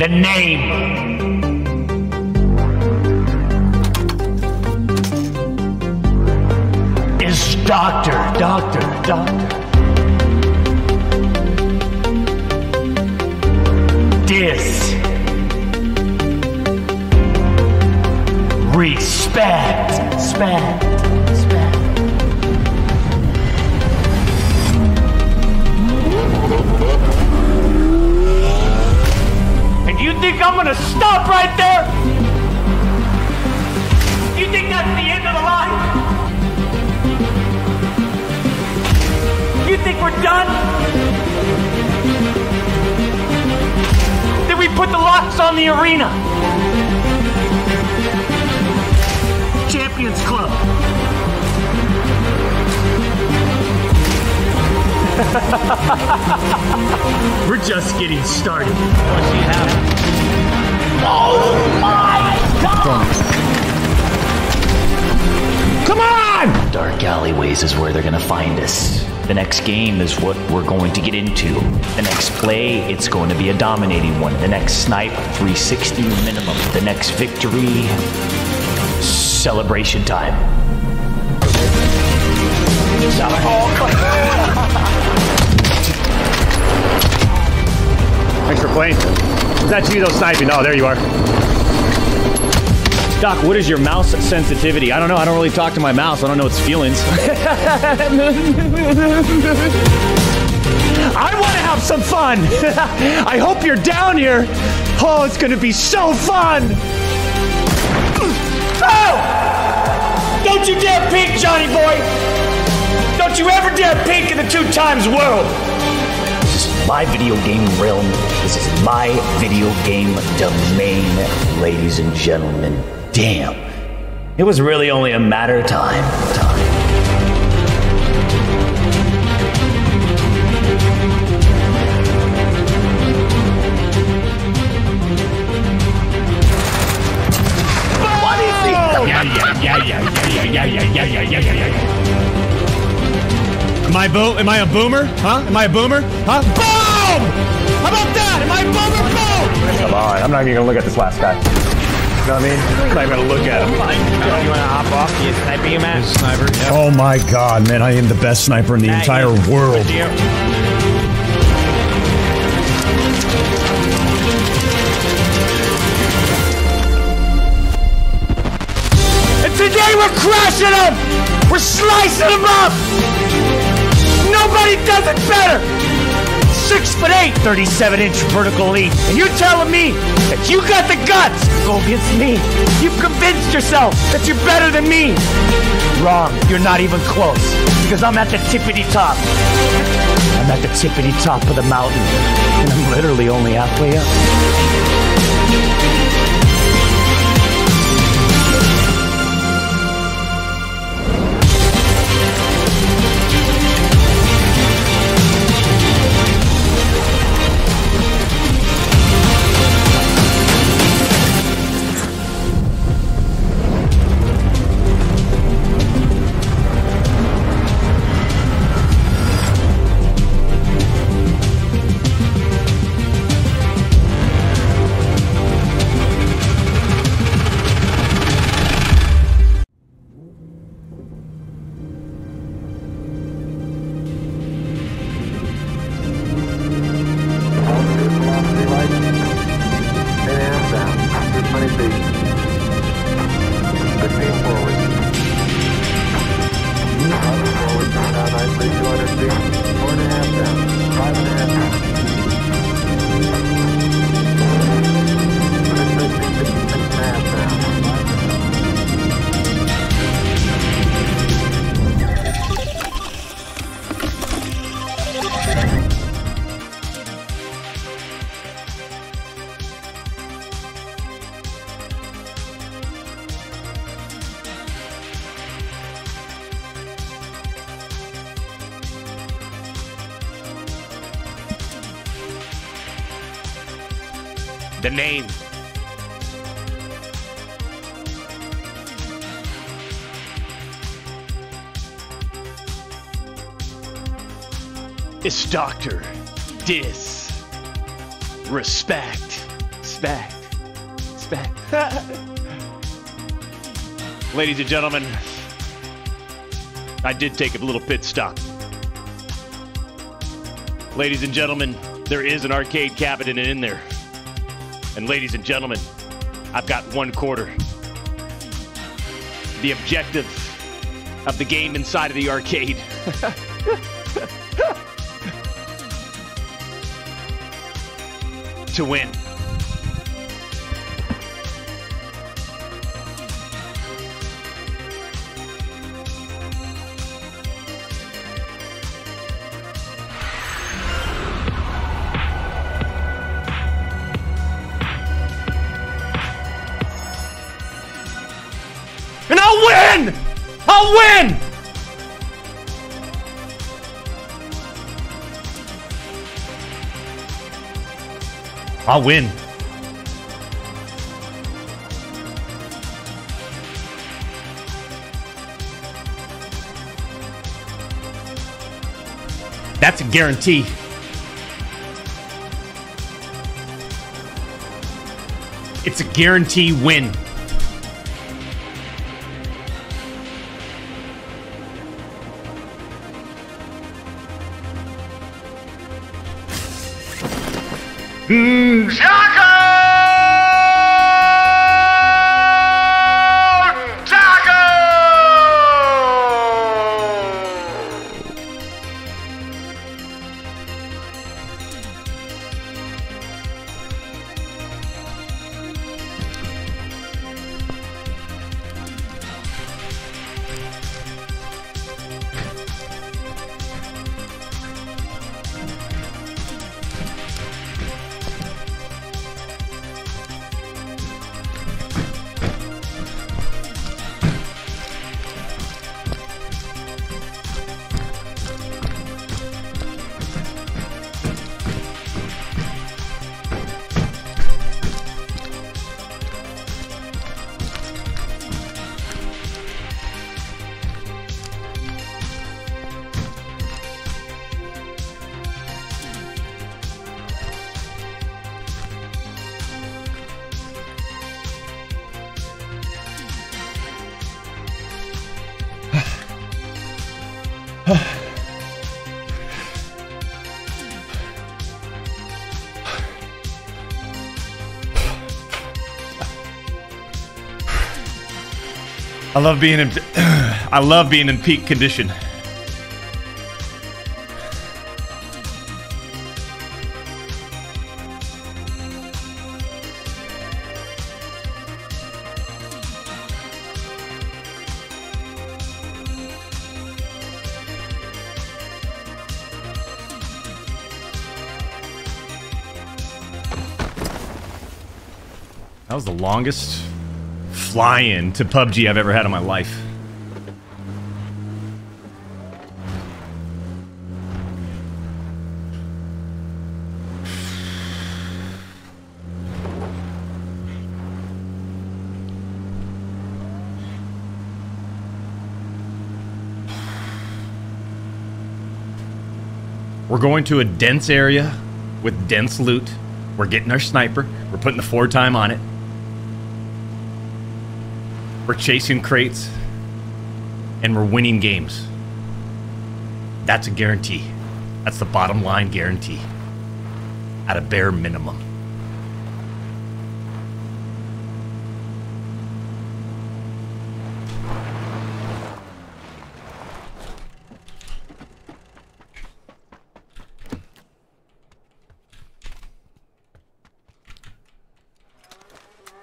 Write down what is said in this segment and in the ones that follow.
The name. Is Doctor, Doctor, Doctor. Dis. Respect. Respect. You think I'm gonna stop right there? You think that's the end of the line? You think we're done? Did we put the locks on the arena? Champions Club. We're just getting started. Oh my god! Come on! Dark alleyways is where they're gonna find us. The next game is what we're going to get into. The next play, it's going to be a dominating one. The next snipe, 360 minimum. The next victory, celebration time. Thanks for playing. Is that you though sniping? Oh, there you are. Doc, what is your mouse sensitivity? I don't know. I don't really talk to my mouse. I don't know its feelings. I want to have some fun. I hope you're down here. Oh, it's going to be so fun. Oh! Don't you dare peek, Johnny boy! Don't you ever dare peek in the two times world! This is my video game realm. This is my video game domain, ladies and gentlemen. Damn. It was really only a matter of time. Time. What is he? Yeah, yeah, yeah, yeah, yeah, yeah, yeah, yeah, yeah, yeah, yeah, yeah. Am I bo- Am I a boomer? Huh? Am I a boomer? Huh? Boom! How about that? Am I a boomer? Boom! Come on, I'm not even gonna look at this last guy. You know what I mean? I'm not even gonna look at him. You wanna hop off? You sniping him at? Sniper. Yeah. Oh my god, man, I am the best sniper in the entire world. And today we're crushing them! We're slicing them up! Nobody does it better! Six foot eight, 37 inch vertical leap. And you're telling me that you got the guts to go against me? You've convinced yourself that you're better than me. Wrong. You're not even close. Because I'm at the tippity top. I'm at the tippity top of the mountain. And I'm literally only halfway up. Ladies and gentlemen, I did take a little pit stop. Ladies and gentlemen, there is an arcade cabinet in there. And ladies and gentlemen, I've got one quarter. The objective of the game inside of the arcade. to win. Win! I'll win. That's a guarantee. It's a guarantee win. I love being in I love being in peak condition. That was the longest fly-in to PUBG I've ever had in my life. We're going to a dense area with dense loot. We're getting our sniper. We're putting the four time on it. We're chasing crates. And we're winning games. That's a guarantee. That's the bottom line guarantee. At a bare minimum.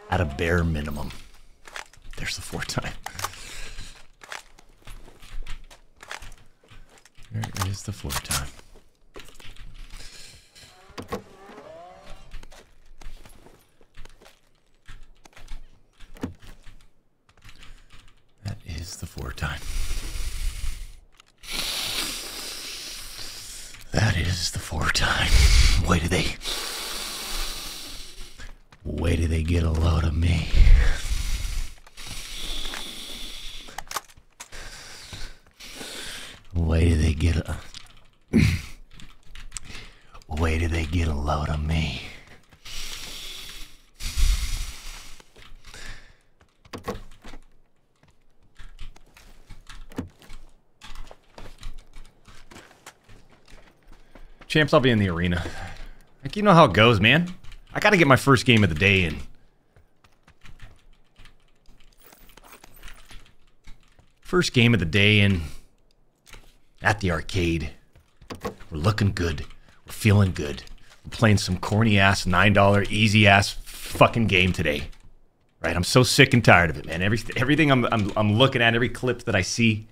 At a bare minimum. The four time. There is the four time. That is the four time. That is the four time. Wait do they. Wait do they get a load of me. Wait till they get a. Wait till they get a load of me. Champs, I'll be in the arena. Like, you know how it goes, man. I gotta get my first game of the day in. First game of the day in at the arcade. We're looking good. We're feeling good. We're playing some corny ass, $9 easy ass fucking game today. Right? I'm so sick and tired of it, man. Every, everything I'm, I'm, I'm looking at, every clip that I see,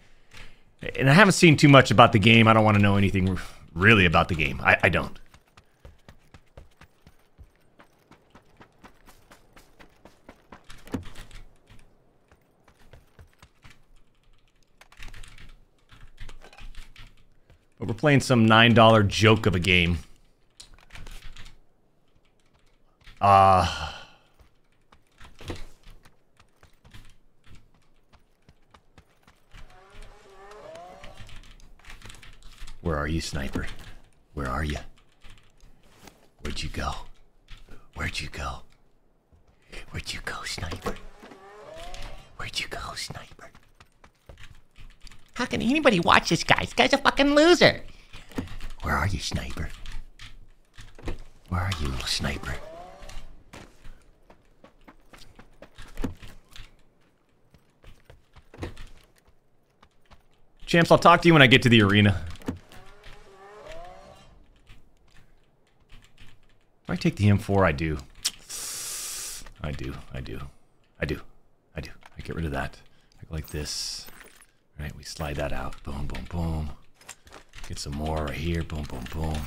and I haven't seen too much about the game. I don't want to know anything really about the game. I, I don't. But we're playing some $9 joke of a game. Uh... Where are you, sniper? Where are you? Where'd you go? Where'd you go? Where'd you go, sniper? Where'd you go, sniper? How can anybody watch this guy? This guy's a fucking loser. Where are you, sniper? Where are you, little sniper? Champs, I'll talk to you when I get to the arena. I take the M4, I do. I do, I do, I do, I do. I get rid of that. like this. Right, we slide that out. Boom, boom, boom. Get some more right here. Boom, boom, boom.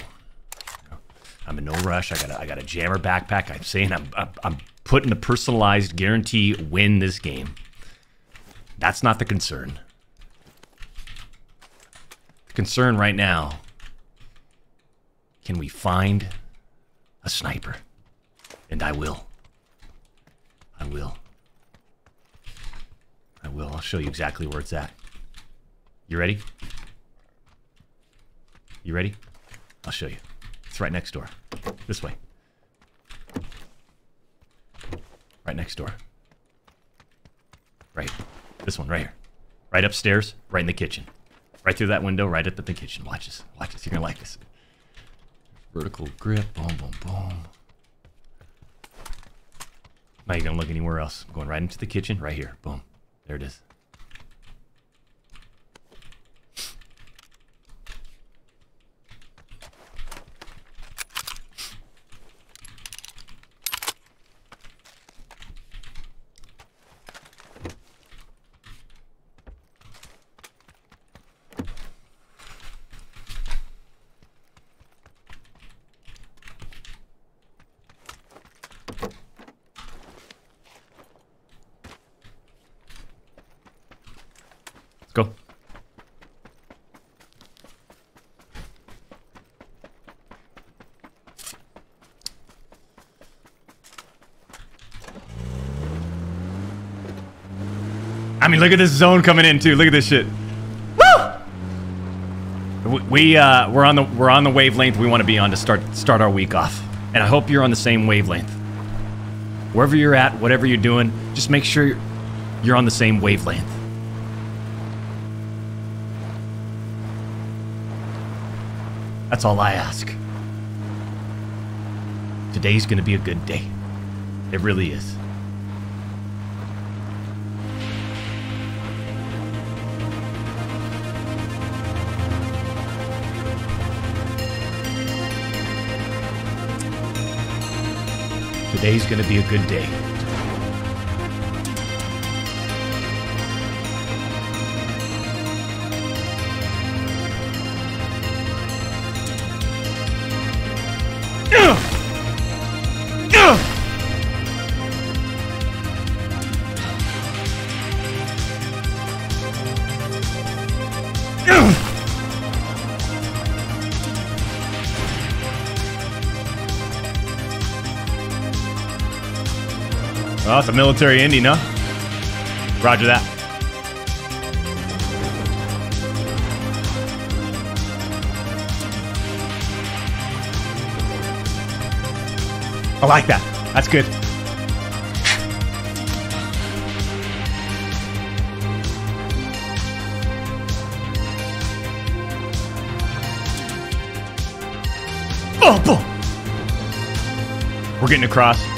I'm in no rush. I got a, I got a jammer backpack. I'm saying I'm, I'm, I'm putting a personalized guarantee win this game. That's not the concern. The concern right now, can we find a sniper? And I will. I will. I will. I'll show you exactly where it's at. You ready? You ready? I'll show you. It's right next door. This way. Right next door. Right. This one, right here. Right upstairs, right in the kitchen. Right through that window, right up at the kitchen. Watch this. Watch this. You're going to like this. Vertical grip. Boom, boom, boom. You're going to look anywhere else. I'm going right into the kitchen, right here. Boom. There it is. Go. I mean, look at this zone coming in too. Look at this shit. Woo! We uh, we're on the we're on the wavelength we want to be on to start start our week off, and I hope you're on the same wavelength. Wherever you're at, whatever you're doing, just make sure you're on the same wavelength. That's all I ask. Today's gonna be a good day. It really is. Today's gonna be a good day. A military indie, no? Roger that. I like that. That's good. We're getting across.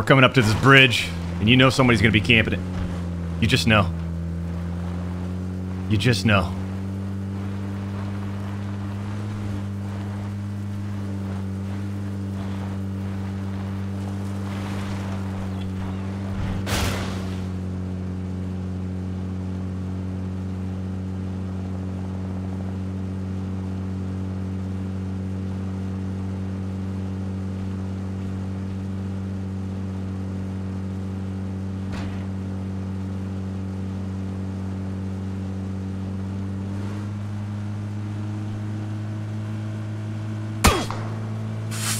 We're coming up to this bridge, and you know somebody's to be camping it. You just know. You just know.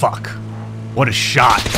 Fuck. What a shot.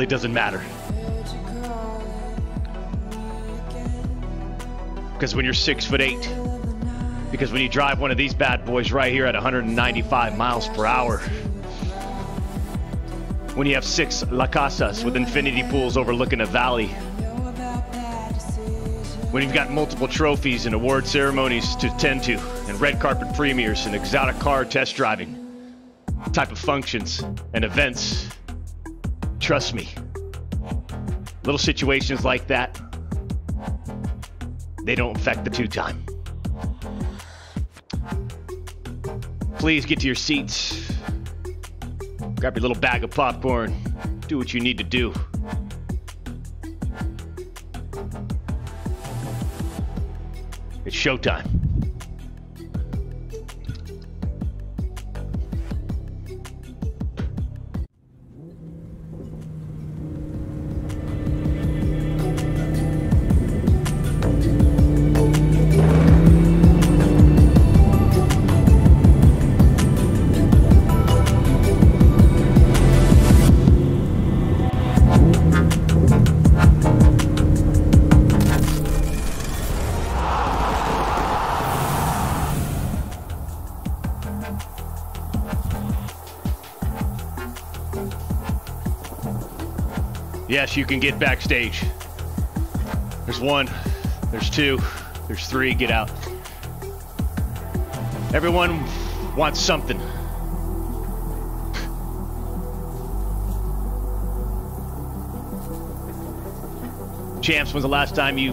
Really doesn't matter. Because when you're six foot eight, because when you drive one of these bad boys right here at 195 miles per hour, when you have six La Casas with infinity pools overlooking a valley, when you've got multiple trophies and award ceremonies to attend to, and red carpet premieres and exotic car test driving type of functions and events, trust me, little situations like that, they don't affect the two time. Please get to your seats. Grab your little bag of popcorn. Do what you need to do. It's showtime. You can get backstage. There's one, there's two, there's three. Get out. Everyone wants something. Champs, when's the last time you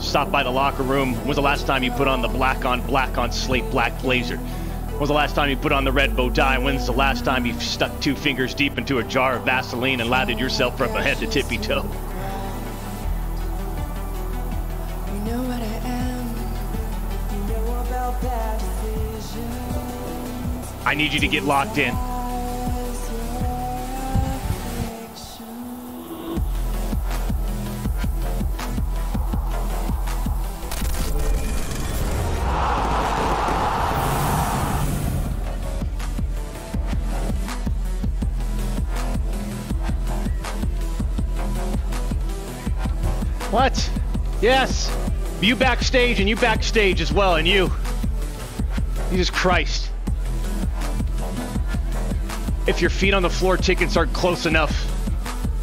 stopped by the locker room? When's the last time you put on the black on black on slate black blazer? When's the last time you put on the red bow tie? When's the last time you stuck two fingers deep into a jar of Vaseline and lathered yourself from head to tippy toe? You know what I am. You know about bad decisions. I need you to get locked in. You backstage and you backstage as well, and you. Jesus Christ. If your feet on the floor tickets aren't close enough,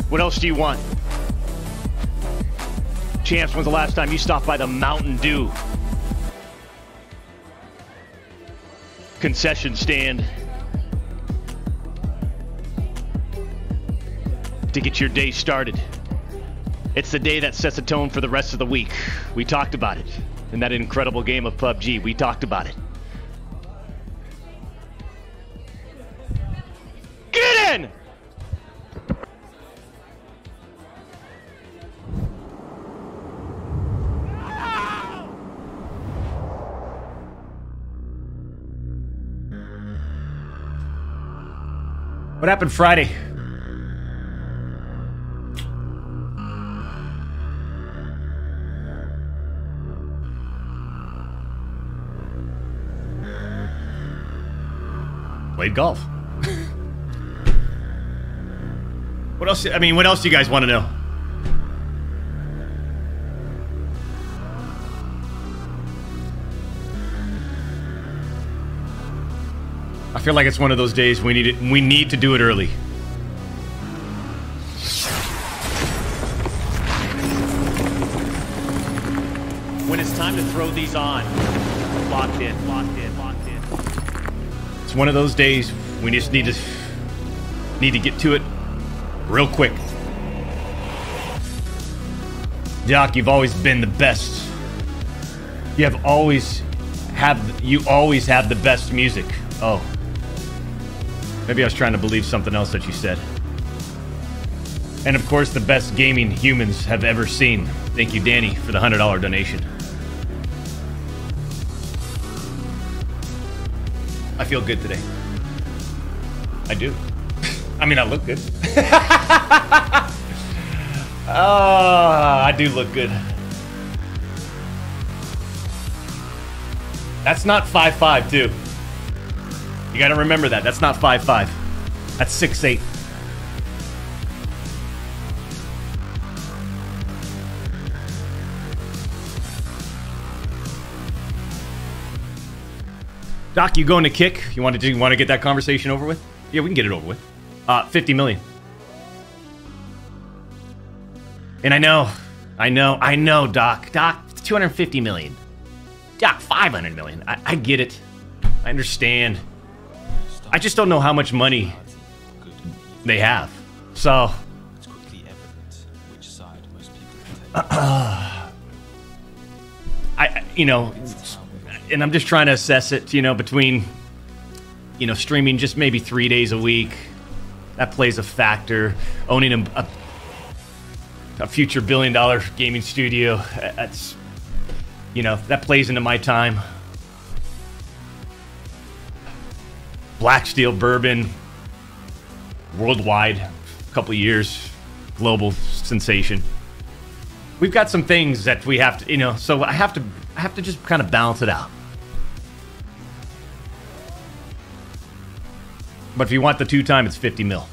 what else do you want? Champs, when's the last time you stopped by the Mountain Dew concession stand to get your day started? It's the day that sets the tone for the rest of the week. We talked about it. In that incredible game of PUBG, we talked about it. Get in! What happened Friday? Played golf. what else? I mean, what else do you guys want to know? I feel like it's one of those days we need it. We need to do it early. When it's time to throw these on, locked in, locked in. It's one of those days we just need to need to get to it real quick. Doc, you've always been the best. You have always have you always have the best music. Oh. Maybe I was trying to believe something else that you said. And of course, the best gaming humans have ever seen. Thank you, Danny, for the $100 donation. Feel good today. I do. I mean, I look good. oh, I do look good. That's not 5'5", too. You gotta remember that. That's not 5'5". That's 6'8". Doc, you going to kick? You want to you want to get that conversation over with? Yeah, we can get it over with. Uh, 50 million. And I know, I know, I know, Doc. Doc, it's 250 million. Doc, 500 million. I, I get it. I understand. I just don't know how much money they have. So, It's quickly evident which side most people. I, you know, and I'm just trying to assess it, you know, between, you know, streaming just maybe three days a week. That plays a factor. Owning a, a, a future billion dollar gaming studio, uh, that's, you know, that plays into my time. Black Steel Bourbon, worldwide, a couple years, global sensation we've got some things that we have to, you know, so I have to, I have to just kind of balance it out. But if you want the two time, it's 50 mil.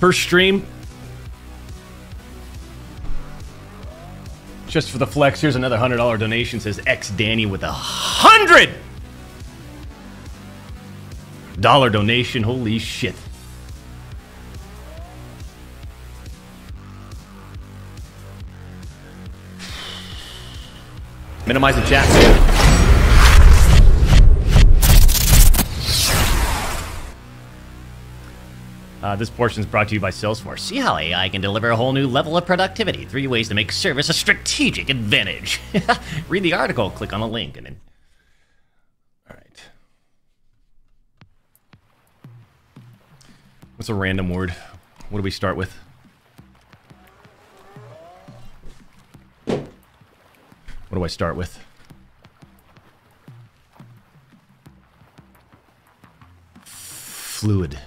Per stream, Just for the flex, here's another hundred dollar donation. Says X Danny with a hundred dollar donation. Holy shit! Minimize the chat. Uh, this portion is brought to you by Salesforce. See how AI can deliver a whole new level of productivity. Three ways to make service a strategic advantage. Read the article, click on a link, and then. All right. What's a random word? What do we start with? What do I start with? Fluid.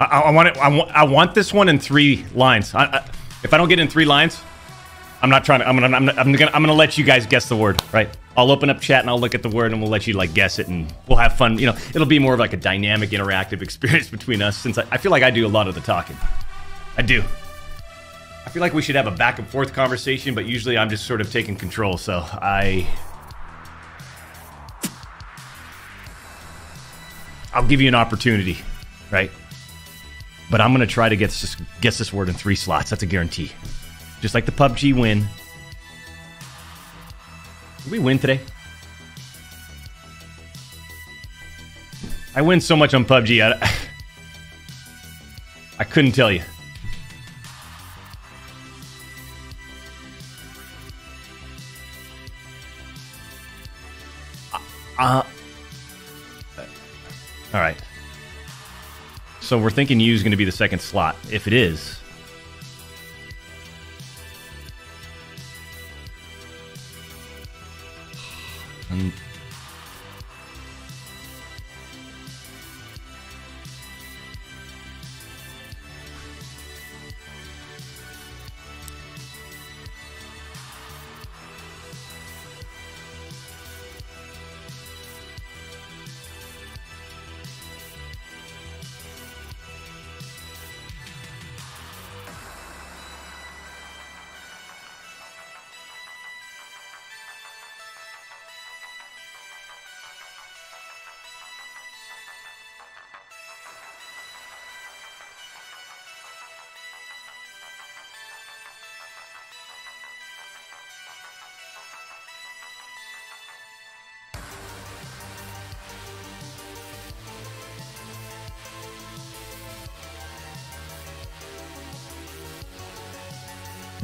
I, I want it. I want. I want this one in three lines. I, I, if I don't get in three lines, I'm not trying to. I'm gonna. I'm, I'm gonna. I'm gonna let you guys guess the word. Right. I'll open up chat and I'll look at the word and we'll let you like guess it and we'll have fun. You know, it'll be more of like a dynamic, interactive experience between us. Since I, I feel like I do a lot of the talking. I do. I feel like we should have a back and forth conversation, but usually I'm just sort of taking control. So I. I'll give you an opportunity, right? But I'm gonna try to get this, guess this word in three slots. That's a guarantee. Just like the PUBG win. Did we win today? I win so much on PUBG. I, I couldn't tell you. Uh, all right. So we're thinking U is going to be the second slot. If it is, Mm.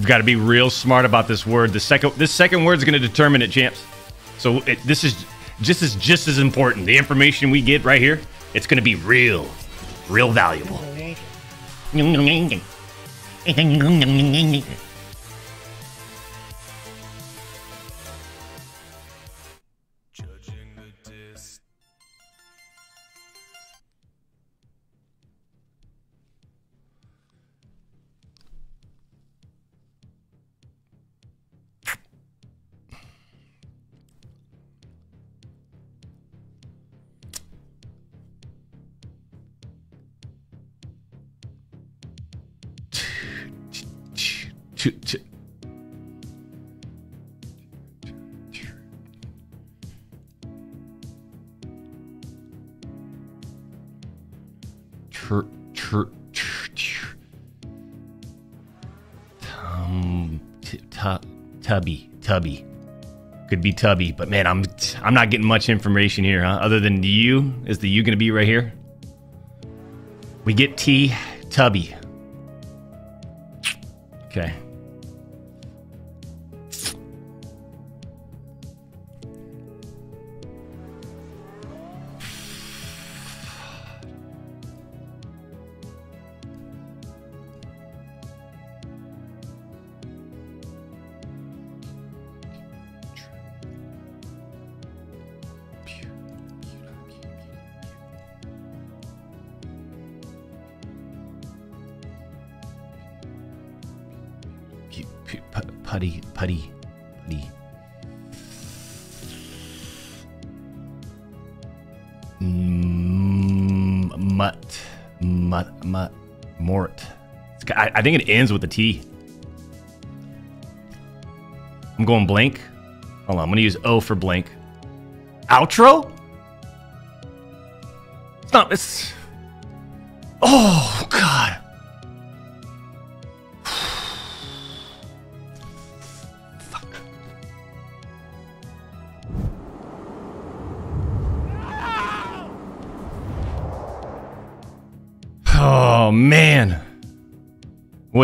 You've got to be real smart about this word. The second this second word is going to determine it, champs. So it, this is just as just as important. The information we get right here, it's going to be real, real valuable. Tubby. Could be tubby, but man, I'm I'm not getting much information here, huh? Other than the U, is the U gonna be right here? We get T, tubby. Okay. Think it ends with a T. I'm going blank. Hold on, I'm gonna use O for blank. Outro? It's not. It's.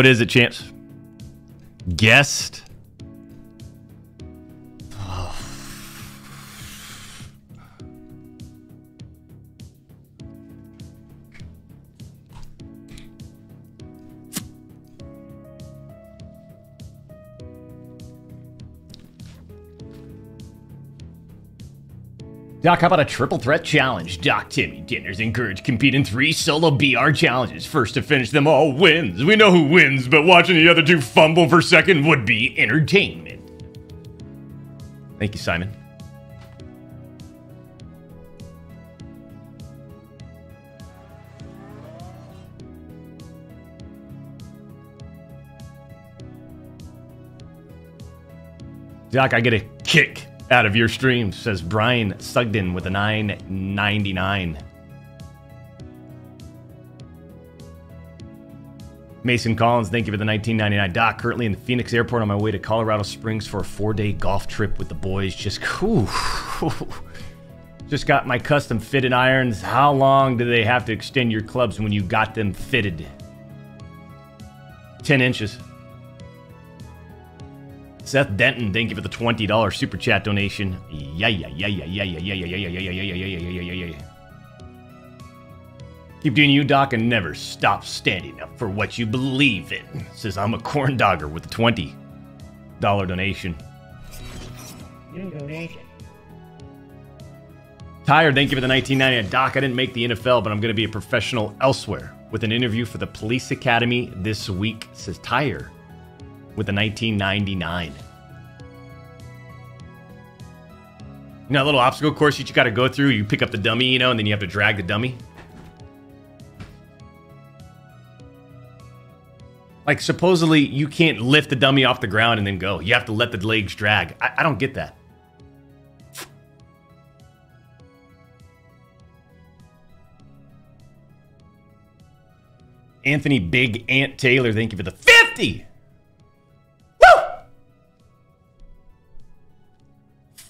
What is it, champs? Guest. Doc, how about a triple threat challenge? Doc, Timmy, Dinners encourage compete in three solo BR challenges. First to finish them all wins. We know who wins, but watching the other two fumble for second would be entertainment. Thank you, Simon. Doc, I get a kick out of your stream, says Brian Sugden with a 999. Mason Collins, thank you for the 1999. Doc, currently in the Phoenix airport on my way to Colorado Springs for a four day golf trip with the boys. Just, cool. just got my custom fitted irons. How long do they have to extend your clubs when you got them fitted? 10 inches. Seth Denton, thank you for the $20 super chat donation. Yeah, yeah, yeah, yeah, yeah, yeah, yeah, yeah, yeah, yeah, yeah, yeah, yeah, yeah, yeah, yeah. Keep doing you, Doc, and never stop standing up for what you believe in. Says I'm a corn dogger with a $20 donation. New donation. Tired, thank you for the 1999. Doc, I didn't make the NFL, but I'm going to be a professional elsewhere with an interview for the Police Academy this week. Says Tyre with the 1999. You know, that little obstacle course that you got to go through. You pick up the dummy, you know, and then you have to drag the dummy. Like, supposedly, you can't lift the dummy off the ground and then go. You have to let the legs drag. I, I don't get that. Anthony Big Ant Taylor, thank you for the 50!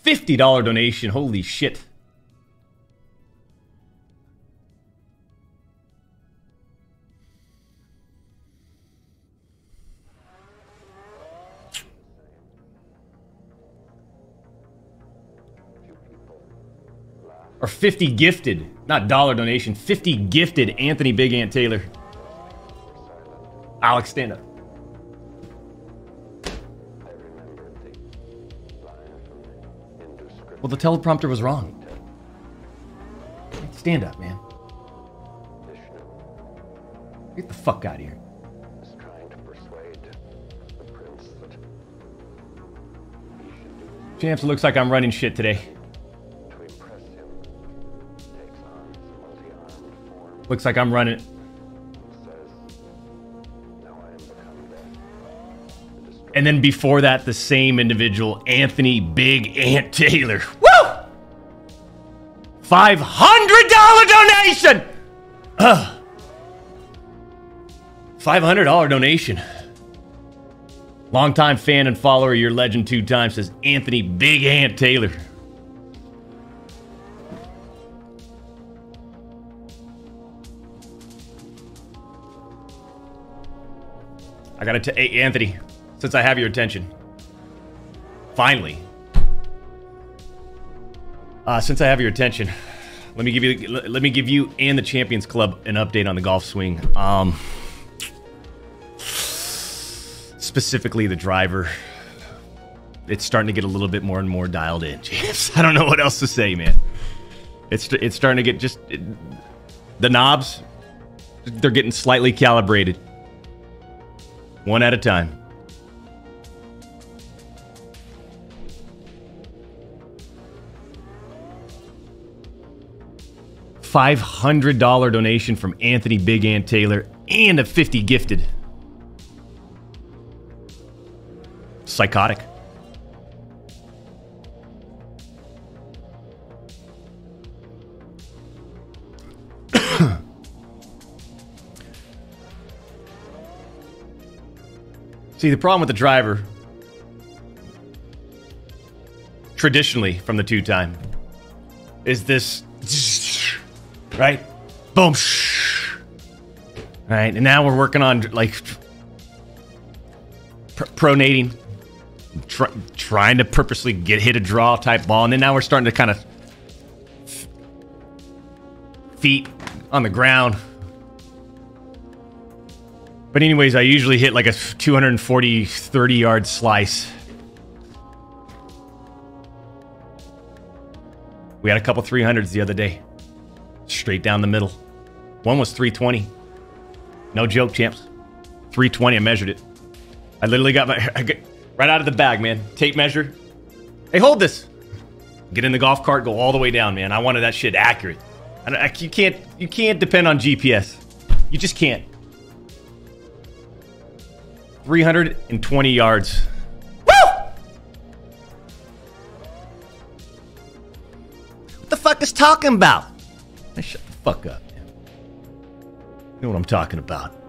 $50 donation. Holy shit. Or 50 gifted, not dollar donation, 50 gifted Anthony Big Ant Taylor. Alex, stand up. Well, the teleprompter was wrong. Stand up, man. Get the fuck out of here. Champs, it looks like I'm running shit today. Looks like I'm running. And then before that, the same individual, Anthony Big Ant Taylor. Woo! $500 donation! Ugh. $500 donation. Longtime fan and follower, your legend two times, says Anthony Big Ant Taylor. I got it to t- hey, Anthony, since I have your attention. Finally. Uh, since I have your attention, let me give you let me give you and the Champions Club an update on the golf swing. Um, specifically the driver. It's starting to get a little bit more and more dialed in. I don't know what else to say, man. It's it's starting to get just it, the knobs. They're getting slightly calibrated, one at a time. $500 donation from Anthony Big Ant Taylor and a 50 gifted. Psychotic. See, the problem with the driver, traditionally from the two time, is this right? Boom. Right, and now we're working on like pr- pronating, tr- trying to purposely get hit a draw type ball, and then now we're starting to kind of feet on the ground. But anyways, I usually hit like a 240, 30 yard slice. We had a couple 300s the other day. Straight down the middle. One was 320. No joke, champs. 320, I measured it. I literally got my I got, right out of the bag, man. Tape measure. Hey, hold this. Get in the golf cart, go all the way down, man. I wanted that shit accurate. And I, you can't you can't depend on GPS. You just can't. 320 yards. Woo! What the fuck is talking about? Hey, shut the fuck up, man. You know what I'm talking about.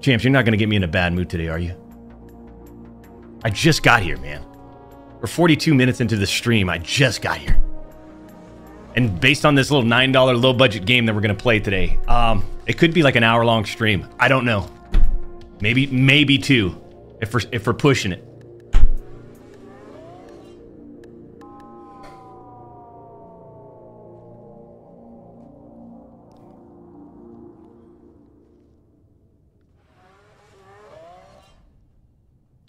Champs, you're not gonna get me in a bad mood today, are you? I just got here, man. We're 42 minutes into the stream. I just got here. And based on this little $9 low budget game that we're going to play today, um, it could be like an hour long stream. I don't know. Maybe, maybe two if we're, if we're pushing it.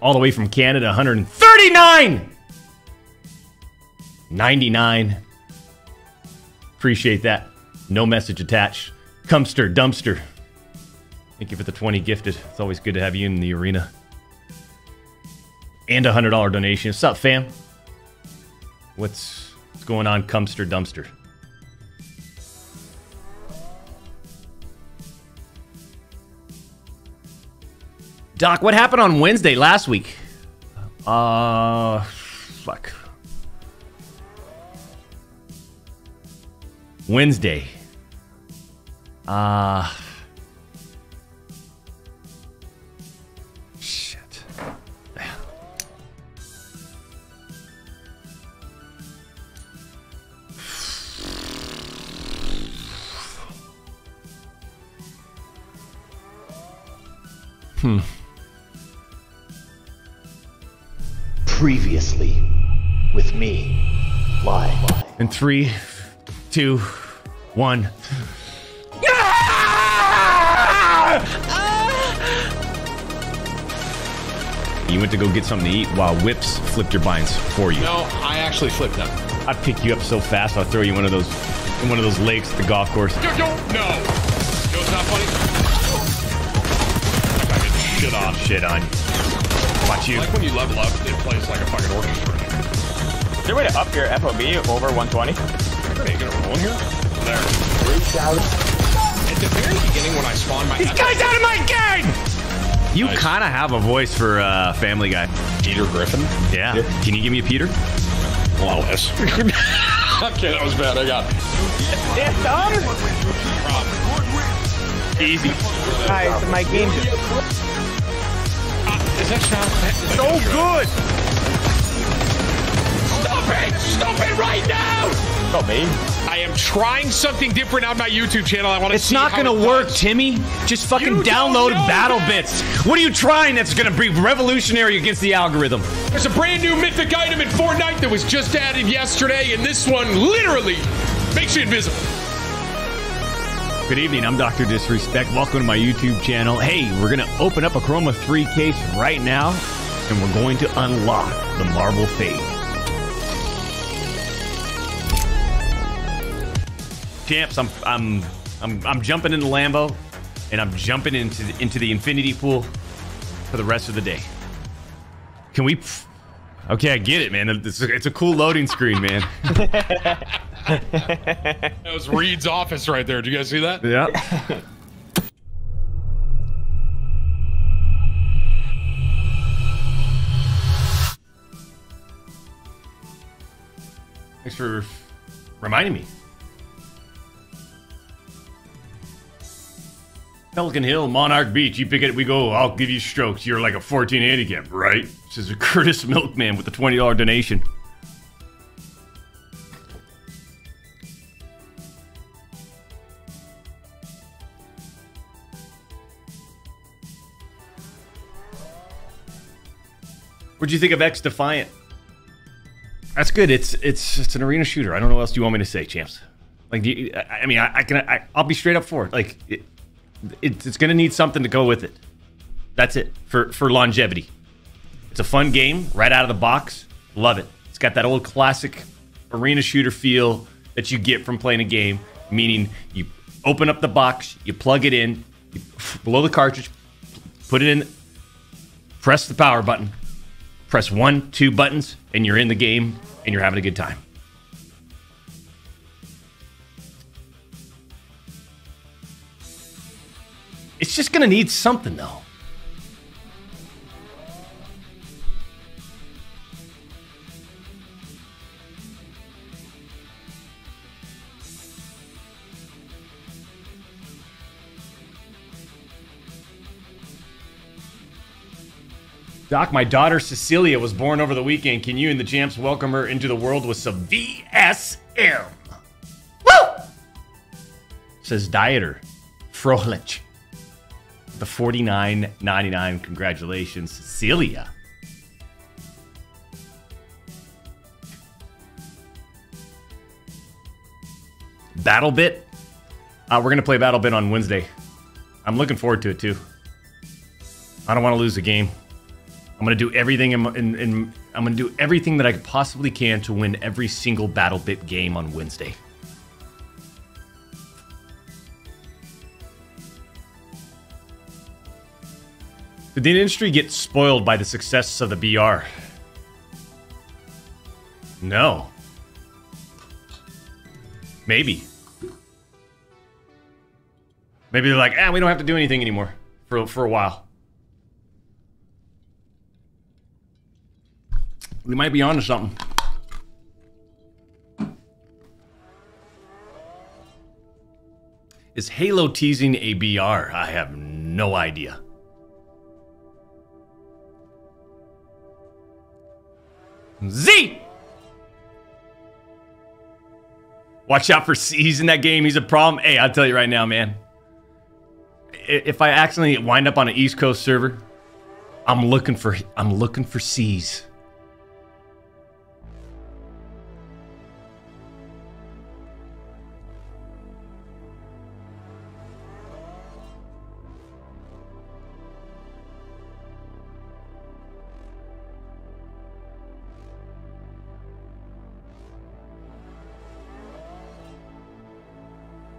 all the way from Canada, 139! 99. Appreciate that. No message attached. Cumster, dumpster. Thank you for the 20 gifted. It's always good to have you in the arena. And a $100 donation. What's up, fam? What's, what's going on, Cumster, dumpster? Doc, what happened on Wednesday last week? Uh, fuck. Wednesday. Uh. Shit. Hmm. Previously, with me, live. In three, two, one. You went to go get something to eat while Whips flipped your binds for you. No, I actually flipped them. I'd pick you up so fast, I'll throw you in one of those in one of those lakes at the golf course. Yo, yo, no. No, it's not funny. I get shit on. Shit on. Watch you. Like when you level up, it plays like a fucking orchestra. Is there a way to up your FOV over 120? Are you gonna roll in here? There. At the very beginning when I spawned my This guy's out of my game! You Nice. kind of have a voice for uh, Family Guy. Peter Griffin. Yeah. Can you give me a Peter? Flawless. okay, that was bad. I got it. Yeah, dog. Easy. Guys, my game. Is that so good. Stop it! Stop it right now! Oh, me. I am trying something different on my YouTube channel. I want to see It's not gonna it work, does. Timmy. Just fucking You download Battle that. Bits. What are you trying that's gonna be revolutionary against the algorithm? There's a brand new mythic item in Fortnite that was just added yesterday, and this one literally makes you invisible. Good evening, I'm Dr. Disrespect. Welcome to my YouTube channel. Hey, we're gonna open up a Chroma 3 case right now, and we're going to unlock the Marble Fade. Champs, I'm I'm I'm I'm jumping into Lambo, and I'm jumping into the, into the Infinity Pool for the rest of the day. Can we? Okay, I get it, man. It's a, it's a cool loading screen, man. That was Reed's office right there. Did you guys see that? Yeah. Thanks for reminding me. Pelican Hill, Monarch Beach. You pick it, we go. I'll give you strokes. You're like a 14 handicap, right? Says a Curtis Milkman with a $20 donation. What'd you think of X Defiant? That's good. It's it's it's an arena shooter. I don't know what else you want me to say, champs. Like, you, I, mean, I, I can I, I'll be straight up for it. Like, it, it, it's gonna need something to go with it. That's it for for longevity. It's a fun game right out of the box. Love it. It's got that old classic arena shooter feel that you get from playing a game. Meaning, you open up the box, you plug it in, you blow the cartridge, put it in, press the power button, press one, two buttons, and you're in the game and you're having a good time. It's just gonna need something though. Doc, my daughter Cecilia was born over the weekend. Can you and the champs welcome her into the world with some VSM? Woo! Says Dieter Frolich. The 49.99. Congratulations, Cecilia. BattleBit. Uh, we're gonna play BattleBit on Wednesday. I'm looking forward to it too. I don't want to lose the game. I'm gonna do everything in, in, in I'm gonna do everything that I possibly can to win every single BattleBit game on Wednesday. Did the industry get spoiled by the success of the BR? No. Maybe. Maybe they're like, ah, we don't have to do anything anymore for, for a while. We might be onto something. Is Halo teasing a BR? I have no idea. Z! Watch out for C's in that game. He's a problem. Hey, I'll tell you right now, man. If I accidentally wind up on an East Coast server, I'm looking for I'm looking for C's.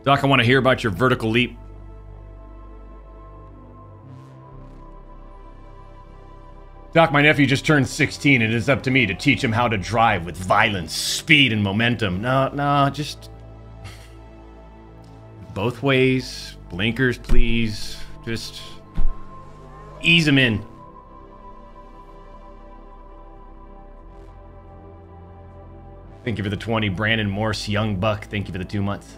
Doc, I want to hear about your vertical leap. Doc, my nephew just turned 16 and it's up to me to teach him how to drive with violence, speed, and momentum. No, no, just. Both ways. Blinkers, please. Just. Ease him in. Thank you for the 20. Brandon Morse, Young Buck, thank you for the two months.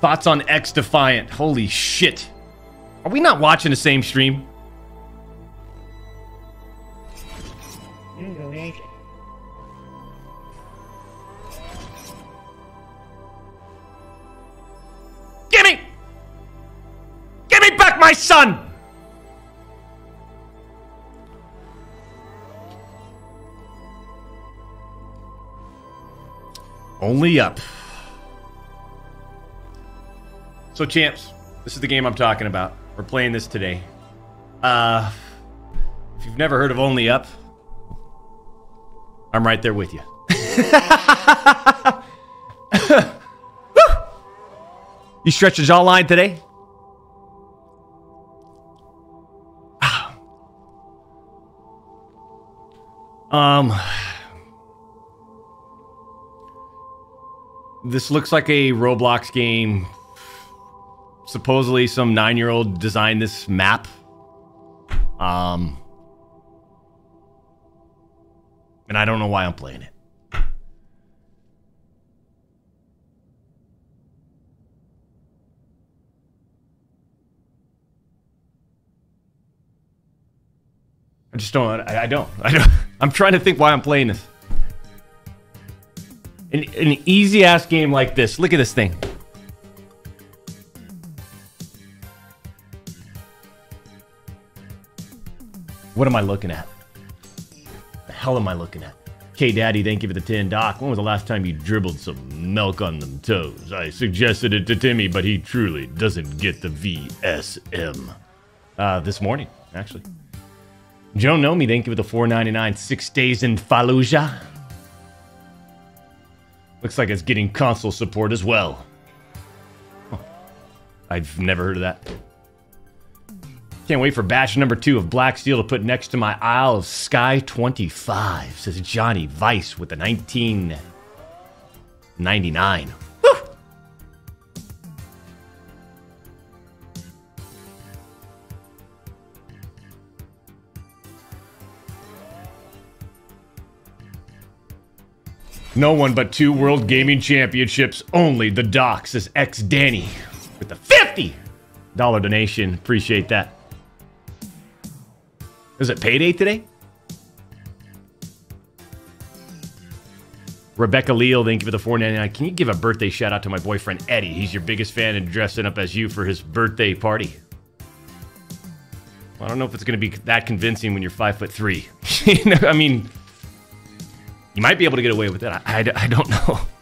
Thoughts on X Defiant? Holy shit. Are we not watching the same stream? Gimme! Give me back my son! Only up. So, champs, this is the game I'm talking about. We're playing this today. Uh, if you've never heard of Only Up, I'm right there with you. you stretch the jawline today? Um, this looks like a Roblox game. Supposedly, some nine-year-old designed this map. Um, and I don't know why I'm playing it. I just don't. I, I don't. I don't. I'm trying to think why I'm playing this. An, an easy ass game like this. Look at this thing. What am I looking at? The hell am I looking at? K Daddy, thank you for the 10. Doc, when was the last time you dribbled some milk on them toes? I suggested it to Timmy, but he truly doesn't get the VSM. Uh, this morning, actually. Joe Know Me, thank you for the 4.99. Six days in Fallujah. Looks like it's getting console support as well. Huh. I've never heard of that. Can't wait for batch number two of Black Steel to put next to my Isle of Skye 25, says Johnny Vice with the 1999. Woo! No one but two World Gaming Championships. Only the docs, says X Danny with the 50 dollar donation. Appreciate that. Is it payday today? Rebecca Leal, thank you for the 499. Can you give a birthday shout out to my boyfriend Eddie? He's your biggest fan and dressing up as you for his birthday party. I don't know if it's going to be that convincing when you're five foot three. You know, I mean, you might be able to get away with it. I, I, I don't know.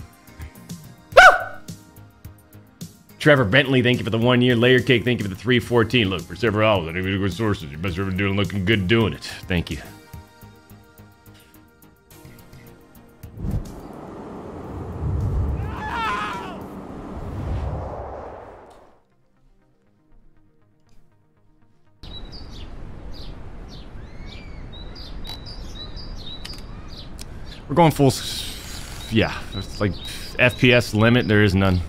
Trevor Bentley, thank you for the one year. Layer Cake, thank you for the 314. Look, for several hours, I need good sources. You best ever doing looking good doing it. Thank you. We're going full. Yeah, it's like FPS limit. There is none.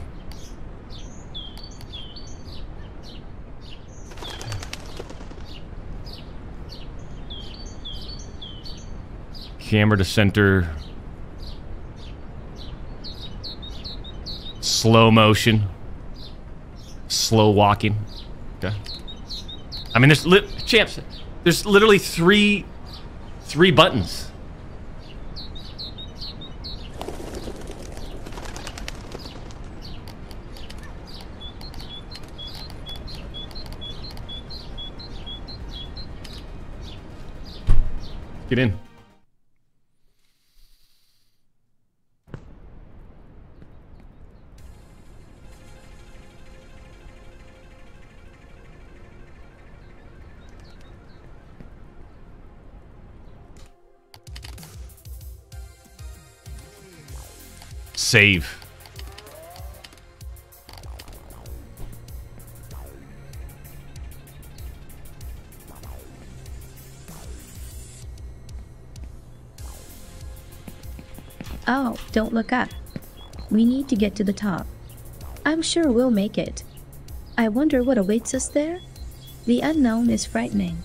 Camera to center. Slow motion. Slow walking. Okay. I mean, there's li- champs. There's literally three, three buttons. Get in. Save. Oh, don't look up. We need to get to the top. I'm sure we'll make it. I wonder what awaits us there? The unknown is frightening.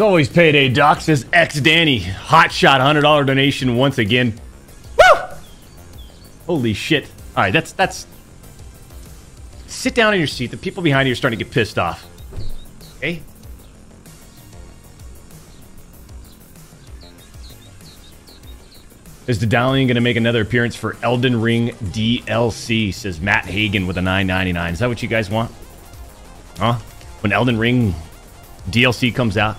It's always payday, Doc, says X Danny. Hot shot, $100 donation once again. Woo! Holy shit. All right, that's, that's... Sit down in your seat. The people behind you are starting to get pissed off. Okay? Is Dedalian going to make another appearance for Elden Ring DLC, says Matt Hagen with a 9.99. Is that what you guys want? Huh? when Elden Ring DLC comes out?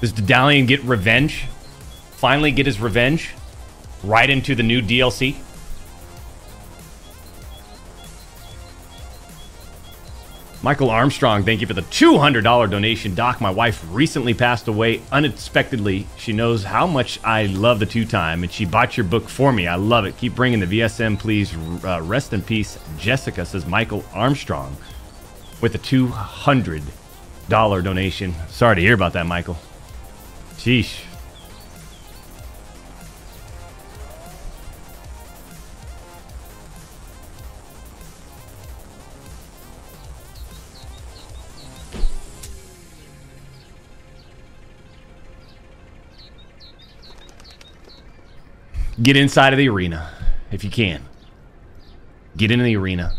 Does Dedalian get revenge? Finally get his revenge? Right into the new DLC? Michael Armstrong, thank you for the $200 donation. Doc, my wife recently passed away unexpectedly. She knows how much I love the two time, and she bought your book for me. I love it. Keep bringing the VSM, please. Uh, rest in peace, Jessica, says Michael Armstrong with a $200 donation. Sorry to hear about that, Michael. Sheesh. Get inside of the arena if you can. Get into the arena.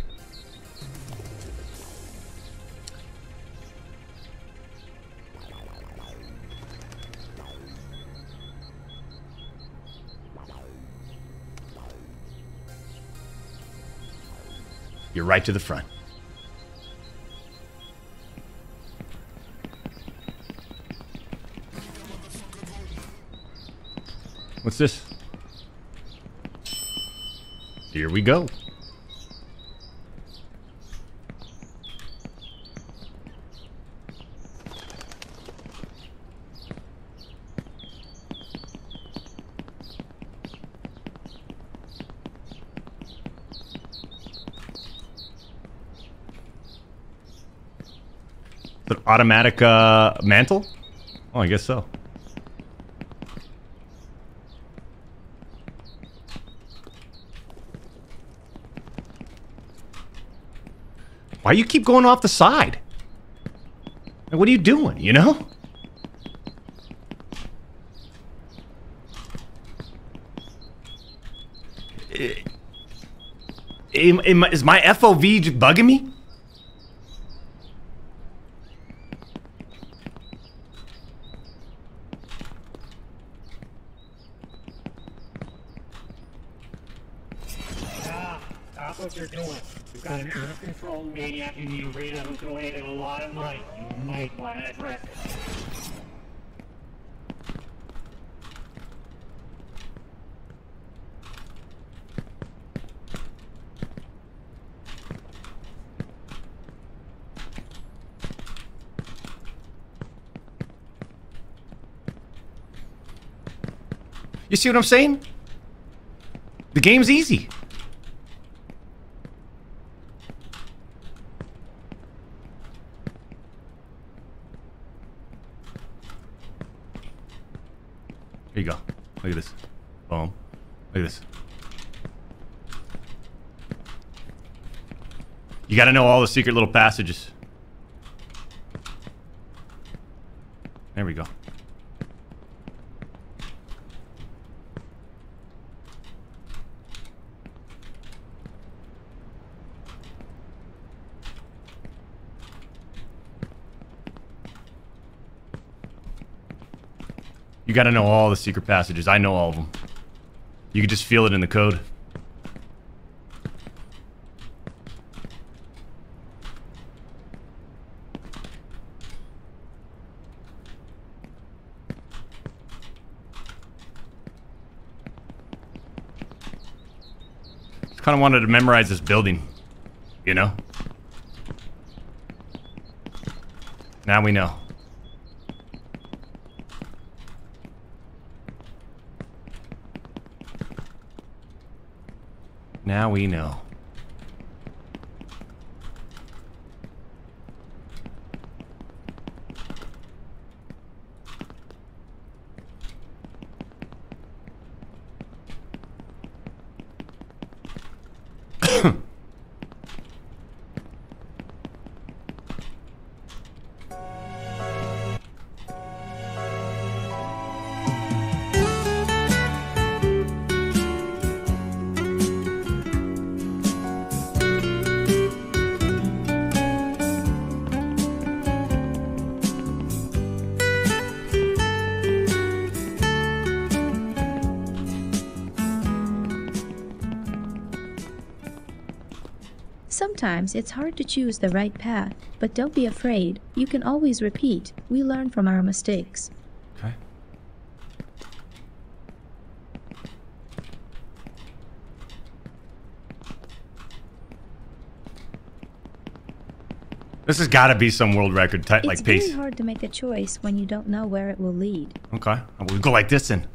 You're right to the front. What's this? Here we go. Automatic uh, mantle? Oh, I guess so. Why you keep going off the side? Like, what are you doing, you know? Is my FOV bugging me? Stop what you're doing. You've got an out-of-control maniac in the arena who's donated a lot of money. You might want to address it. You see what I'm saying? The game's easy. Here you go. Look at this. Boom. Look at this. You gotta know all the secret little passages. There we go. You gotta know all the secret passages. I know all of them. You can just feel it in the code. Just kind of wanted to memorize this building, you know? Now we know. Now we know. Sometimes it's hard to choose the right path, but don't be afraid. You can always repeat. We learn from our mistakes. Okay. This has got to be some world record type It's like very pace. hard to make a choice when you don't know where it will lead. Okay, we'll go like this then.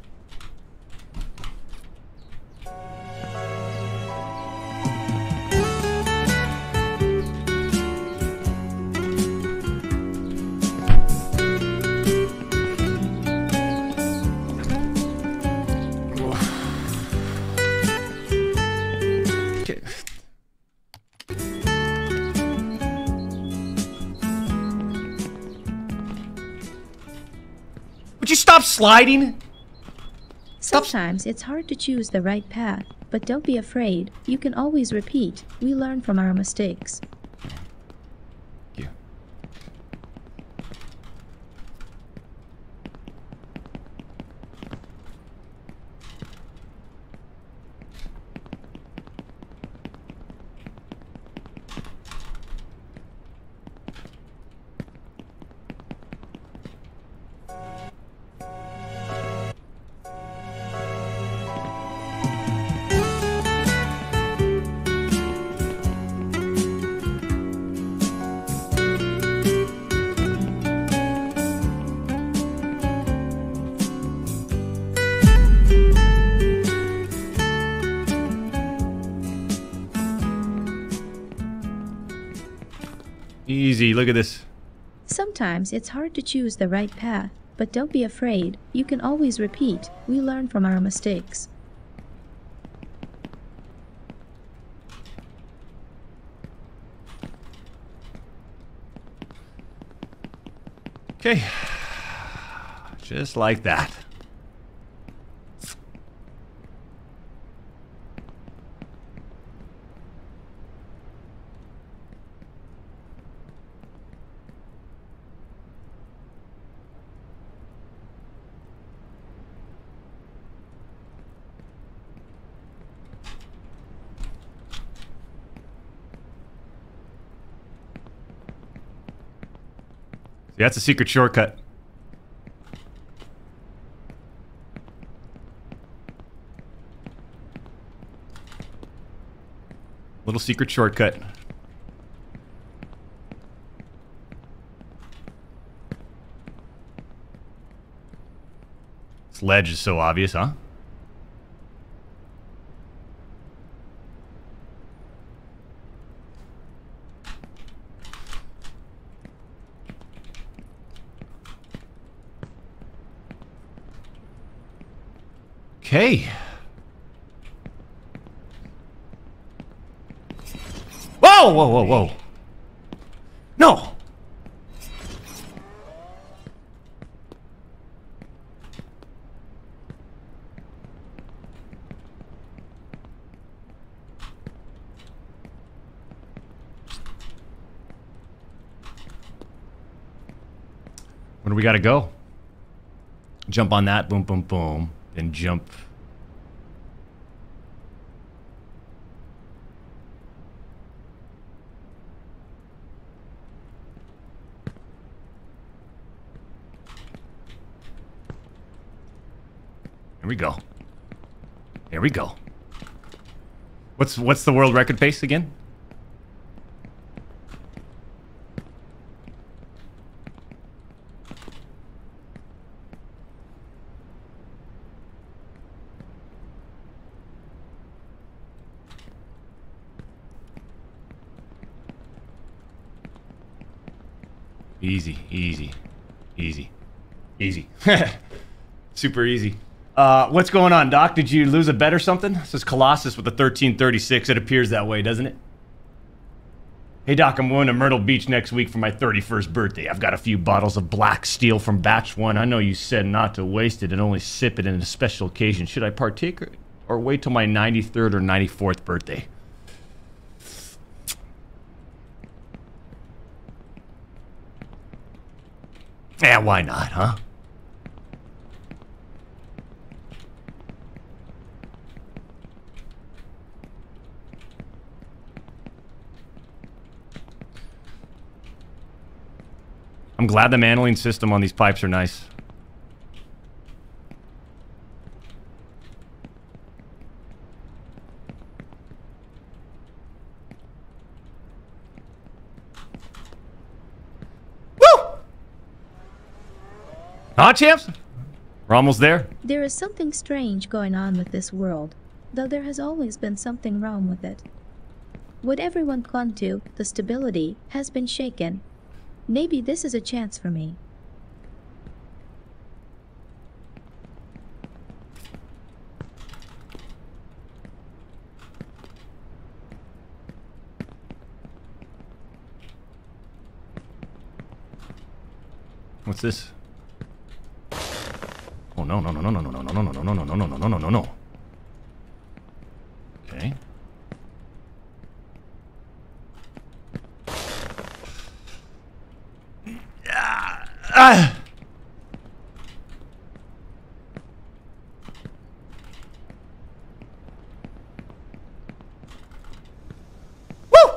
Stop sliding? Sometimes it's hard to choose the right path, but don't be afraid. You can always repeat. We learn from our mistakes. Easy, look at this. Sometimes it's hard to choose the right path, but don't be afraid. You can always repeat. We learn from our mistakes. Okay. Just like that. That's a secret shortcut. Little secret shortcut. This ledge is so obvious, huh? Okay. Whoa, whoa, whoa, whoa. No. Where do we gotta go? Jump on that, boom, boom, boom. Then jump. Here we go. Here we go. What's what's the world record pace again? Easy, easy, easy, easy. Super easy. Uh, what's going on, Doc? Did you lose a bet or something? This is Colossus with the 1336. It appears that way, doesn't it? Hey, Doc, I'm going to Myrtle Beach next week for my 31st birthday. I've got a few bottles of black steel from batch one. I know you said not to waste it and only sip it in a special occasion. Should I partake or, or wait till my 93rd or 94th birthday? Yeah, why not, huh? I'm glad the mantling system on these pipes are nice. Woo! Huh, champs? We're almost there. There is something strange going on with this world, though there has always been something wrong with it. What everyone clung to, the stability, has been shaken. Maybe this is a chance for me. What's this? Oh no no no no no no no no no no no no no no no no no no no. Okay. Ah! Woo!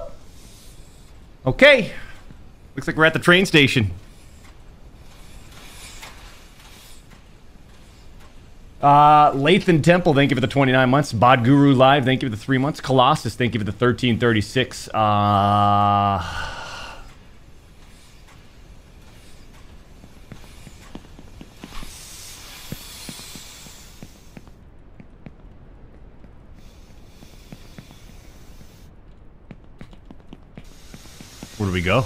Okay. Looks like we're at the train station. Uh, Lathan Temple, thank you for the 29 months. Bod Guru Live, thank you for the three months. Colossus, thank you for the 1336. Uh, we go?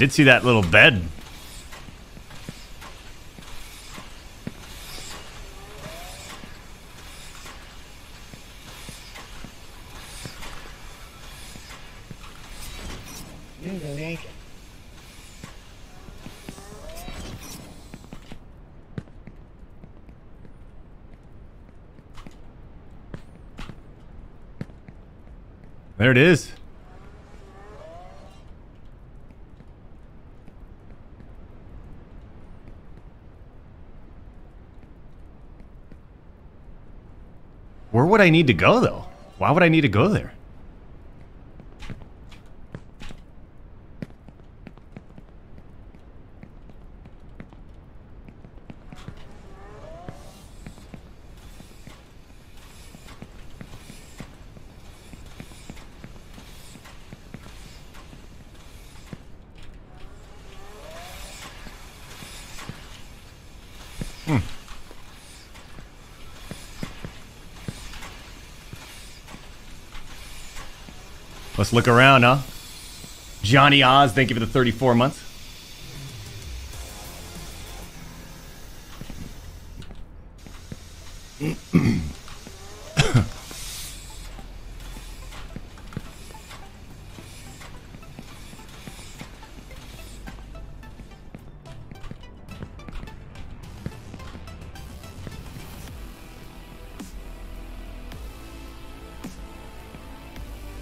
Did see that little bed. There it is. Where would I need to go, though? Why would I need to go there? Let's look around, huh? Johnny Oz, thank you for the 34 months.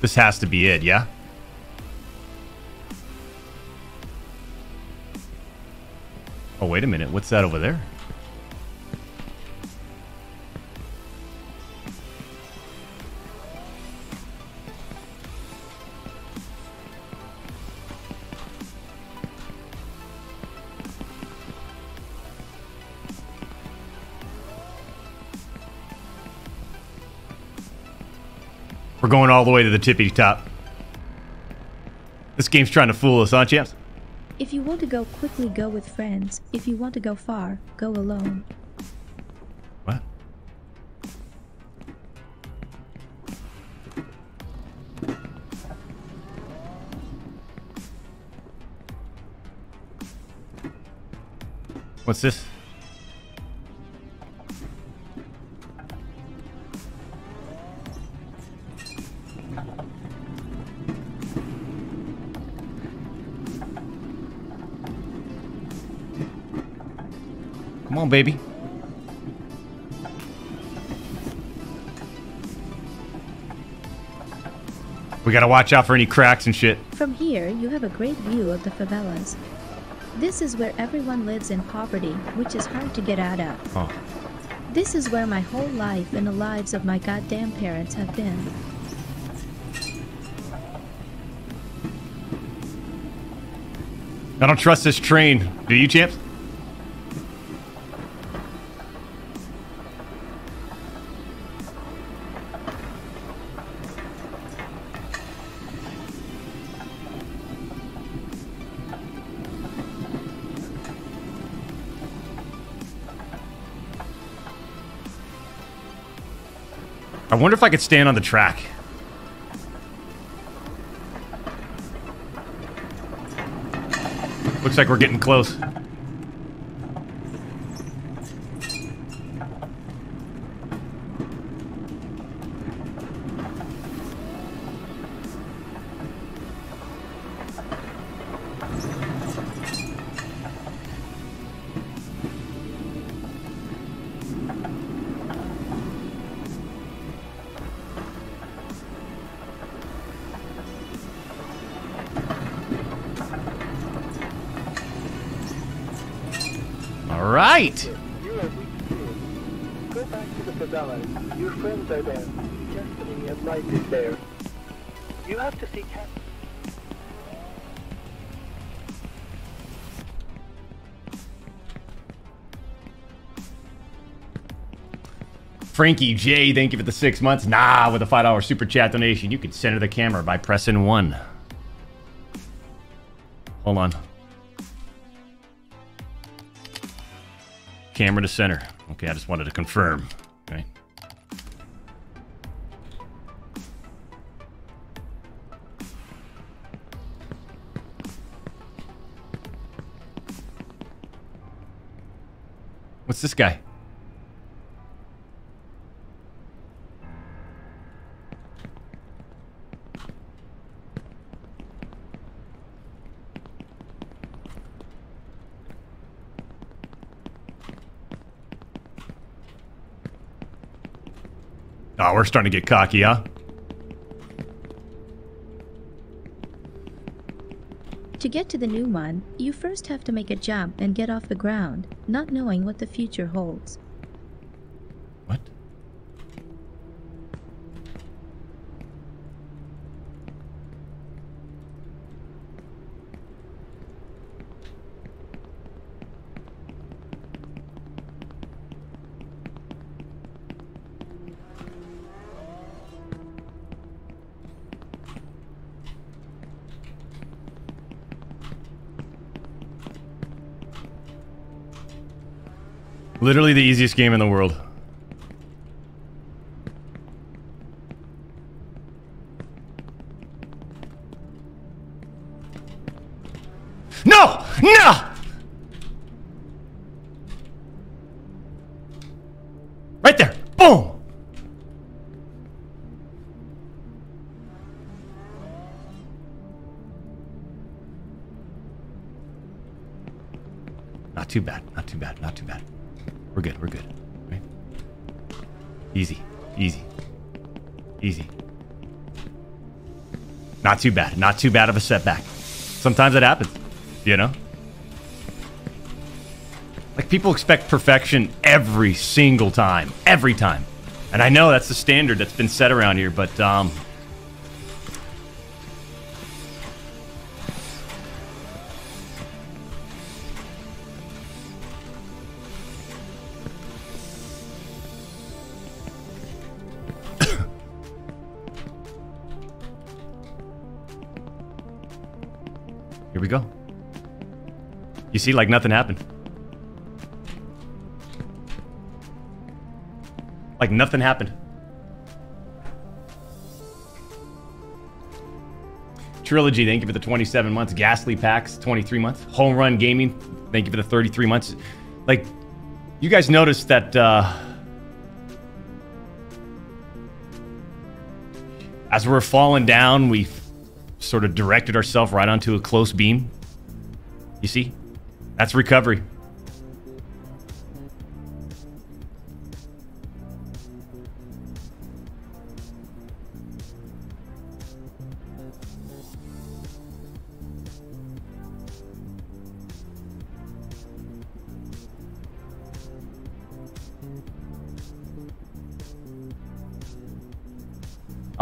This has to be it, yeah? Oh, wait a minute. What's that over there? All the way to the tippy top. This game's trying to fool us, huh, champs? If you want to go quickly, go with friends. If you want to go far, go alone. What? What's this? On, baby. We gotta watch out for any cracks and shit. From here, you have a great view of the favelas. This is where everyone lives in poverty, which is hard to get out of. Oh. This is where my whole life and the lives of my goddamn parents have been. I don't trust this train. Do you, champs? Wonder if I could stand on the track. Looks like we're getting close. Frankie J, thank you for the six months. Nah, with a five dollar super chat donation, you can center the camera by pressing one. Hold on. Camera to center. Okay, I just wanted to confirm. Okay. What's this guy? Starting to get cocky, huh? To get to the new one, you first have to make a jump and get off the ground, not knowing what the future holds. Literally the easiest game in the world. Not too bad. Not too bad of a setback. Sometimes it happens. You know? Like people expect perfection every single time. Every time. And I know that's the standard that's been set around here, but um Here we go. You see, like nothing happened. Like nothing happened. Trilogy, thank you for the 27 months. Ghastly Packs, 23 months. Home Run Gaming, thank you for the 33 months. Like, you guys noticed that, uh, as we're falling down, we sort of directed ourselves right onto a close beam. You see? That's recovery.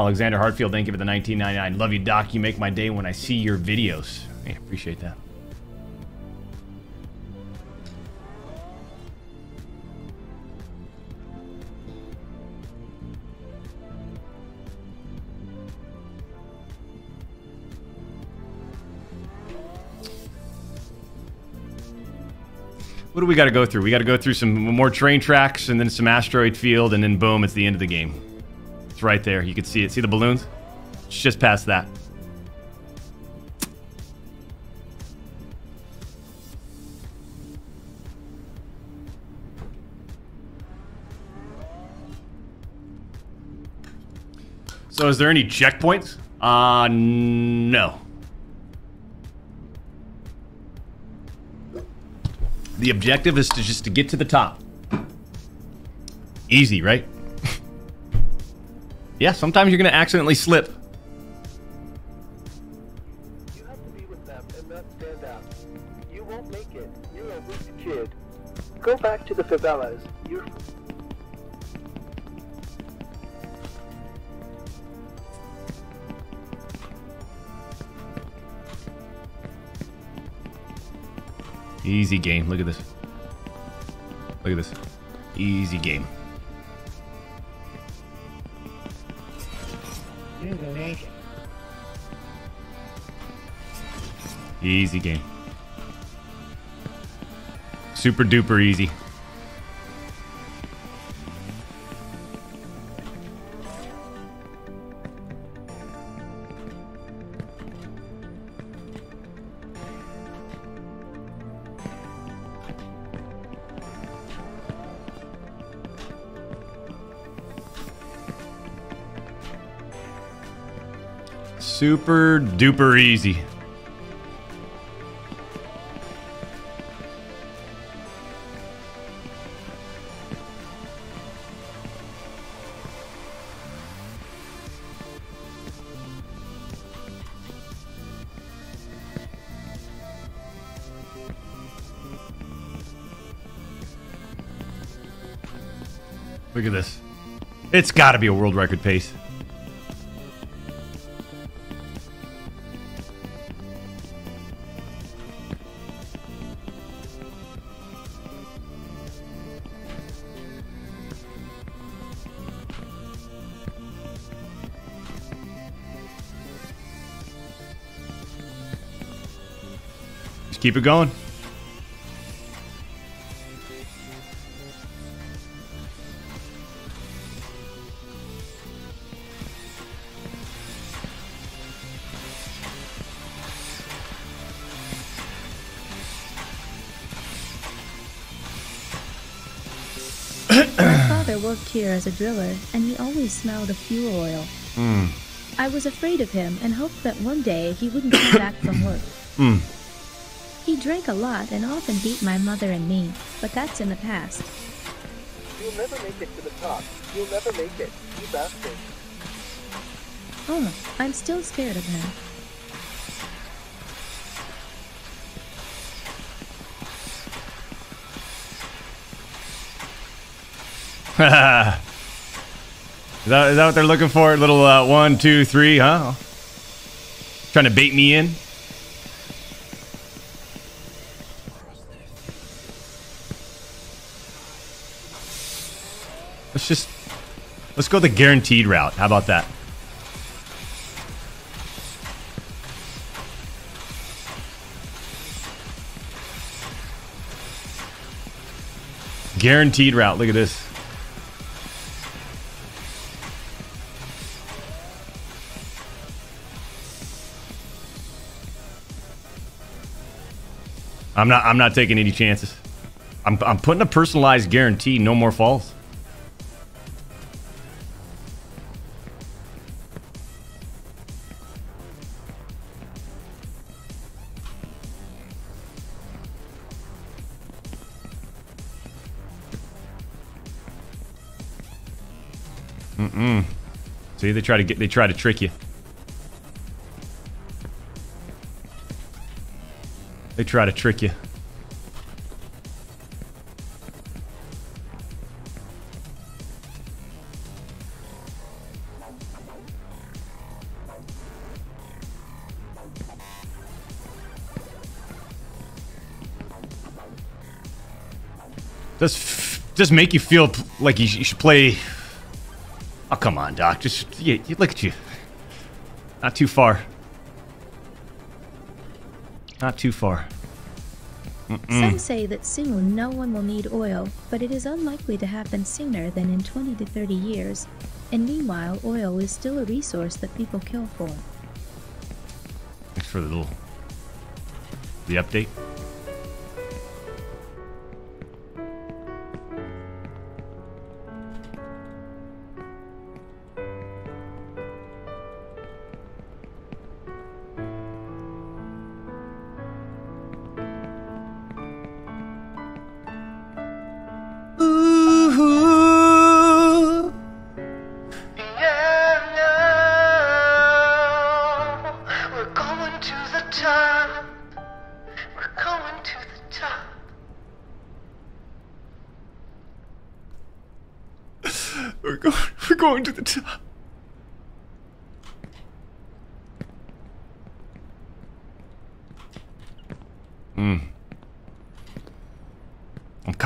Alexander Hartfield, thank you for the 1999. Love you, Doc. You make my day when I see your videos. Hey, appreciate that. What do we got to go through? We got to go through some more train tracks and then some asteroid field, and then boom, it's the end of the game. It's right there. You can see it. See the balloons? It's just past that. So, is there any checkpoints? Uh, no. The objective is to just to get to the top. Easy, right? Yeah, sometimes you're gonna accidentally slip. You have to be with them and not stand out. You won't make it. You're a weak kid. Go back to the favelas. You're Easy game. Look at this. Look at this. Easy game. Easy game. Super duper easy. Super duper easy. Look at this. It's got to be a world record pace. Keep it going. My father worked here as a driller, and he always smelled of fuel oil. Hmm. I was afraid of him and hoped that one day he wouldn't come back from work. Hmm. He drank a lot and often beat my mother and me, but that's in the past. You'll never make it to the top. You'll never make it. You bastard. Oh, I'm still scared of him. is, that, is that what they're looking for? A little uh, one, two, three, huh? Trying to bait me in? Let's go the guaranteed route. How about that? Guaranteed route. Look at this. I'm not. I'm not taking any chances. I'm. I'm putting a personalized guarantee. No more falls. They try to get. They try to trick you. They try to trick you. Does just make you feel like you, you should play Come on, Doc. Just yeah, you- look at you. Not too far. Not too far. Some Mm-mm. say that soon no one will need oil, but it is unlikely to happen sooner than in 20 to 30 years. And meanwhile, oil is still a resource that people kill for. Thanks for the little the update.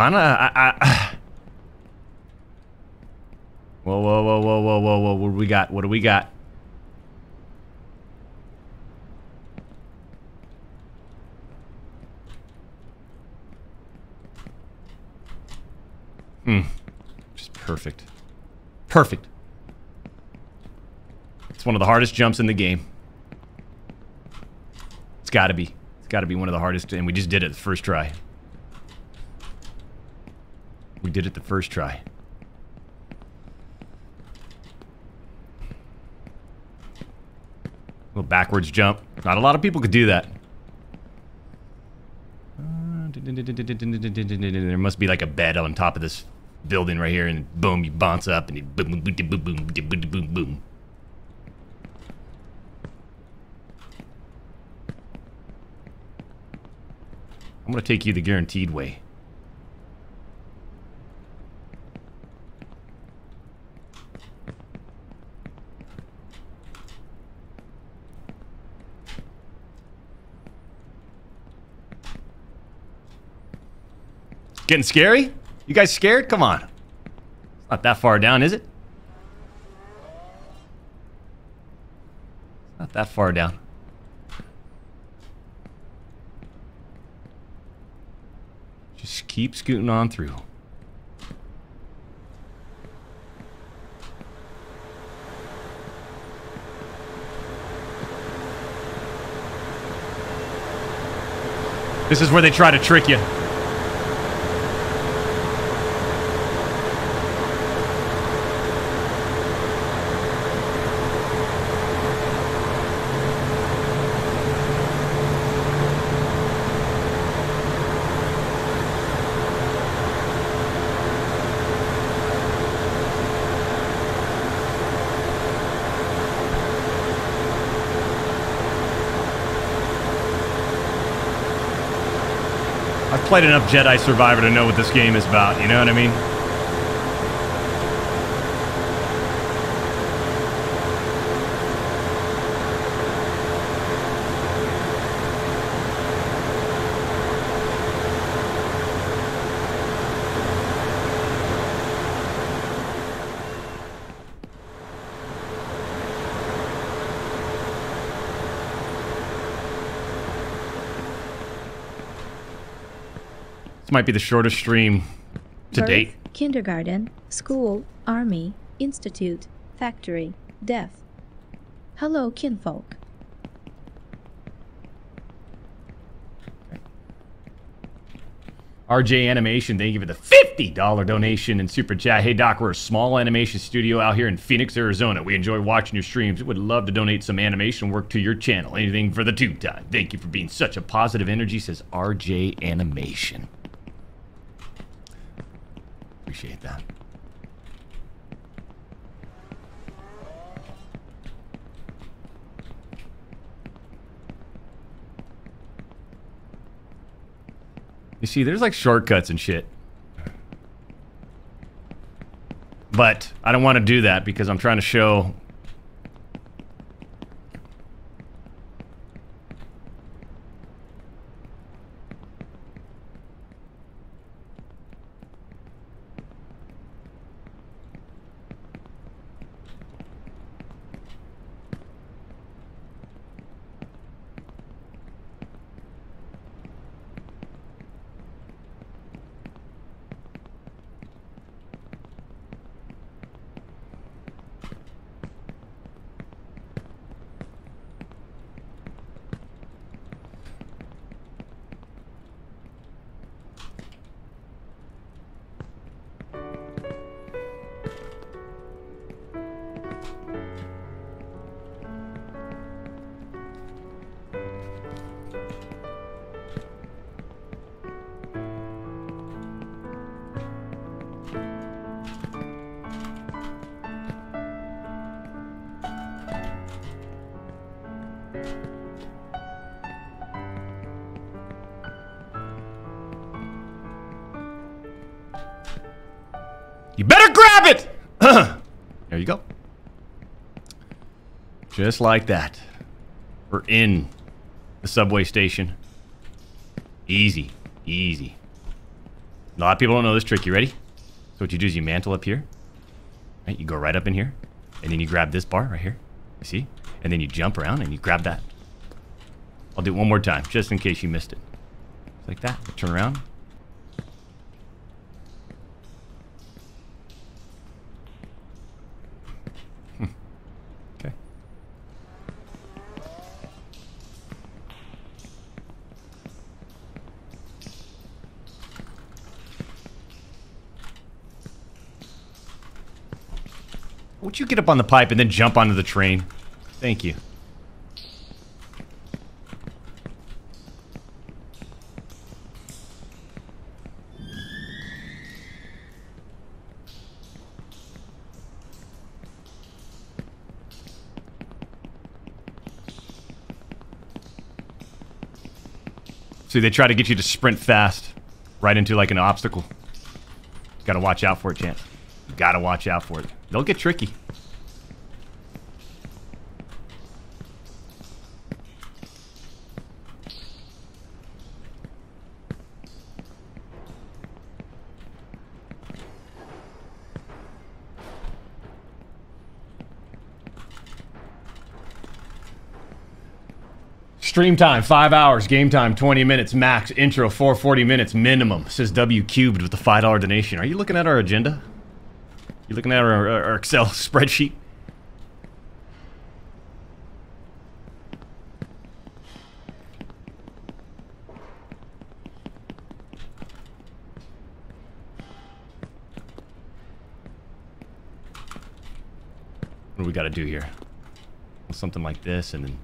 Kind of. Whoa, whoa, whoa, whoa, whoa, whoa, whoa! What do we got? What do we got? Hmm. Just perfect. Perfect. It's one of the hardest jumps in the game. It's got to be. It's got to be one of the hardest, and we just did it the first try. We did it the first try. A little backwards jump. Not a lot of people could do that. There must be like a bed on top of this building right here, and boom, you bounce up, and you boom, boom, boom, boom, boom, boom, boom, boom. I'm gonna take you the guaranteed way. Getting scary? You guys scared? Come on. It's not that far down, is it? It's not that far down. Just keep scooting on through. This is where they try to trick you. I've played enough Jedi Survivor to know what this game is about, you know what I mean? This might be the shortest stream to Birth, date. Kindergarten, school, army, institute, factory, death. Hello, kinfolk. RJ Animation, thank you for the $50 donation and super chat. Hey, Doc, we're a small animation studio out here in Phoenix, Arizona. We enjoy watching your streams. We would love to donate some animation work to your channel. Anything for the tube time. Thank you for being such a positive energy, says RJ Animation. Appreciate that. You see, there's like shortcuts and shit. But I don't want to do that because I'm trying to show. Like that. We're in the subway station. Easy. Easy. A lot of people don't know this trick. You ready? So what you do is you mantle up here. Right? You go right up in here. And then you grab this bar right here. You see? And then you jump around and you grab that. I'll do it one more time, just in case you missed it. Just like that. Turn around. You get up on the pipe and then jump onto the train? Thank you. See, they try to get you to sprint fast right into like an obstacle. Gotta watch out for it, Chance. Gotta watch out for it. They'll get tricky. Stream time, five hours. Game time, 20 minutes max. Intro, 440 minutes minimum. Says W cubed with the $5 donation. Are you looking at our agenda? You looking at our, our Excel spreadsheet? What do we got to do here? Something like this and then...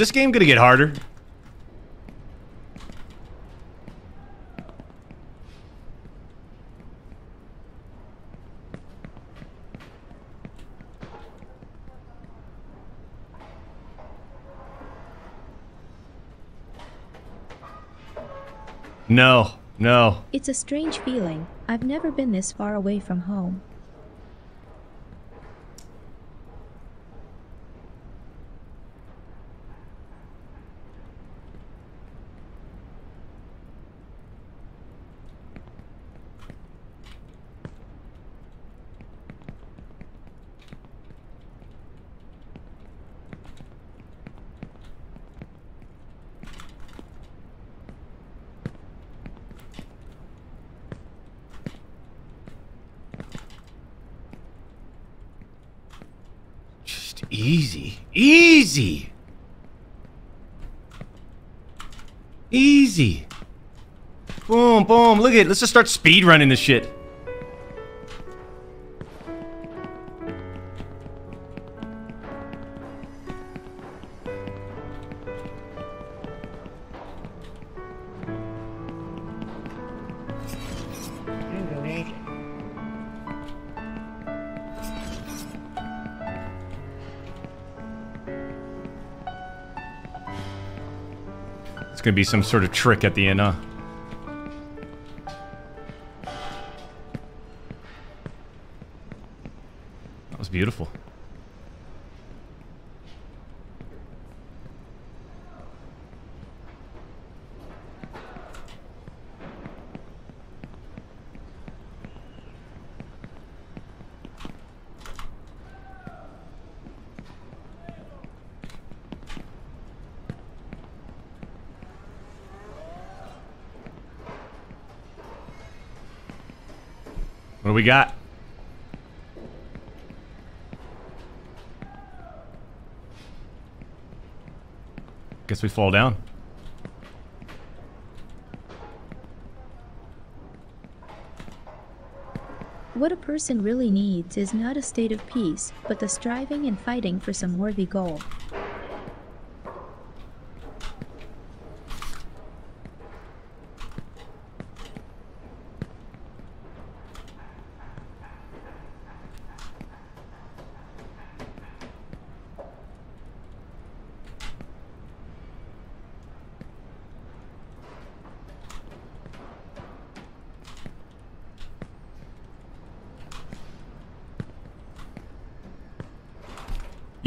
this game gonna get harder? No, no. It's a strange feeling. I've never been this far away from home. Just easy. Easy. Easy. Boom, boom. Look at it. Let's just start speed running this shit. It's gonna be some sort of trick at the end, huh? Beautiful. What do we got? Guess we fall down. What a person really needs is not a state of peace, but the striving and fighting for some worthy goal.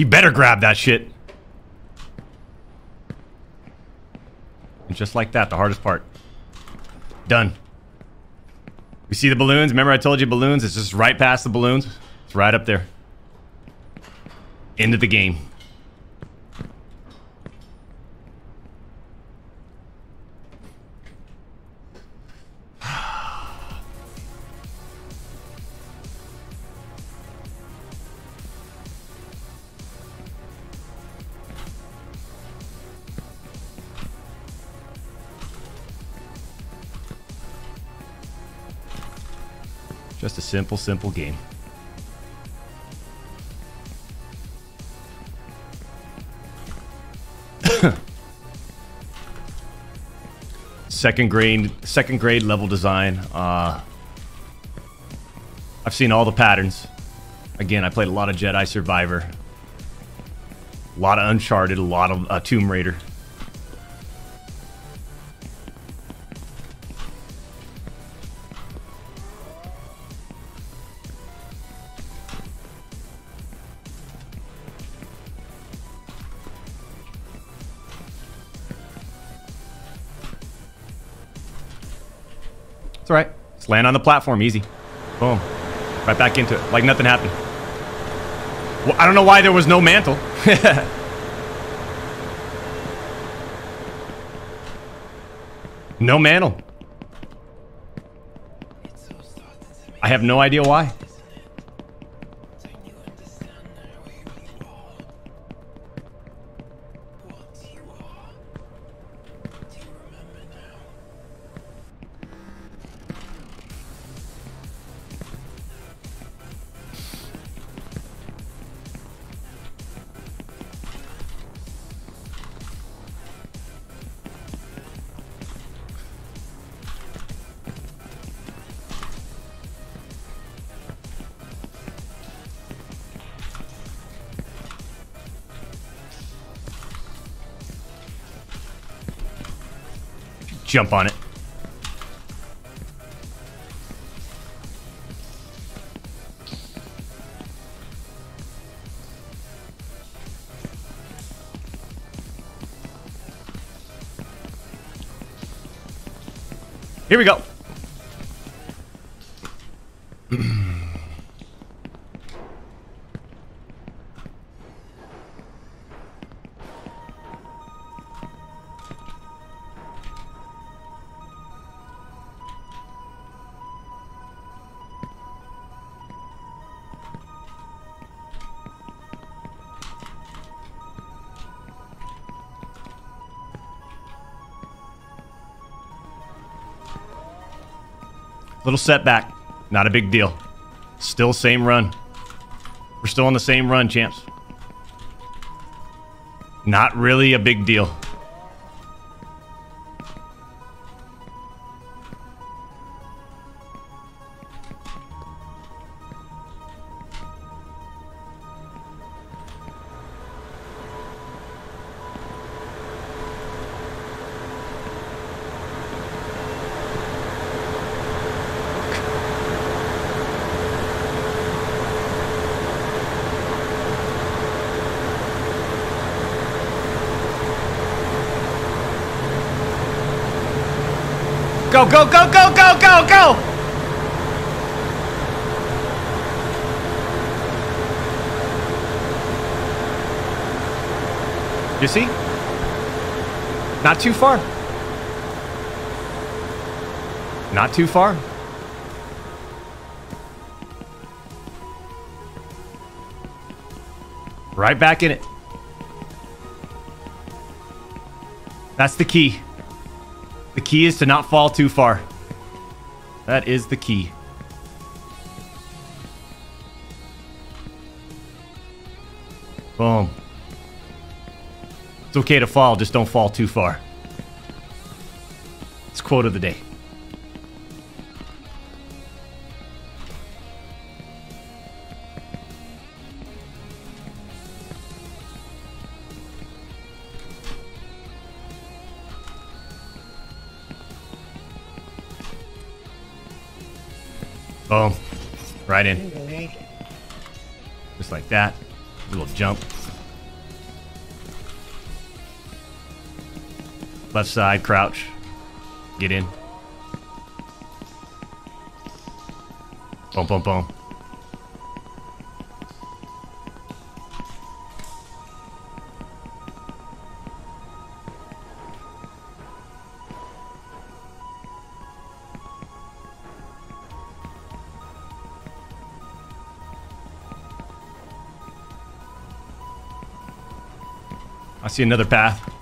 You better grab that shit. And just like that, the hardest part. Done. We see the balloons. Remember I told you balloons? It's just right past the balloons. It's right up there. Into the game. Simple, simple game. second grade, second grade level design. Uh, I've seen all the patterns. Again, I played a lot of Jedi Survivor, a lot of Uncharted, a lot of uh, Tomb Raider. It's alright. Just land on the platform, easy. Boom. Right back into it, like nothing happened. Well, I don't know why there was no mantle. no mantle. I have no idea why. Jump on it. Here we go. Little setback. Not a big deal. Still same run. We're still on the same run, champs. Not really a big deal. You see? Not too far. Not too far. Right back in it. That's the key. The key is to not fall too far. That is the key. Boom. It's okay to fall, just don't fall too far. It's quote of the day. Boom. Right in. Just like that. Little jump. Left side, crouch. Get in. Boom, boom, boom. I see another path.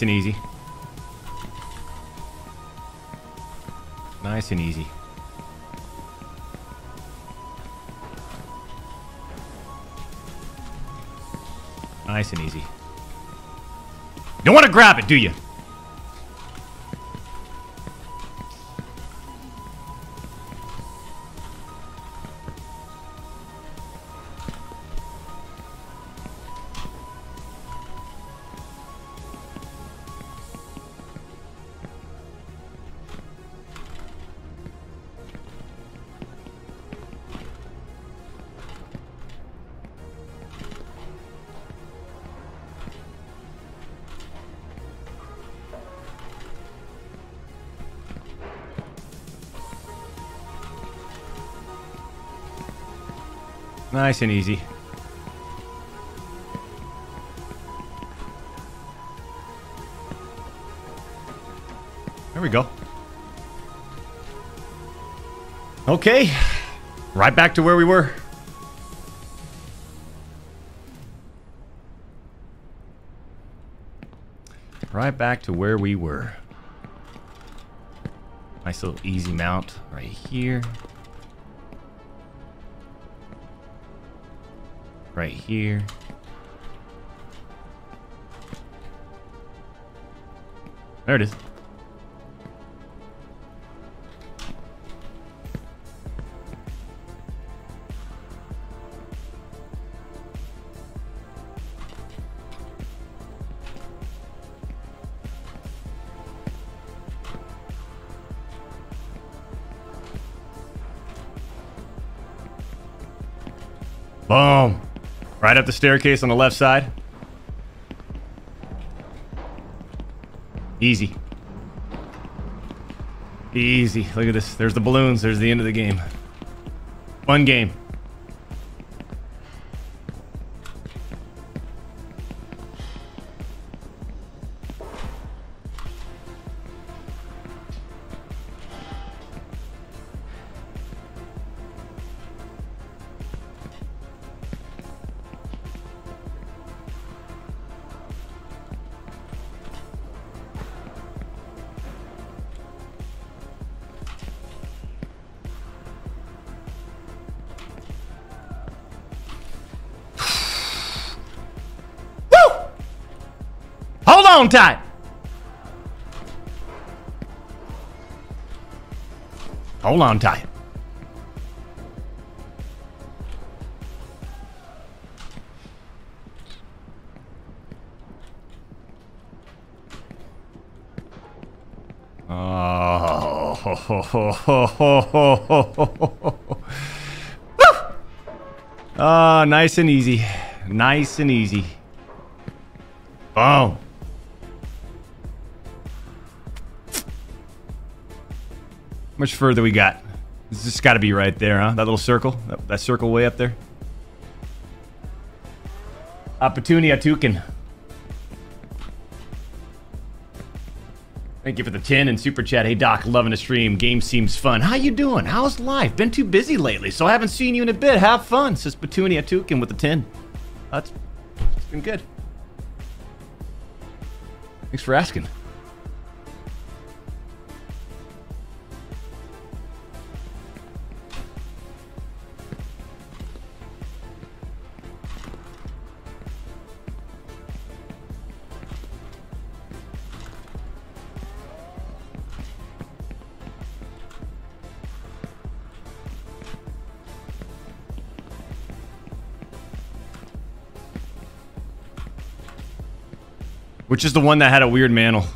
Nice and easy. Nice and easy. Nice and easy. Don't want to grab it, do you? Nice and easy. There we go. Okay. Right back to where we were. Right back to where we were. Nice little easy mount right here. Right here. There it is. Right up the staircase on the left side. Easy. Easy. Look at this. There's the balloons. There's the end of the game. Fun game. long time. Hold on tight. Oh, ho, ho, ho, oh, nice and easy. Nice and easy. Boom. Much further we got? This just got to be right there, huh? That little circle? That, that circle way up there? Opportunity Tukin. Thank you for the 10 and super chat. Hey Doc, loving the stream. Game seems fun. How you doing? How's life? Been too busy lately, so I haven't seen you in a bit. Have fun. Says Petunia Tukin with the 10. That's it's been good. Thanks for asking. Which is the one that had a weird mantle?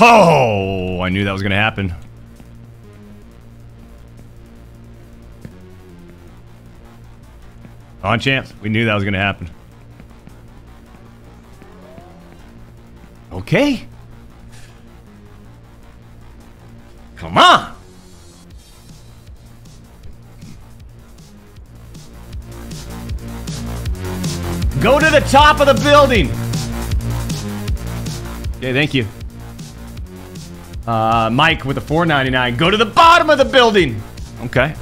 Oh, I knew that was going to happen. On chance. We knew that was going to happen. Okay. Come on. Go to the top of the building. Okay, thank you. Uh, Mike with the 4.99. Go to the bottom of the building. Okay.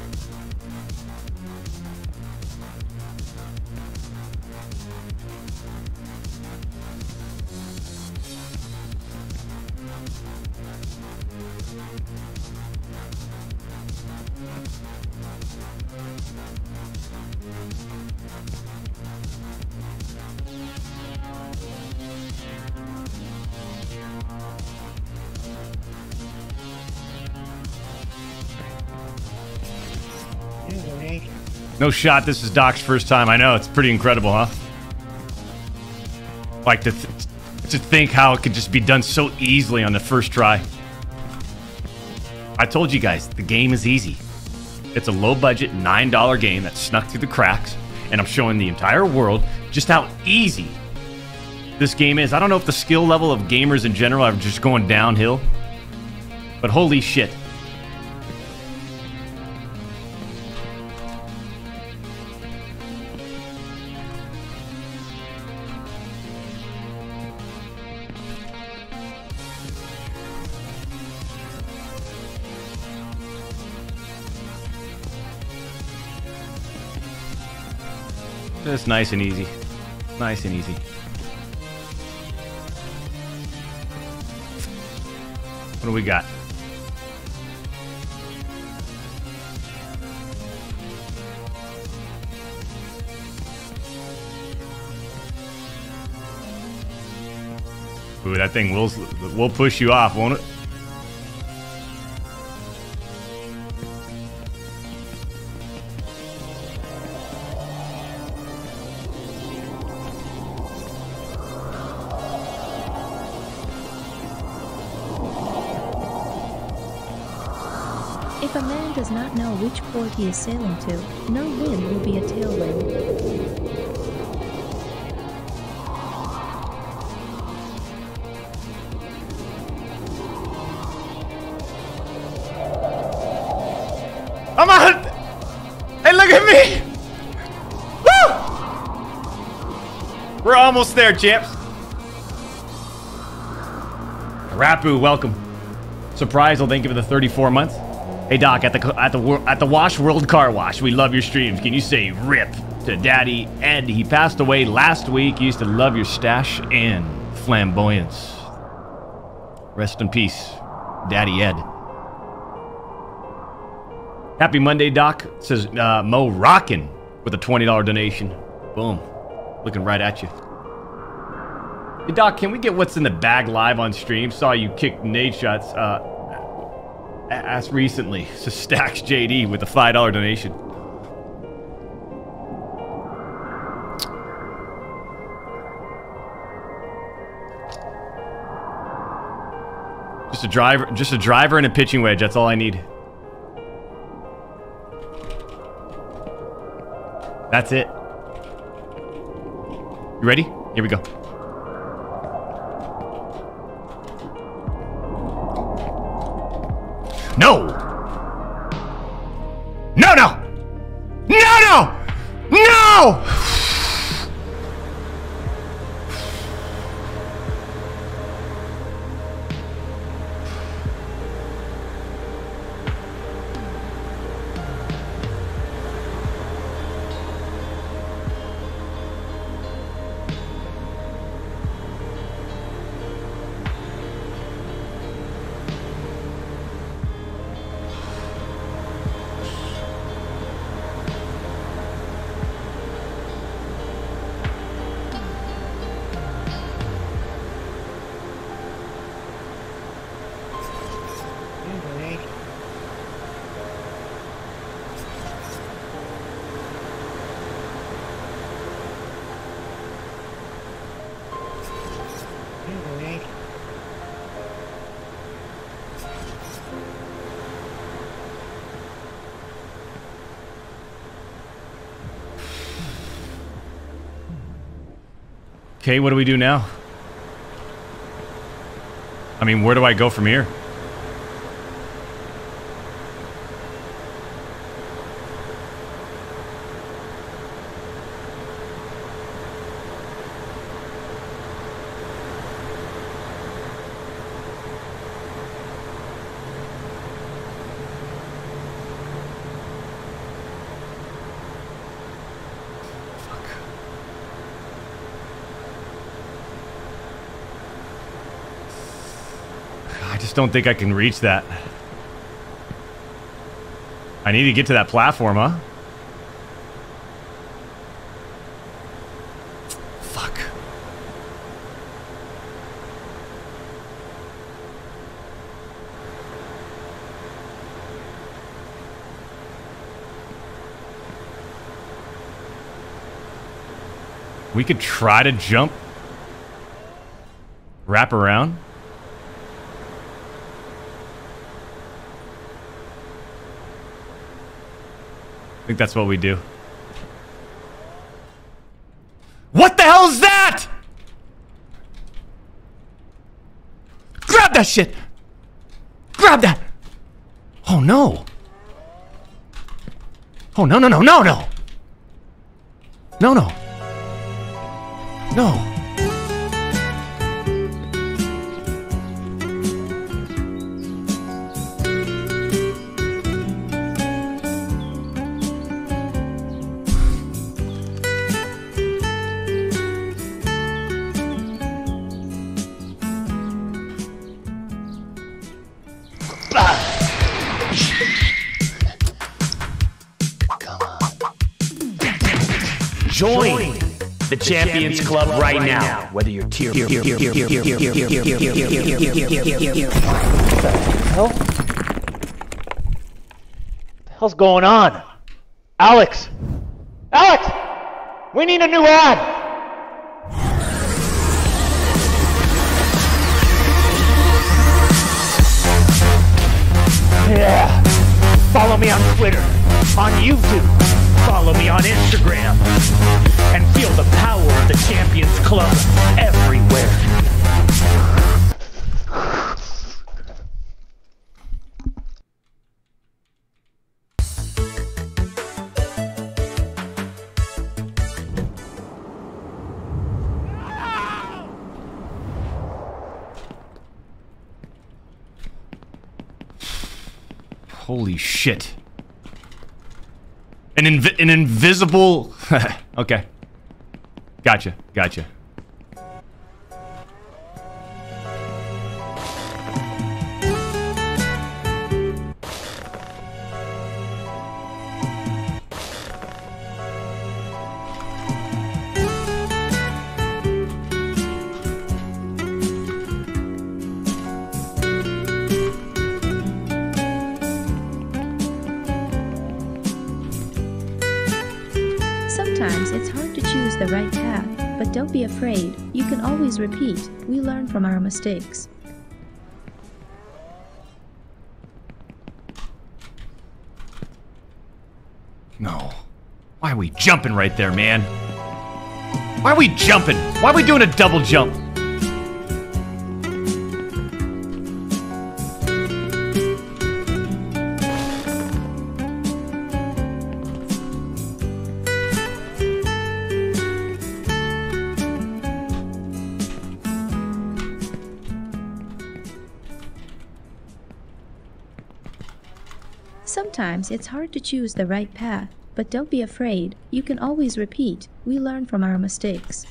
No shot. This is Doc's first time. I know it's pretty incredible, huh? Like to th to think how it could just be done so easily on the first try. I told you guys the game is easy. It's a low budget nine dollar game that snuck through the cracks, and I'm showing the entire world just how easy this game is. I don't know if the skill level of gamers in general are just going downhill, but holy shit. Just nice and easy. Nice and easy. What do we got? Ooh, that thing will will push you off, won't it? Port he is sailing to, no wind will be a tailwind. I'm out! Hey, look at me! Woo! We're almost there, champs. Rapu, welcome. Surprise! Well, thank you for the 34 months. Hey Doc, at the at the at the Wash World Car Wash, we love your streams. Can you say rip to Daddy Ed? He passed away last week. He used to love your stash and flamboyance. Rest in peace, Daddy Ed. Happy Monday, Doc. Says uh, Mo Rockin with a $20 donation. Boom. Looking right at you. Hey, Doc, can we get what's in the bag live on stream? Saw you kick Nadeshot's uh, ass recently. So Stacks JD with a $5 donation. Just a driver, just a driver and a pitching wedge. That's all I need. That's it. You ready? Here we go. No! Okay, what do we do now? I mean, where do I go from here? I just don't think I can reach that. I need to get to that platform, huh? Fuck. We could try to jump. Wrap around. I think that's what we do. What the hell is that? Grab that shit! Grab that! Oh no! Oh no no no no no! No no! club right now, whether you're tier. here, here, here, here, here, here, here, here, here shit. An invi an invisible Okay. Gotcha. Gotcha. Repeat. We learn from our mistakes. No. Why are we jumping right there, man? Why are we jumping? Why are we doing a double jump? Sometimes it's hard to choose the right path, but don't be afraid. You can always repeat. We learn from our mistakes.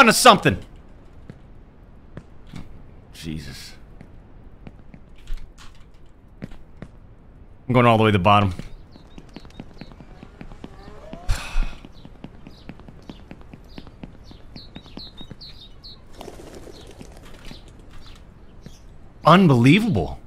Onto something. Jesus. I'm going all the way to the bottom. Unbelievable.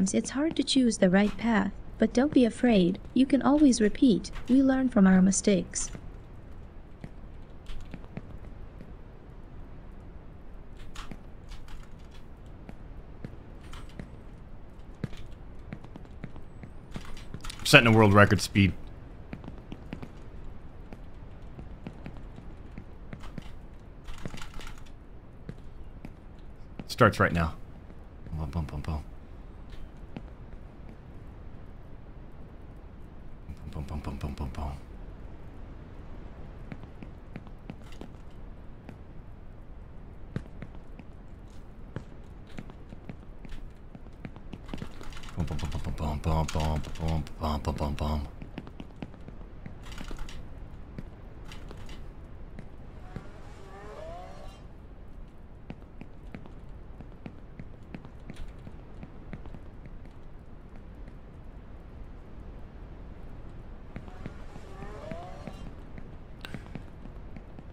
Sometimes it's hard to choose the right path, but don't be afraid. You can always repeat. We learn from our mistakes. Setting a world record speed. Starts right now.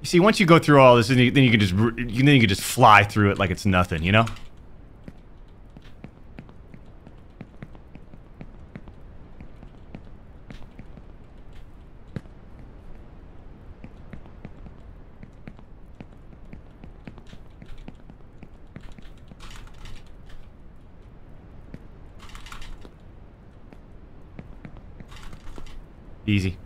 See, once you go through all this, then you, then you can just then you can just fly through it like it's nothing, you know? Easy.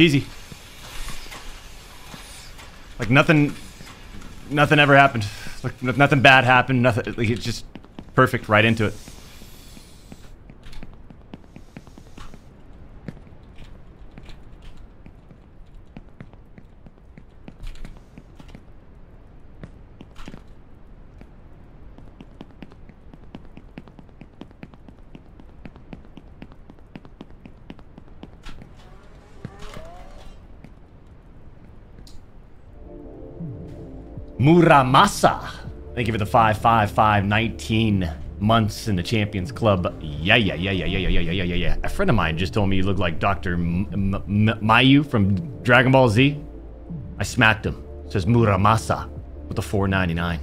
Easy. Like nothing, nothing ever happened. Like nothing bad happened. Nothing. Like it's just perfect. Right into it. Muramasa. Thank you for the 555 19 months in the Champions Club. Yeah, yeah, yeah, yeah, yeah, yeah, yeah, yeah, yeah, yeah. A friend of mine just told me you look like Dr. M- M- Mayu from Dragon Ball Z. I smacked him. It says Muramasa with the 499.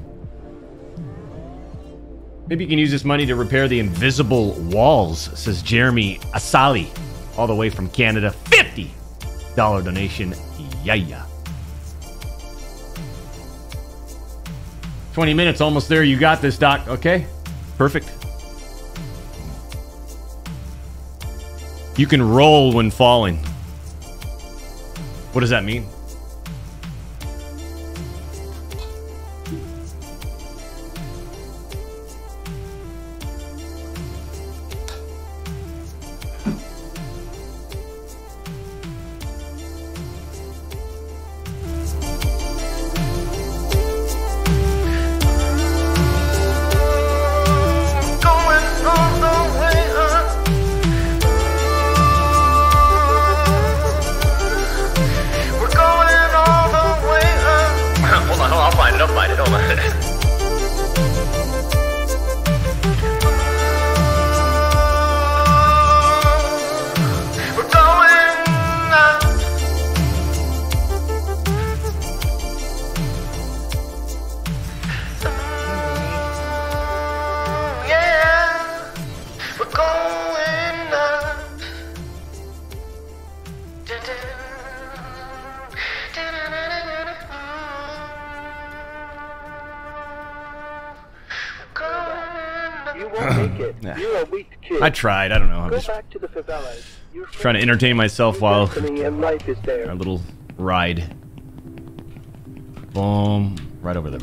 Maybe you can use this money to repair the invisible walls, says Jeremy Asali, all the way from Canada. $50 donation. Yeah, yeah. 20 minutes, almost there. You got this, Doc. Okay? Perfect. You can roll when falling. What does that mean? Tried. I don't know. I'm Go just back to the favelas. Trying to entertain myself while destiny life is there. our little ride. Boom. Right over there.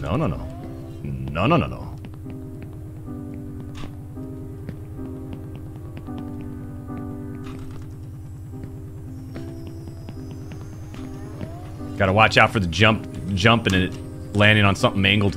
No, no, no. No, no, no, no. Gotta watch out for the jump, jumping it landing on something mangled.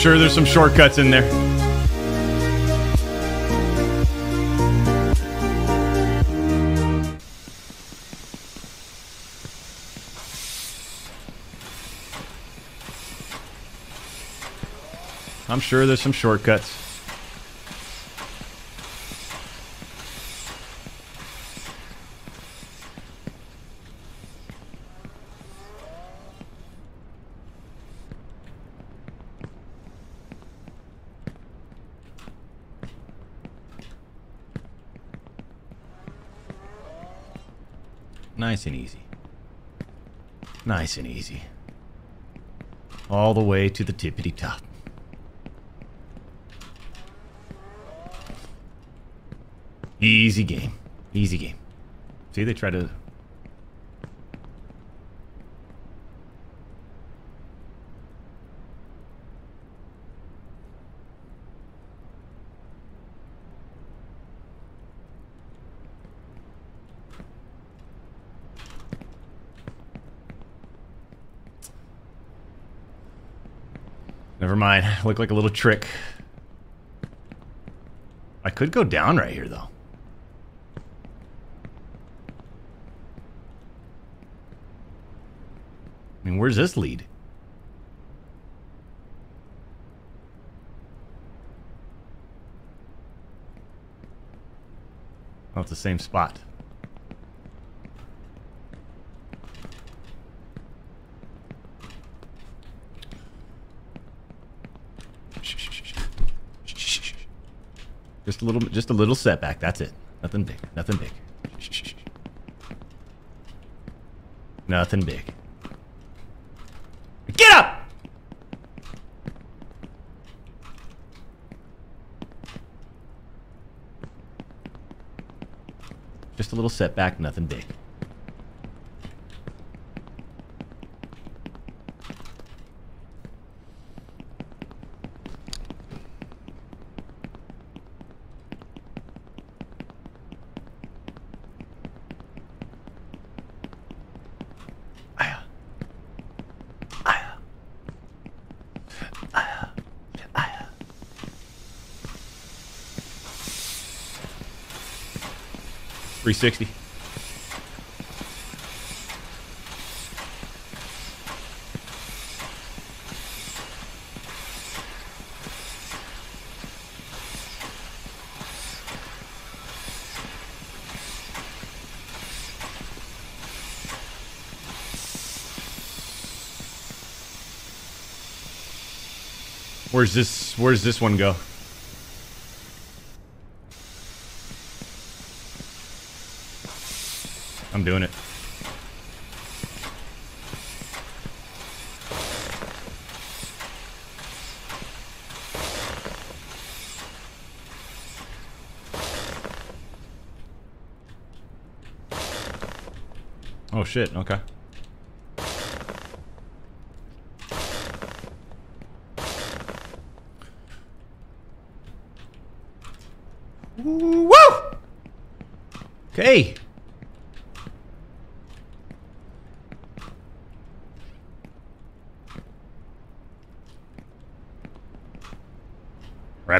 Sure there's some shortcuts in there. I'm sure there's some shortcuts. Nice and easy. Nice and easy. All the way to the tippity top. Easy game. Easy game. See, they try to. Never mind. Look like a little trick. I could go down right here, though. I mean, where's this lead? Oh, it's the same spot. Just a little, just a little setback. That's it. Nothing big. Nothing big. Nothing big. Get up! Just a little setback. Nothing big. 360. Where's this? Where's this one go? I'm doing it. Oh shit, okay. Woo! Okay. Right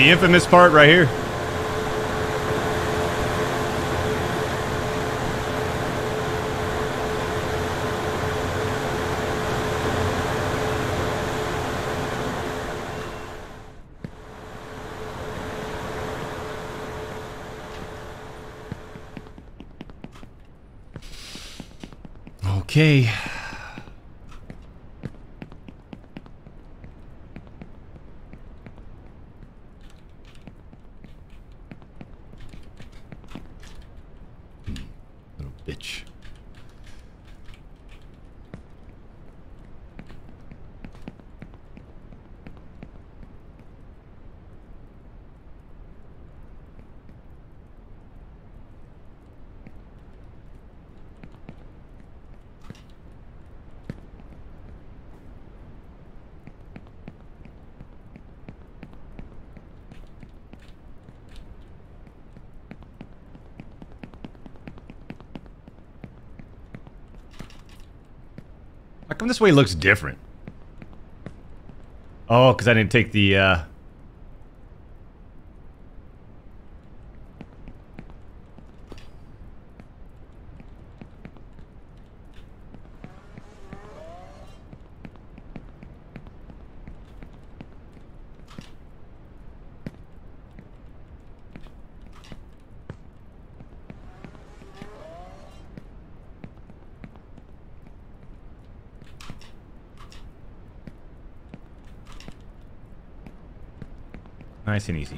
The infamous part right here. Okay. Little bitch. How come this way looks different? Oh, because I didn't take the, uh... Nice and easy.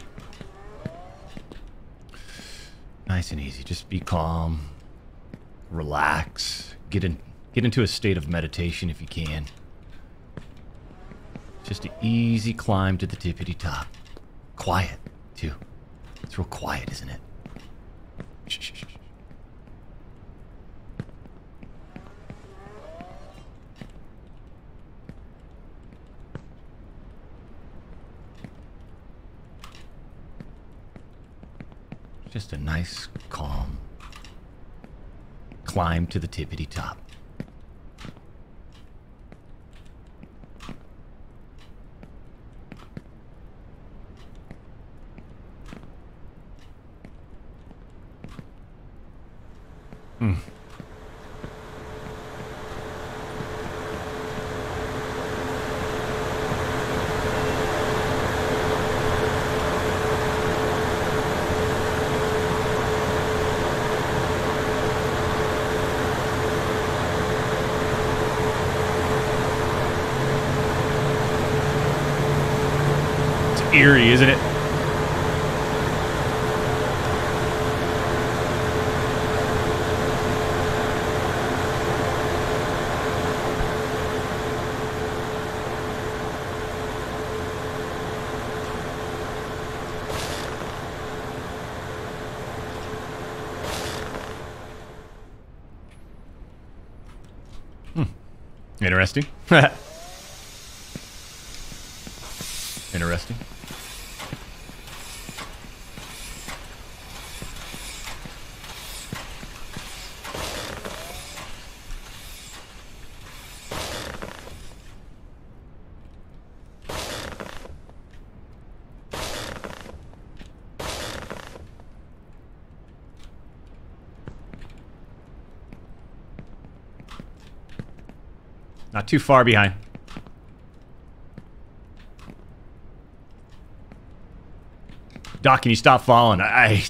Nice and easy. Just be calm. Relax. Get in get into a state of meditation if you can. Just an easy climb to the tippity top. Quiet, too. It's real quiet, isn't it? Shh, shh, shh, shh. Just a nice, calm climb to the tippity top. Too far behind. Doc, can you stop falling? I. I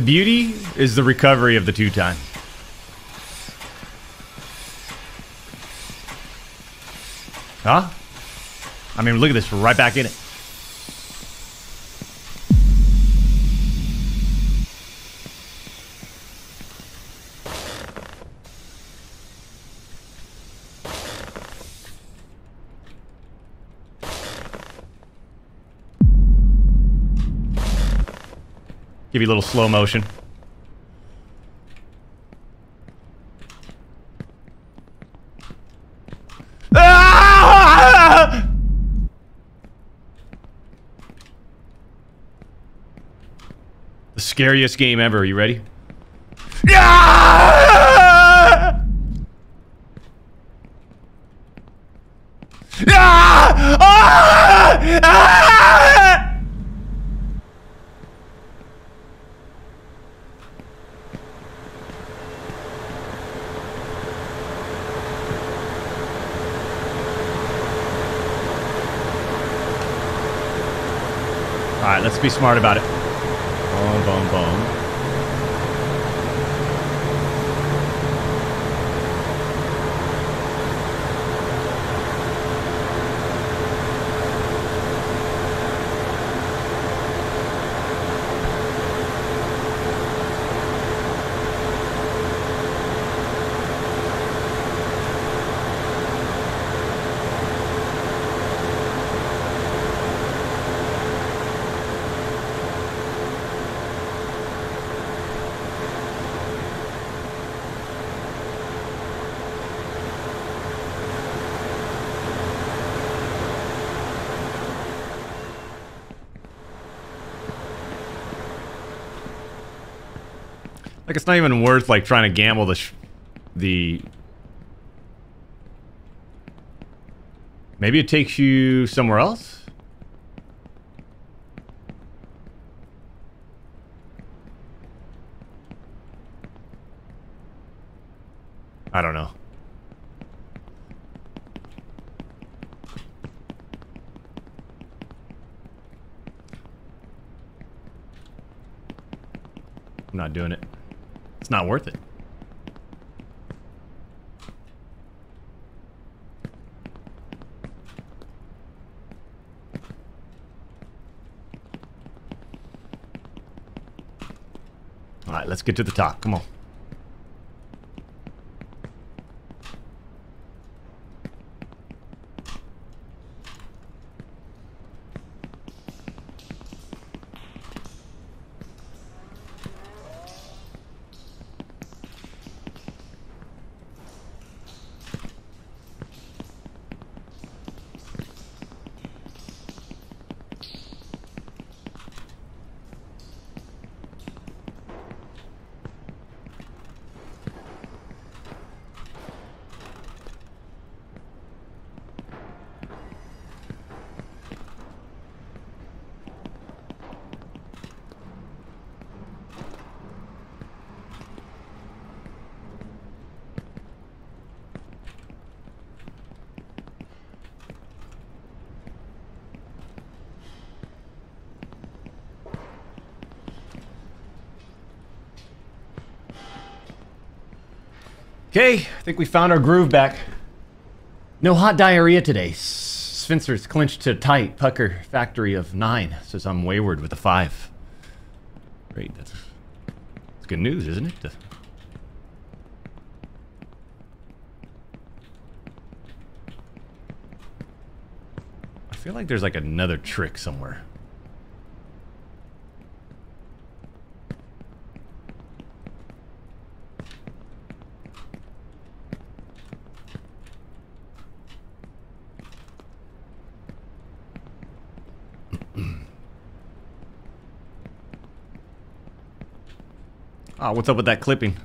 The beauty is the recovery of the two time. Huh? I mean, look at this. We're right back in it. Give you a little slow motion. Ah! The scariest game ever. Are you ready? Ah! Ah! Ah! Ah! All right, let's be smart about it. Boom, boom, boom. Like it's not even worth like trying to gamble the the. Maybe it takes you somewhere else. I don't know. I'm not doing it. It's not worth it. All right, let's get to the top. Come on. Okay, I think we found our groove back. No hot diarrhea today. sphincter's clinched to tight. Pucker factory of nine says I'm wayward with a five. great. That's, that's good news, isn't it? I feel like there's like another trick somewhere. Ah, what's up with that clipping?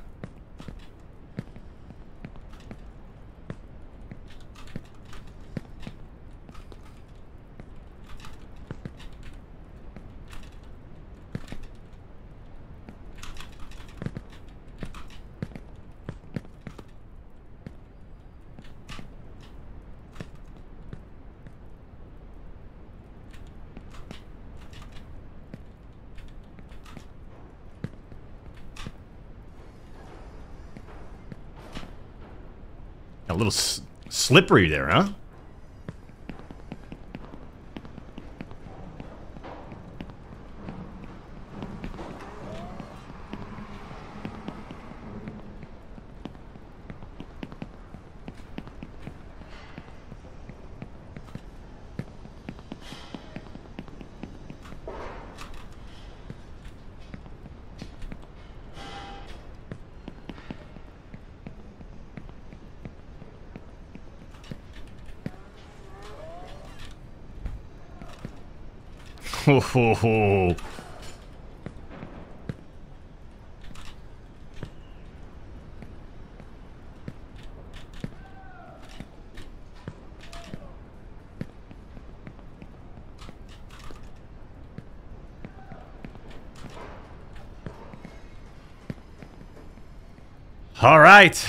Little slippery there, huh? Ho ho. All right.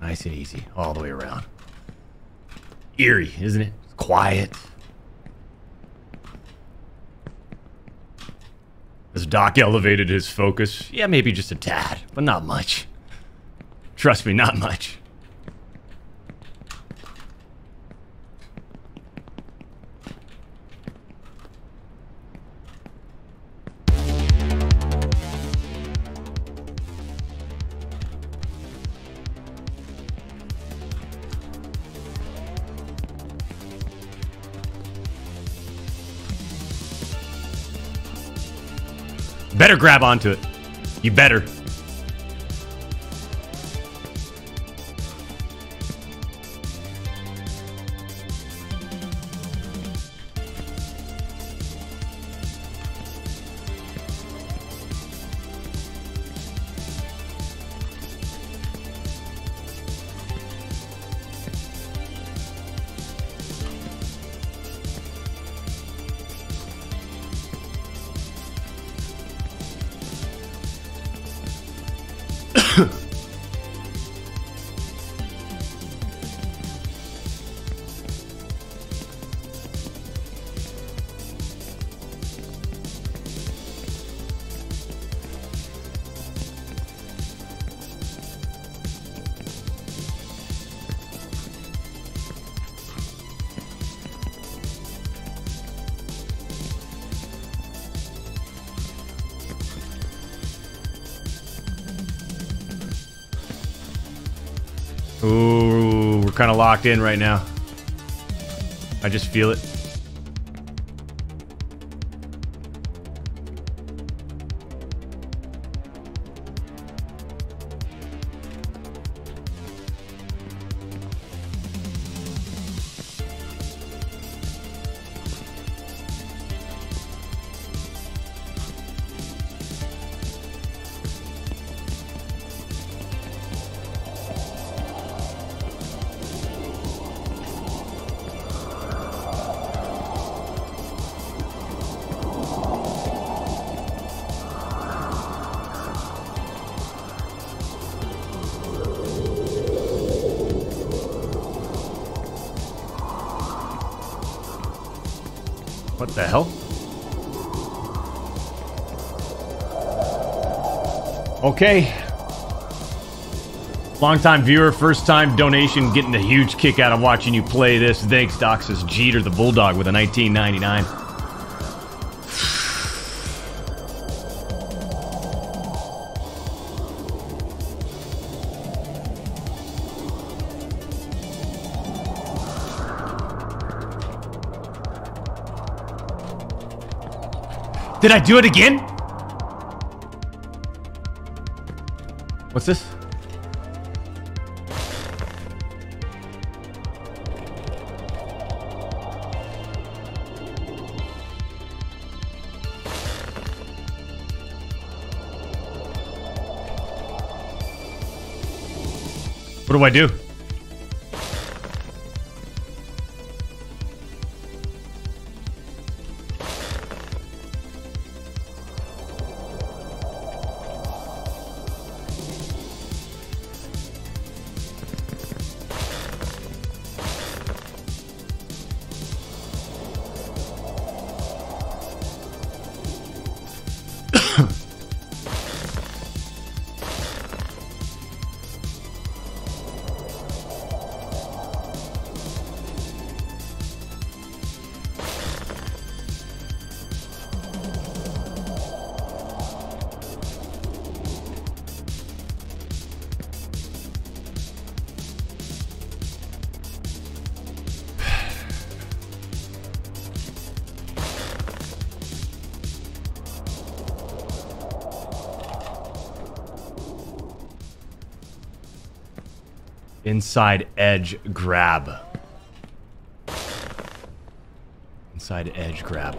Nice and all the way around. Eerie, isn't it? Quiet. As Doc elevated his focus, yeah, maybe just a tad, but not much. Trust me, not much. Better grab onto it. You better. Locked in right now. I just feel it. Okay. Longtime viewer, first time donation, getting a huge kick out of watching you play this. Thanks, says Jeter the Bulldog with a 1999. Did I do it again? What's this? What do I do? Inside edge grab. Inside edge grab.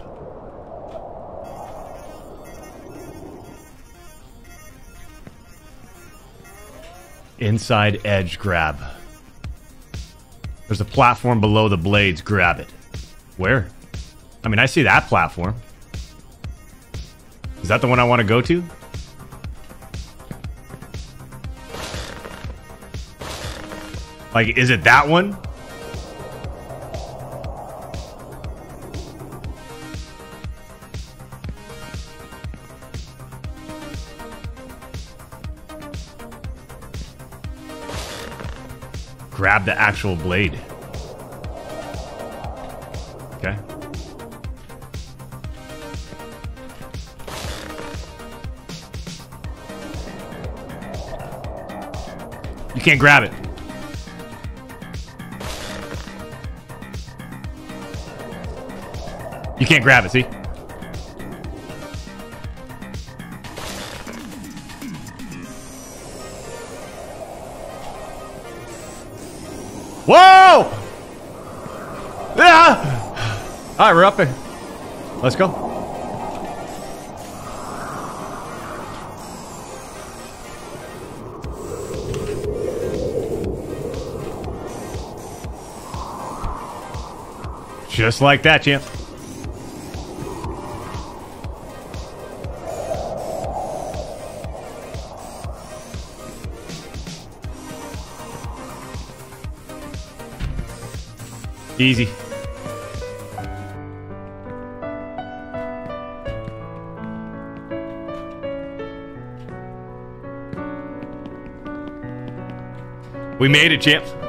Inside edge grab. There's a platform below the blades. Grab it. Where? I mean, I see that platform. Is that the one I want to go to? Like, is it that one? Grab the actual blade. Okay. You can't grab it. You can't grab it, see? Whoa! Yeah! All right, we're up here. Let's go. Just like that, champ. Easy. We made it, champ.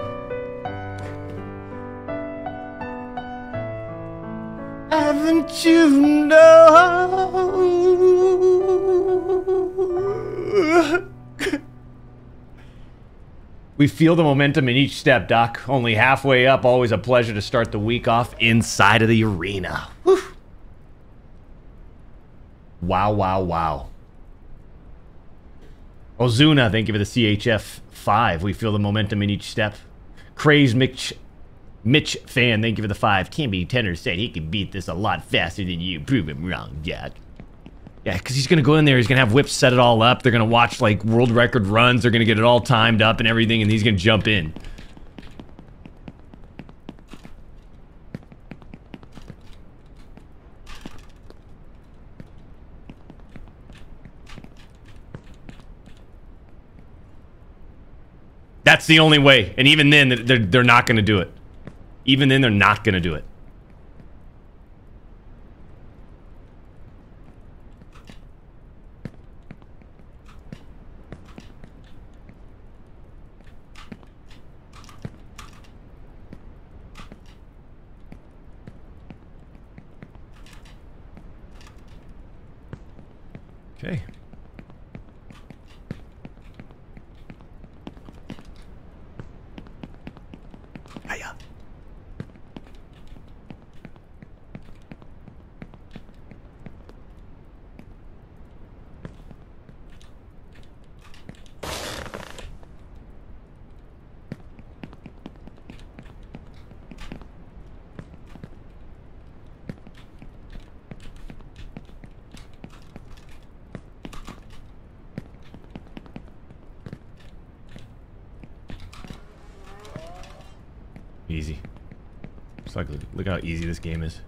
We feel the momentum in each step, Doc. Only halfway up, always a pleasure to start the week off inside of the arena. Whew. Wow, wow, wow. Ozuna, thank you for the CHF 5. We feel the momentum in each step. Crazed Mitch, Mitch fan, thank you for the 5. Timmy Tenor said he could beat this a lot faster than you. Prove him wrong, Jack. Yeah, because he's going to go in there. He's going to have whips set it all up. They're going to watch like world record runs. They're going to get it all timed up and everything, and he's going to jump in. That's the only way. And even then, they're, they're not going to do it. Even then, they're not going to do it. Okay. Hiya. Easy. Just like look how easy this game is.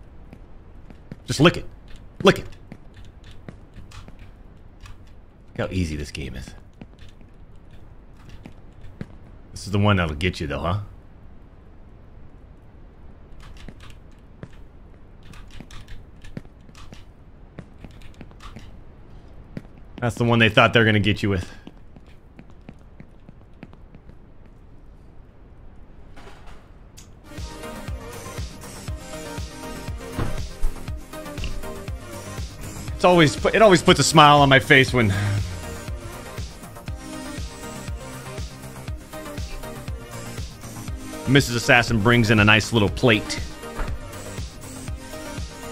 Just lick it. Lick it. Look how easy this game is. This is the one that'll get you though, huh? That's the one they thought they were gonna get you with. Always it always puts a smile on my face when Mrs. Assassin brings in a nice little plate.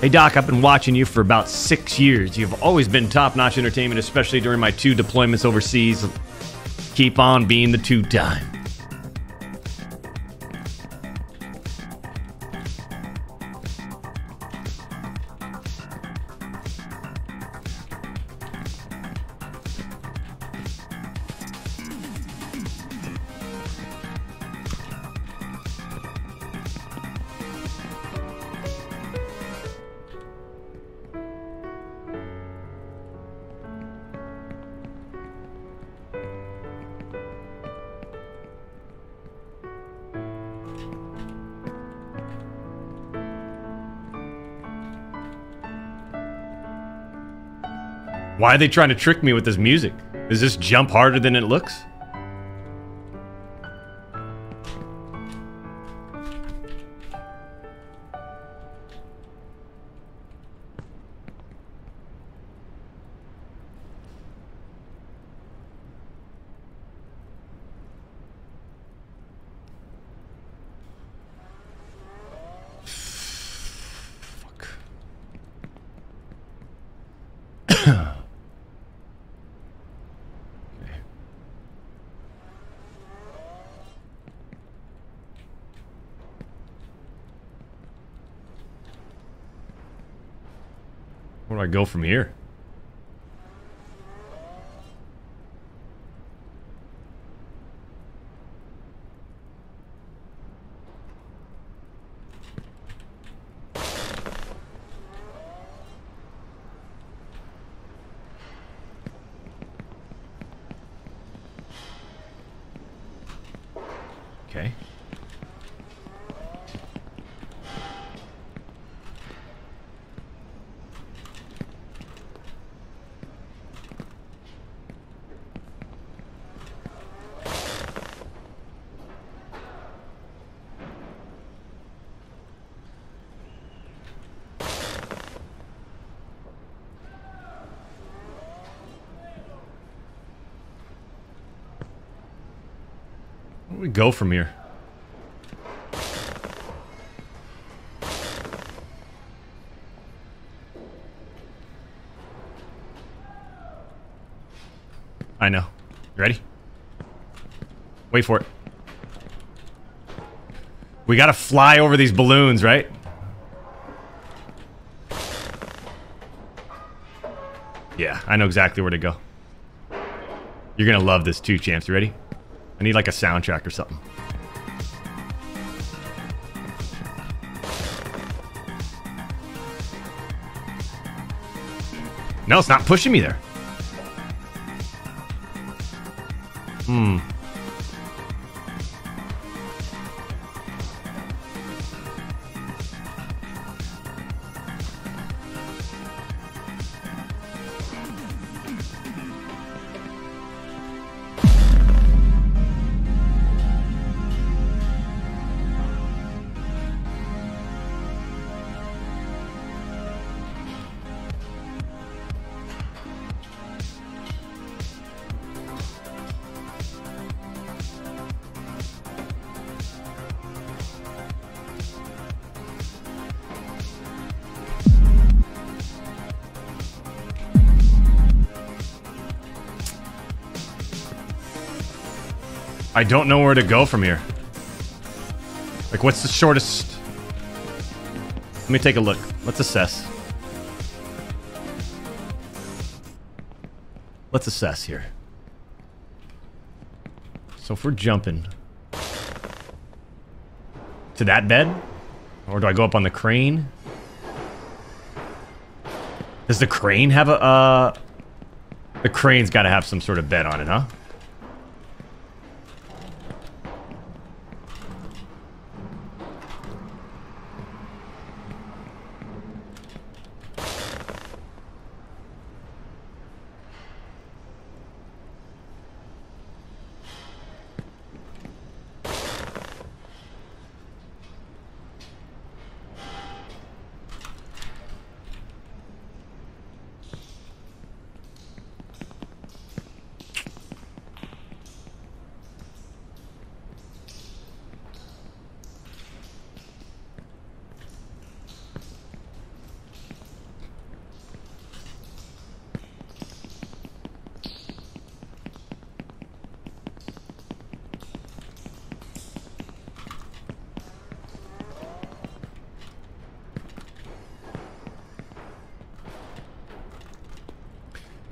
Hey Doc, I've been watching you for about six years. You've always been top-notch entertainment, especially during my two deployments overseas. Keep on being the two-time. Why are they trying to trick me with this music? Does this jump harder than it looks? Go from here? Okay. Where do we go from here? I know. You ready? Wait for it. We gotta fly over these balloons, right? Yeah, I know exactly where to go. You're gonna love this too, champs. You ready? Need like a soundtrack or something. No, it's not pushing me there. Hmm. I don't know where to go from here. Like, what's the shortest? Let me take a look. Let's assess. Let's assess here. So if we're jumping to that bed, or do I go up on the crane? Does the crane have a, uh... The crane's got to have some sort of bed on it, huh?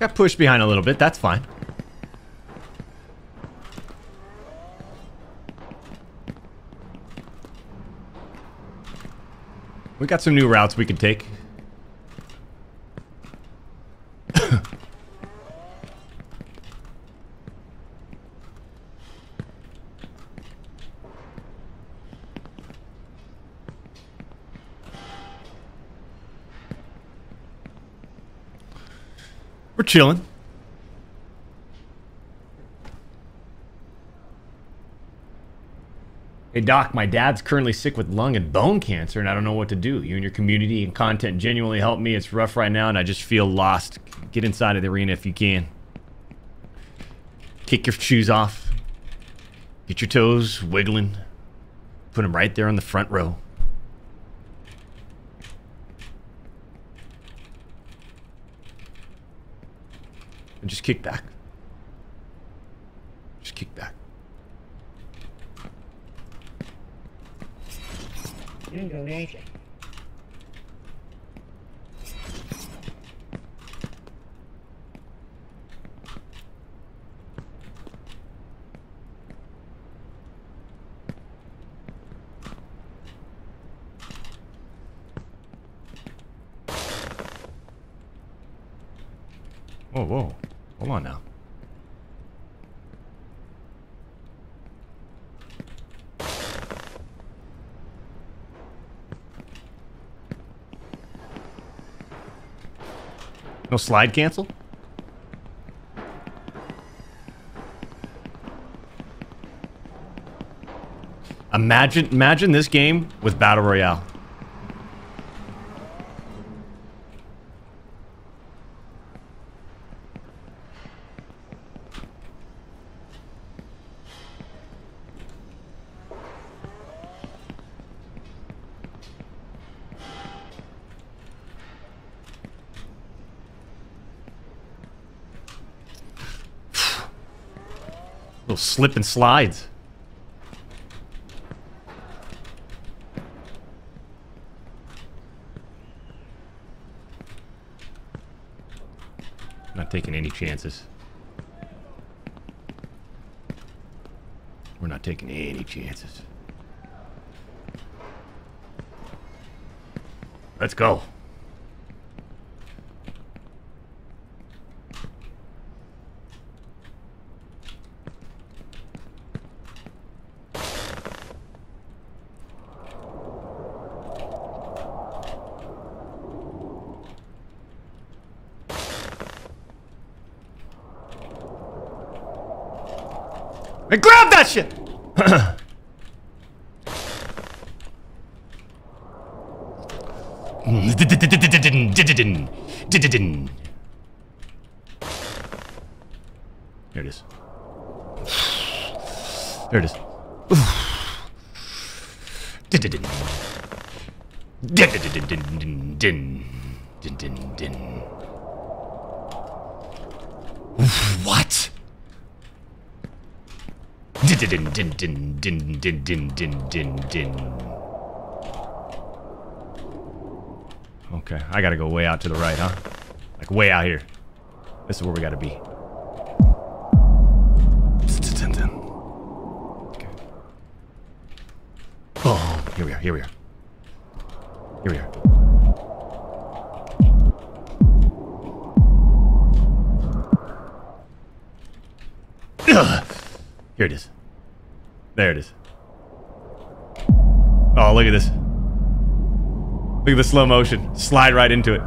Got pushed behind a little bit. That's fine. We got some new routes we can take. We're chilling. Hey doc, my dad's currently sick with lung and bone cancer and I don't know what to do. You and your community and content genuinely help me. It's rough right now and I just feel lost. Get inside of the arena if you can. Kick your shoes off. Get your toes wiggling. Put them right there on the front row. And just kick back. Just kick back. Whoa, whoa. Hold on now. No slide cancel? Imagine imagine this game with Battle Royale. Slip and slides. Din, din, din, din, din, din, din. Okay, I gotta go way out to the right, huh? Like way out here. This is where we gotta be. Okay. Oh, here we are, here we are. Slow motion. Slide right into it.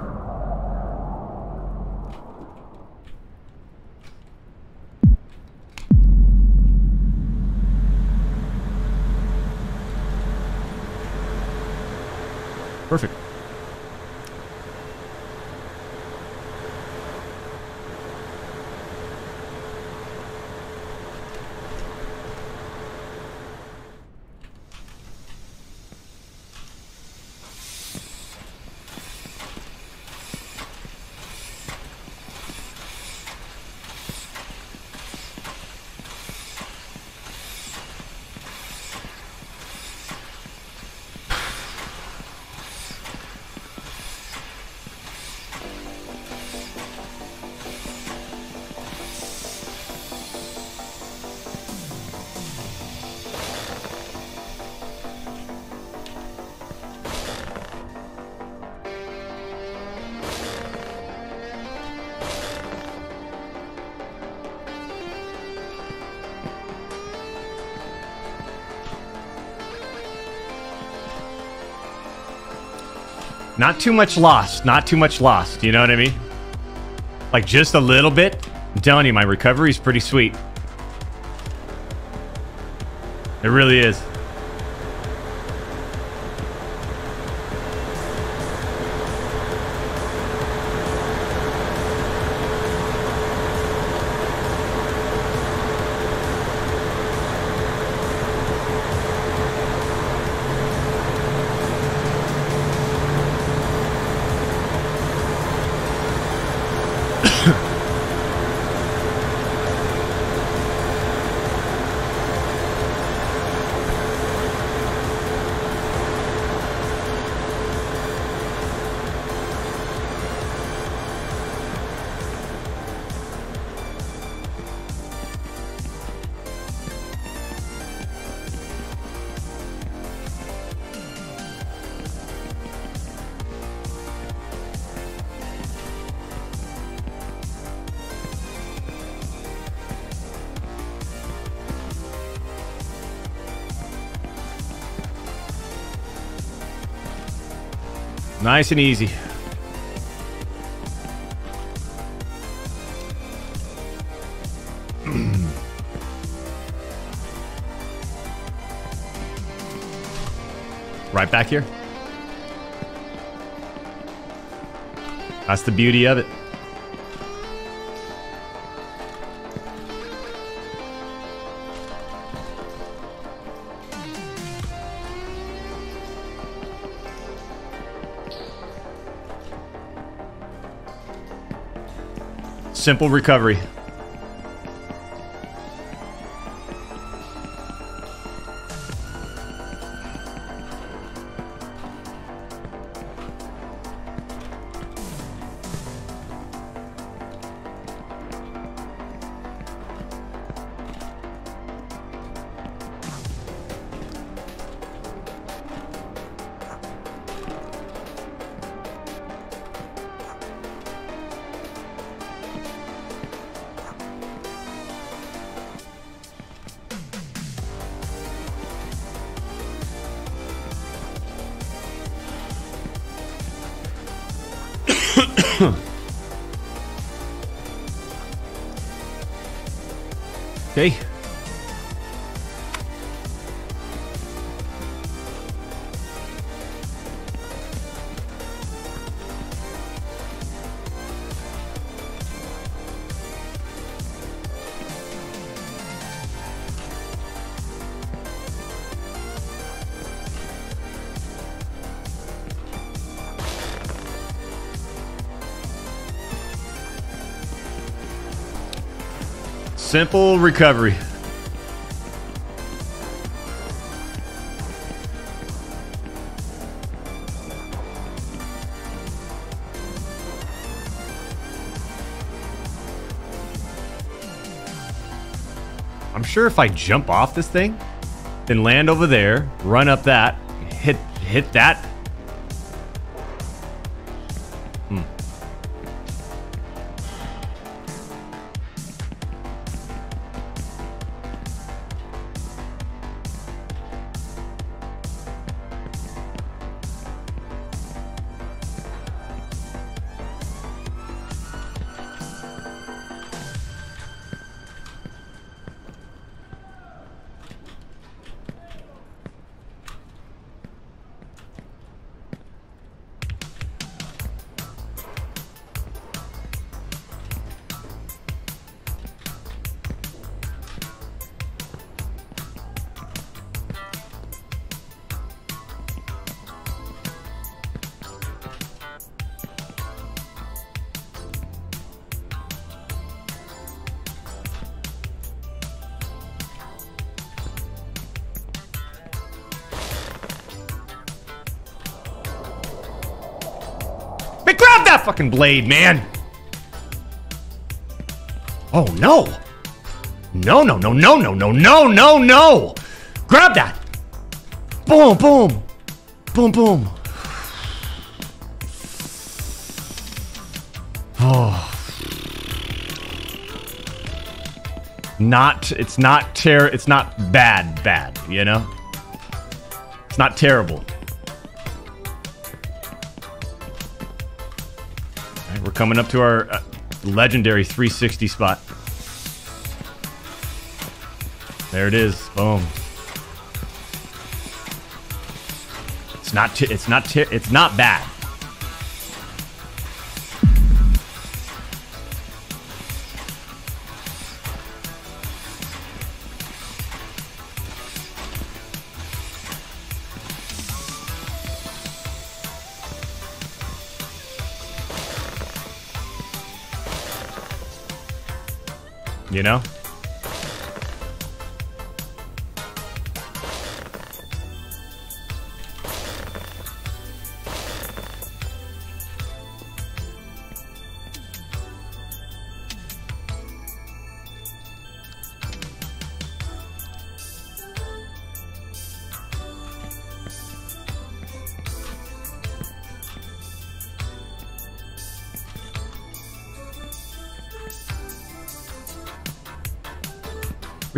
Not too much lost. Not too much lost. You know what I mean? Like just a little bit. I'm telling you, my recovery is pretty sweet. It really is. Nice and easy. right back here. That's the beauty of it. Simple recovery. Simple recovery. I'm sure if I jump off this thing, then land over there, run up that, hit hit that fucking blade, man! Oh no! No, no, no, no, no, no, no, no, no! Grab that! Boom, boom! Boom, boom. Oh. Not, it's not ter- it's not bad, bad, you know? It's not terrible. Coming up to our uh, legendary 360 spot. There it is. Boom. It's not. It's not. It's not bad.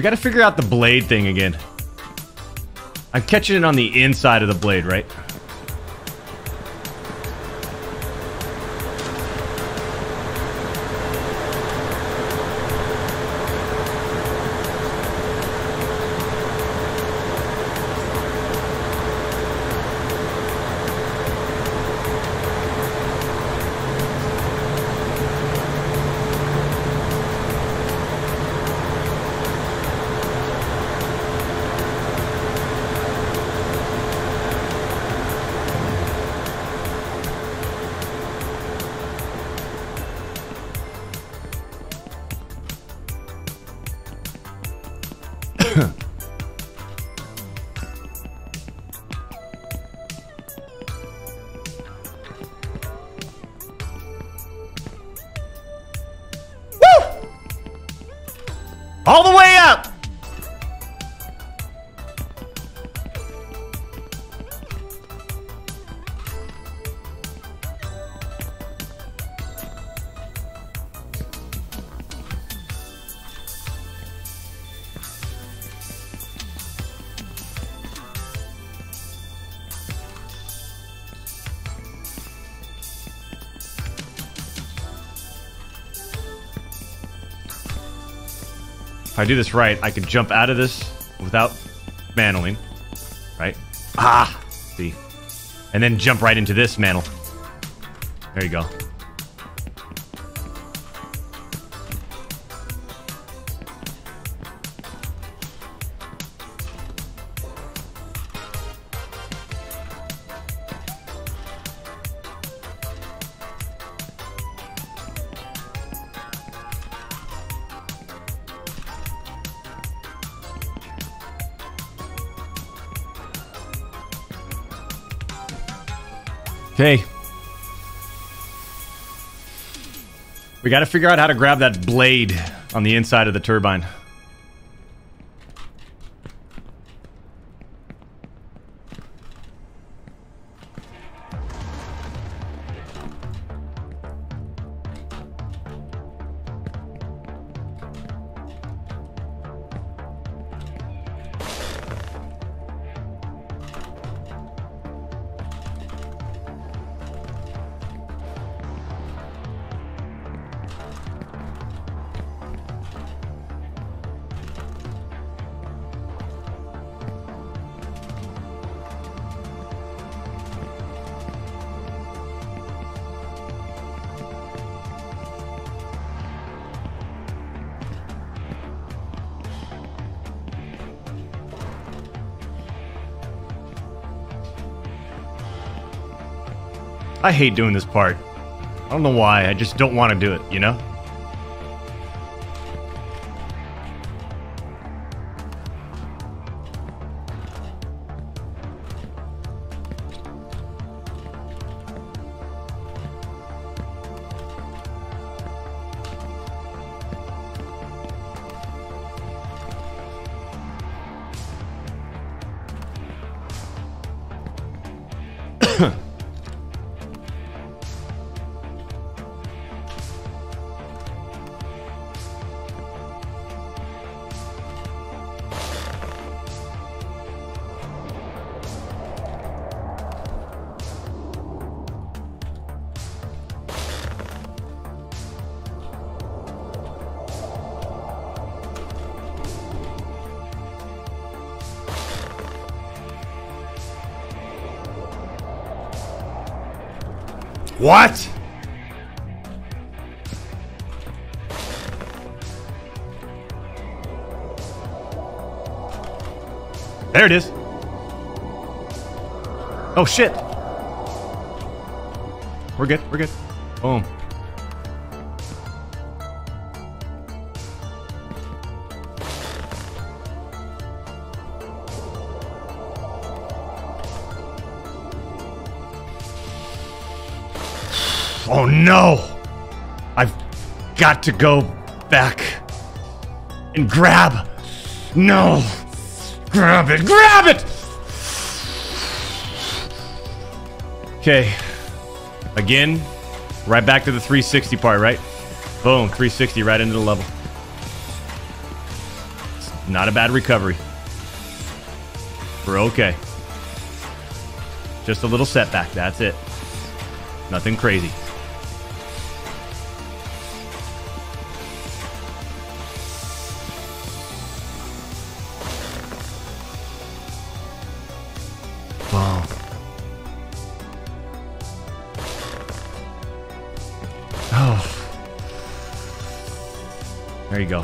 Gotta figure out the blade thing again. I'm catching it on the inside of the blade, right? If I do this right, I can jump out of this without mantling. Right? Ah! See. And then jump right into this mantle. There you go. We got to figure out how to grab that blade on the inside of the turbine. I hate doing this part. I don't know why. I just don't want to do it, you know? Shit. We're good. We're good. Boom. Oh no! I've got to go back and grab. No! Grab it! Grab it! Okay. Again, right back to the 360 part, right? Boom, 360 right into the level. It's not a bad recovery. We're okay. Just a little setback, that's it. Nothing crazy.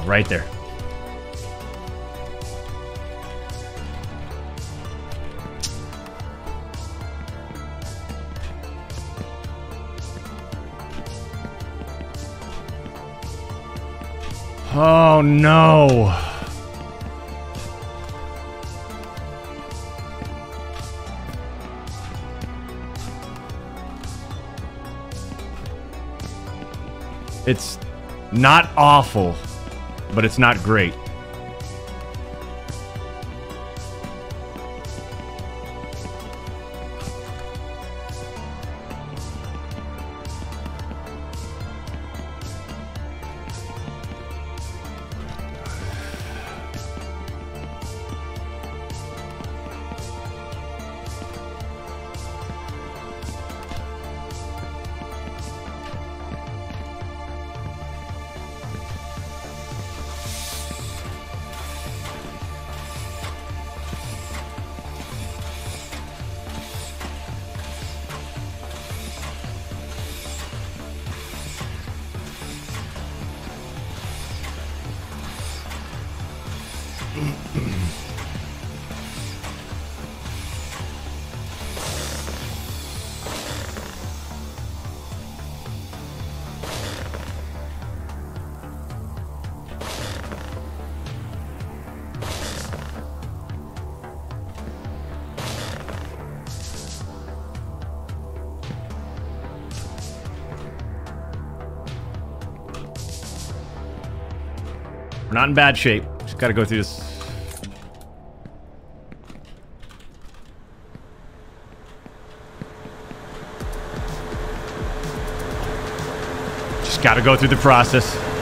Right there. Oh no. It's not awful, but it's not great. We're not in bad shape. Just gotta go through this. Just gotta go through the process.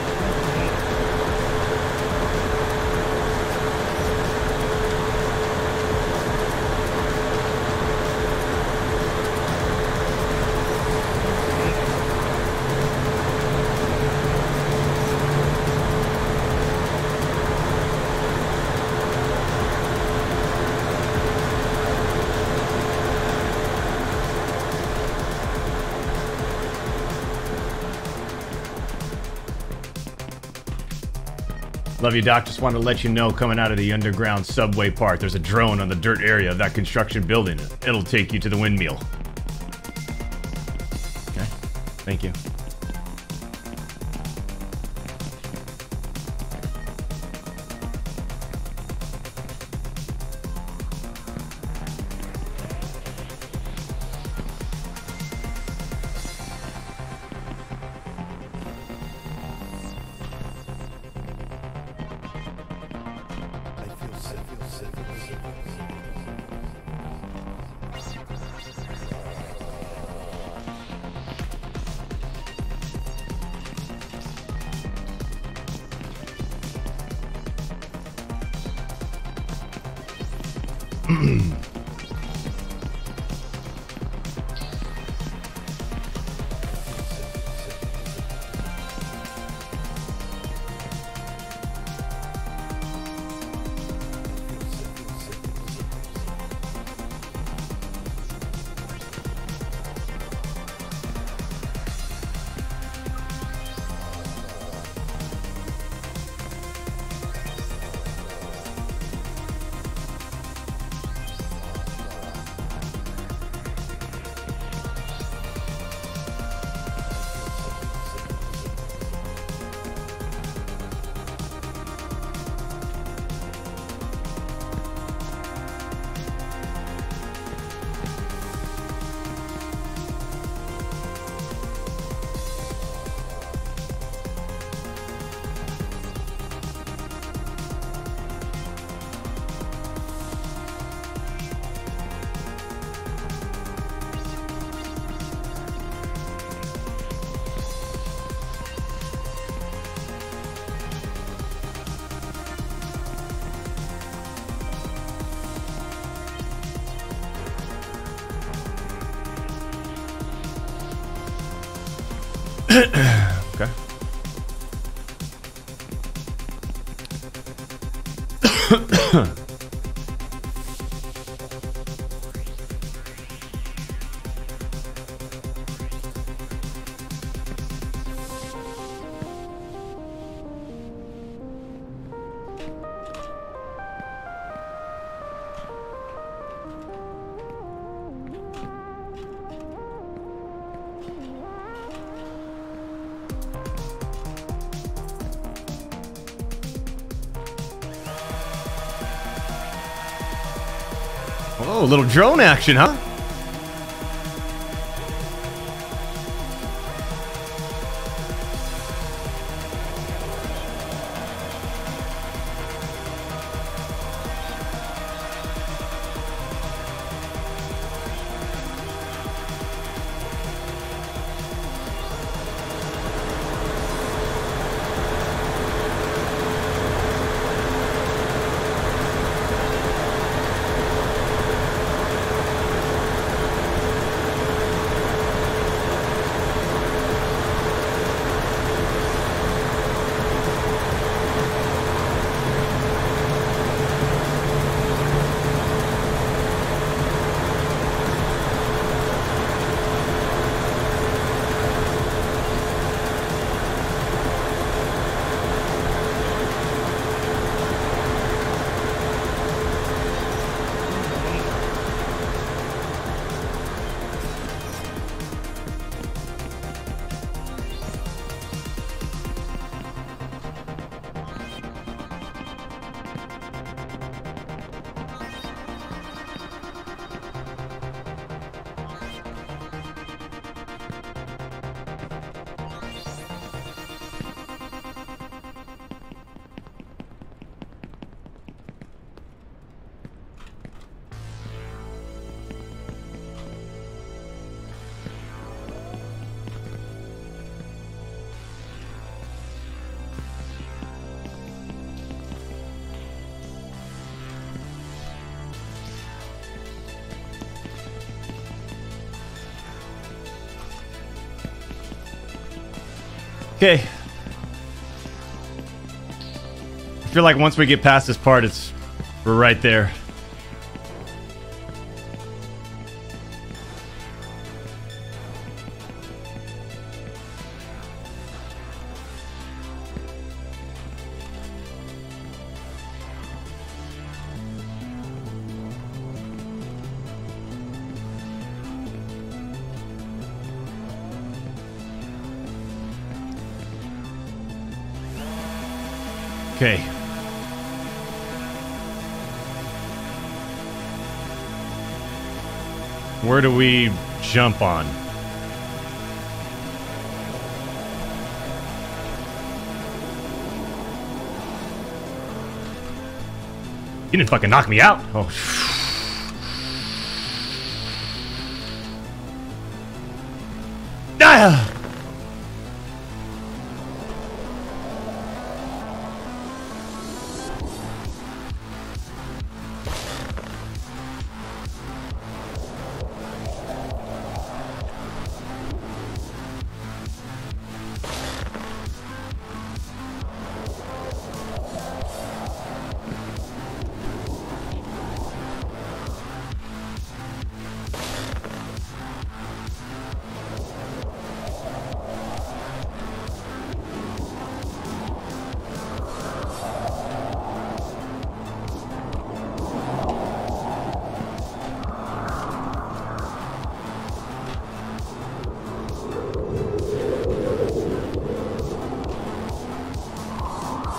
Love you, Doc. Just wanted to let you know coming out of the underground subway park, there's a drone on the dirt area of that construction building. It'll take you to the windmill. Okay. Thank you. Little drone action, huh? Feel like once we get past this part, it's we're right there. Where do we jump on? You didn't fucking knock me out. Oh.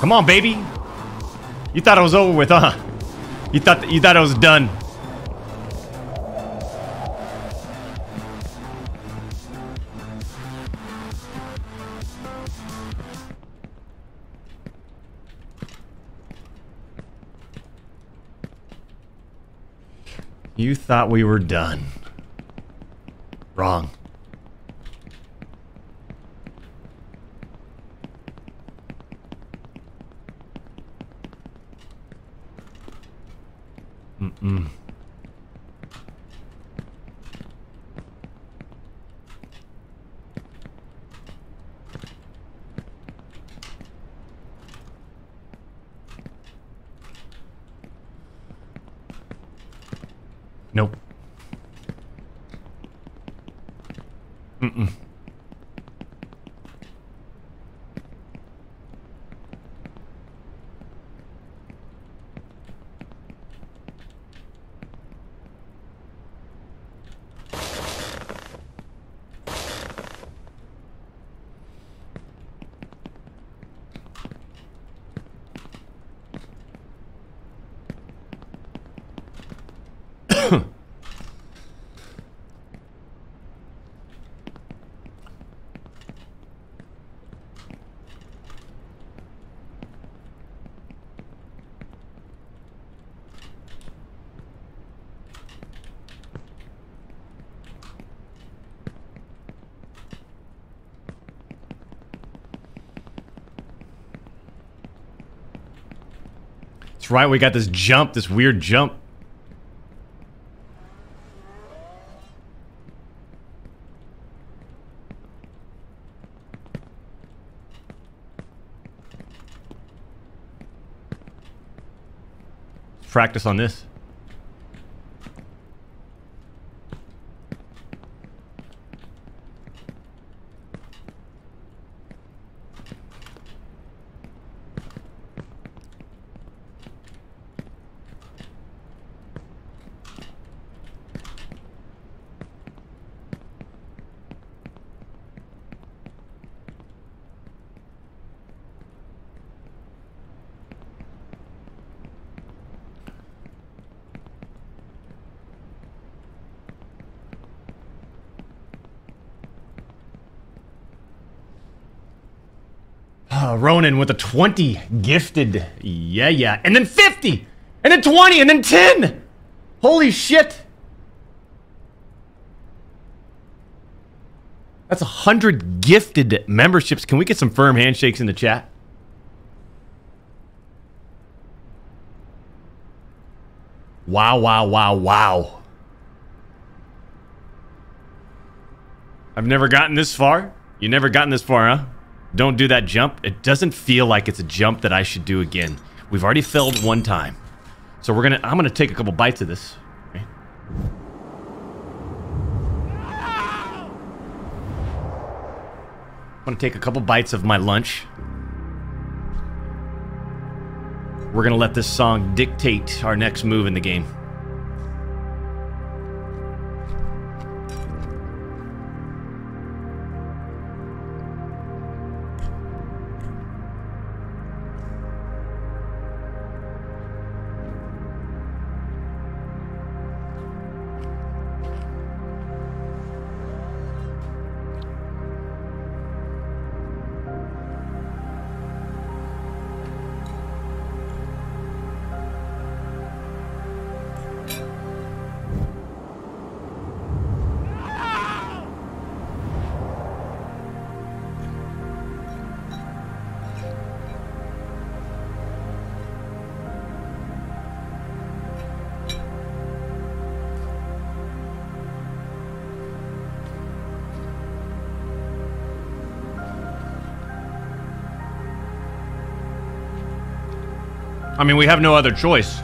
Come on, baby. You thought it was over with, huh? You thought you thought it was done. You thought we were done. That's right, we got this jump, this weird jump. Practice on this. Ah, With a 20 gifted. Yeah, yeah. And then 50. And then 20. And then 10. Holy shit. That's a 100 gifted memberships. Can we get some firm handshakes in the chat? Wow, wow, wow, wow. I've never gotten this far. You never gotten this far, huh? Don't do that jump. It doesn't feel like it's a jump that I should do again. We've already failed one time. So we're gonna I'm gonna take a couple bites of this. I'm gonna take a couple bites of my lunch. We're gonna let this song dictate our next move in the game. I mean, we have no other choice.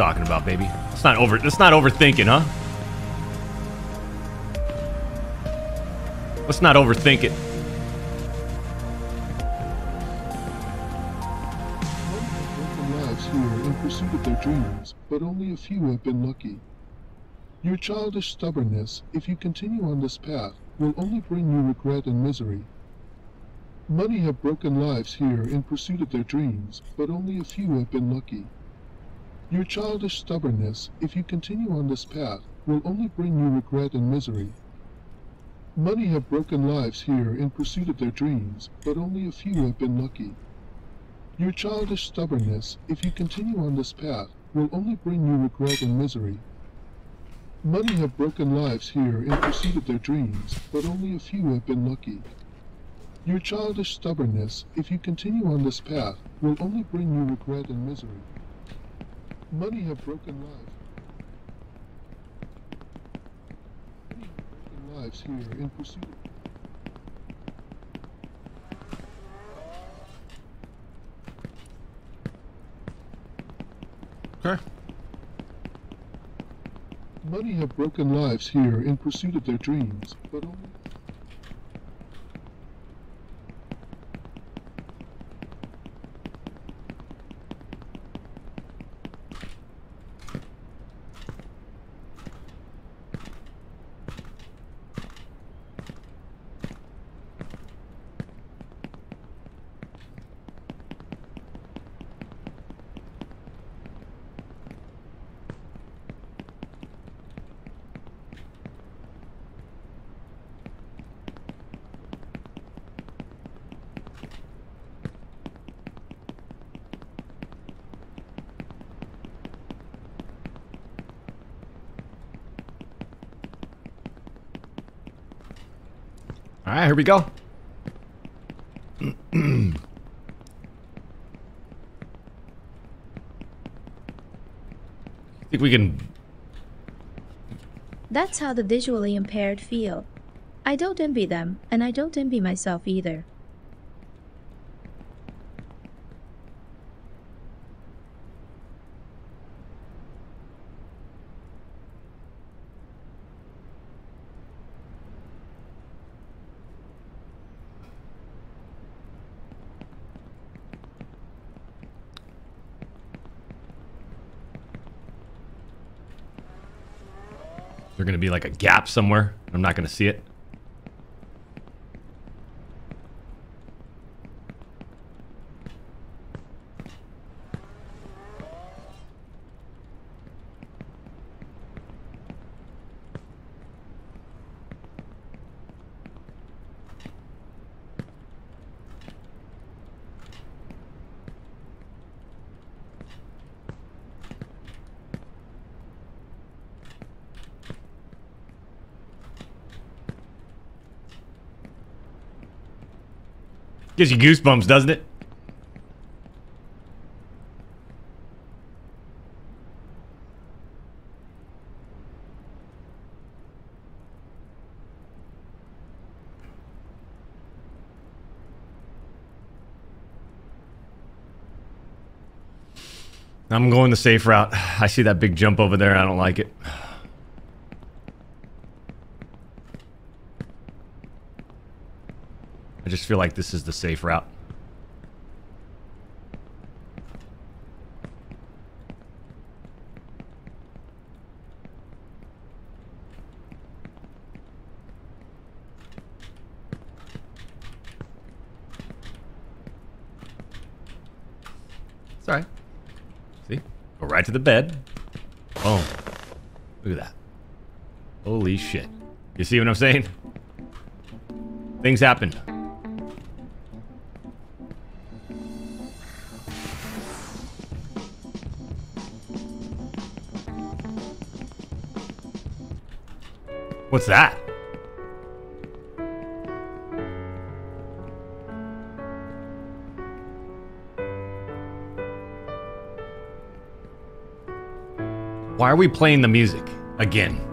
Talking about, baby. It's not over. It's not overthinking, huh? Let's not overthink it. lives here in pursuit of their dreams, but only a few have been lucky. Your childish stubbornness, if you continue on this path, will only bring you regret and misery. Many have broken lives here in pursuit of their dreams, but only a few have been lucky. Your childish stubbornness, if you continue on this path, will only bring you regret and misery. Many have broken lives here in pursuit of their dreams, but only a few have been lucky. Your childish stubbornness, if you continue on this path, will only bring you regret and misery. Many have broken lives here in pursuit of their dreams, but only a few have been lucky. Your childish stubbornness, if you continue on this path, will only bring you regret and misery. Many have broken lives. Many have broken lives here in pursuit of Okay. Many have broken lives here in pursuit of their dreams, but only All right, here we go. I think we can. That's how the visually impaired feel. I don't envy them, and I don't envy myself either. Going to be like a gap somewhere. I'm not going to see it. Gives you goosebumps, doesn't it? I'm going the safe route. I see that big jump over there. I don't like it. Just feel like this is the safe route. It's alright. See? Go right to the bed. Boom. Look at that. Holy shit. You see what I'm saying? Things happen. What's that? Why are we playing the music again?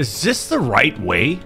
Is this the right way?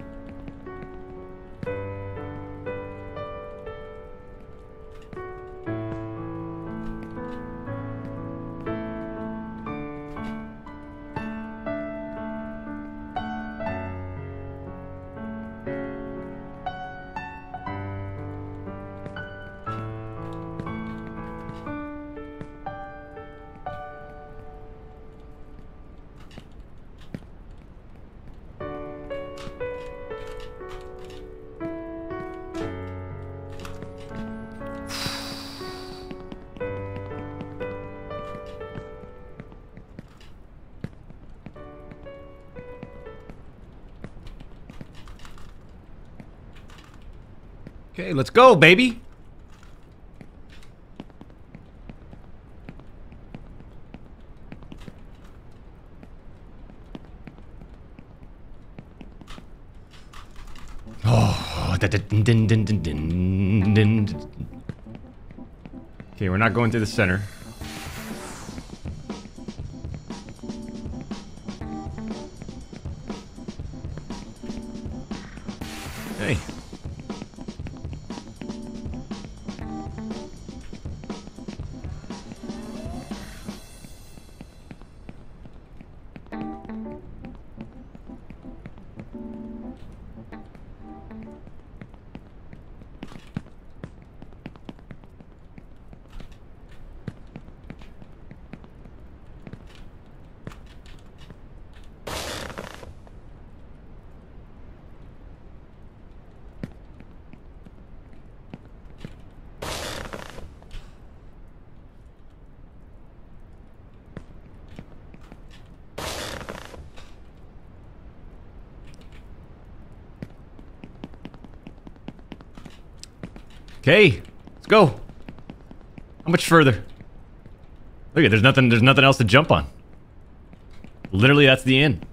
Go, baby. Oh. Okay, we're not going through the center. Okay, let's go. How much further? Look at there's nothing there's nothing else to jump on. Literally that's the end.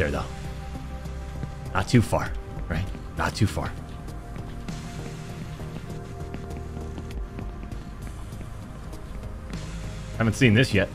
There though. Not too far, right? Not too far. Haven't seen this yet.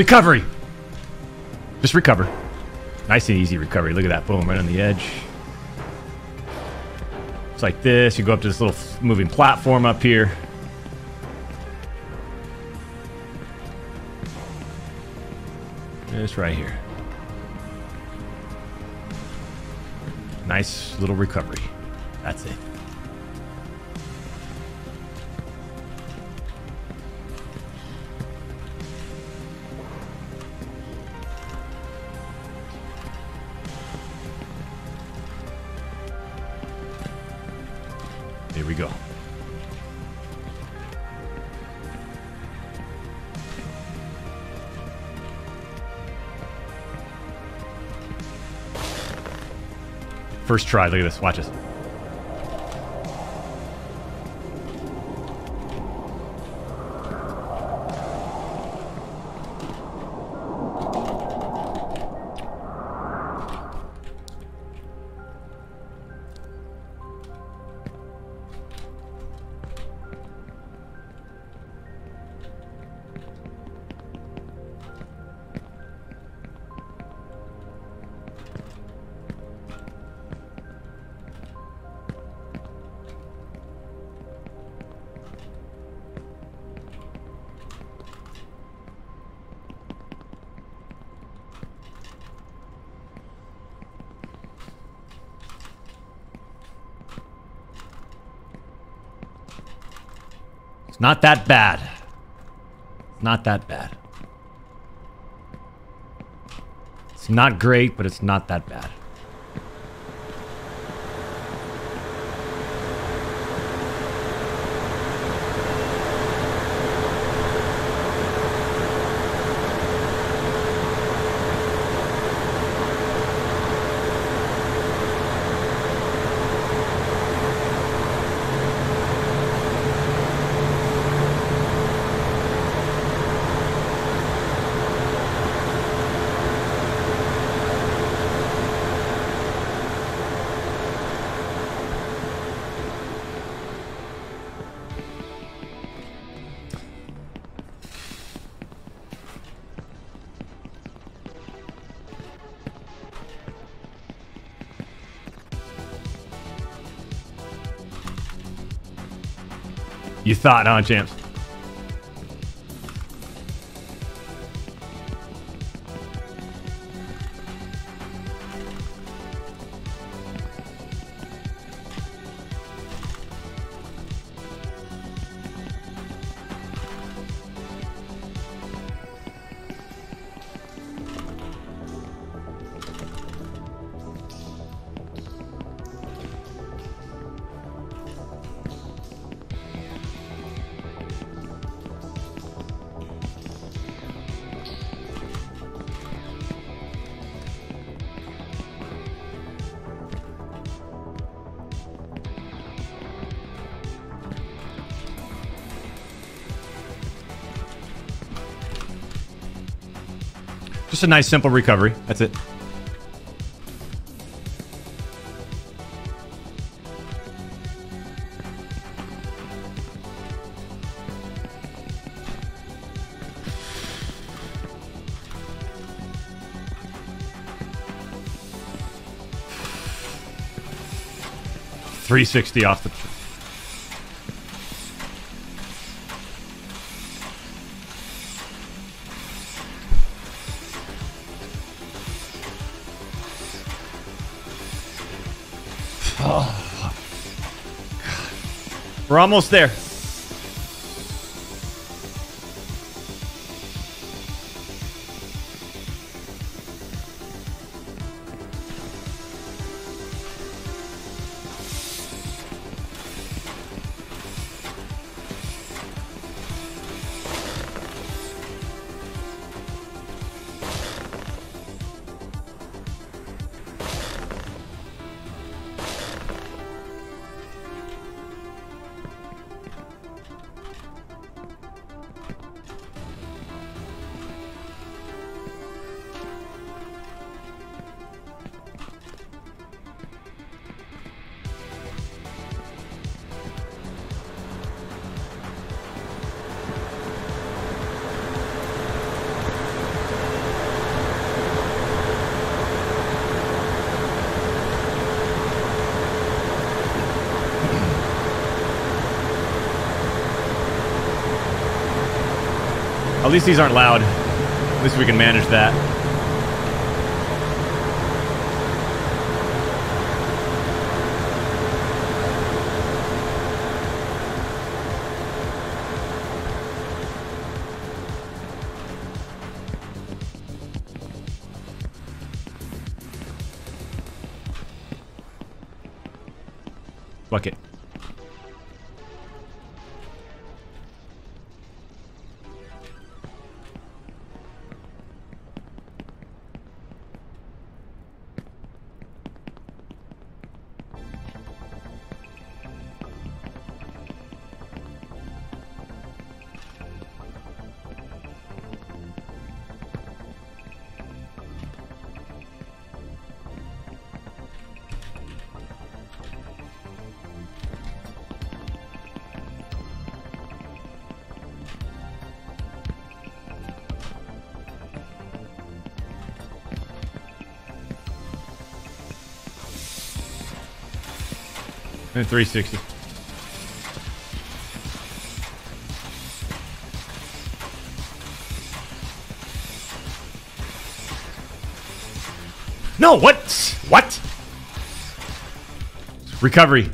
Recovery. Just recover. Nice and easy recovery. Look at that. Boom, right on the edge. It's like this. You go up to this little moving platform up here. Just right here. Nice little recovery. That's it. First try. Look at this. Watch this. Not that bad. Not that bad. It's not great, but it's not that bad. Thought, huh, champs? Just a nice, simple recovery. That's it. Three sixty off the. We're almost there. Least these aren't loud. At least we can manage that. Bucket. And 360. No, what? What? Recovery.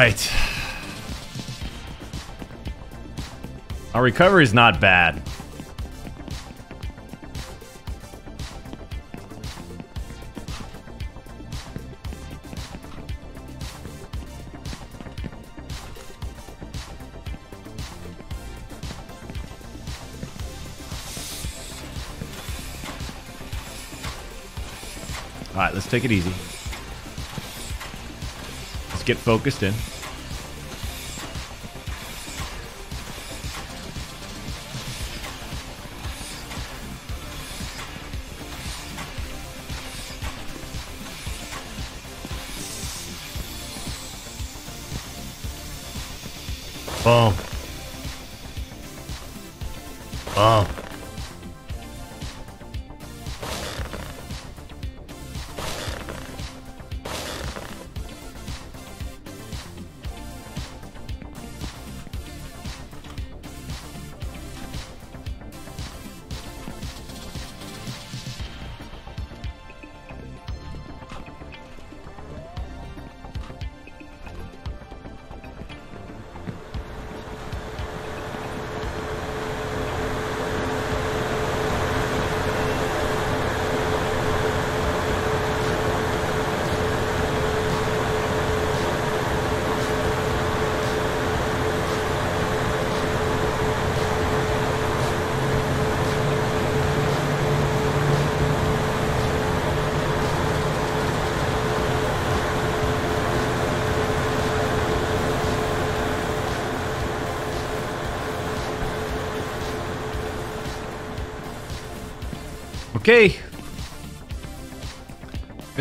All right. Our recovery is not bad. All right, let's take it easy. Get focused in.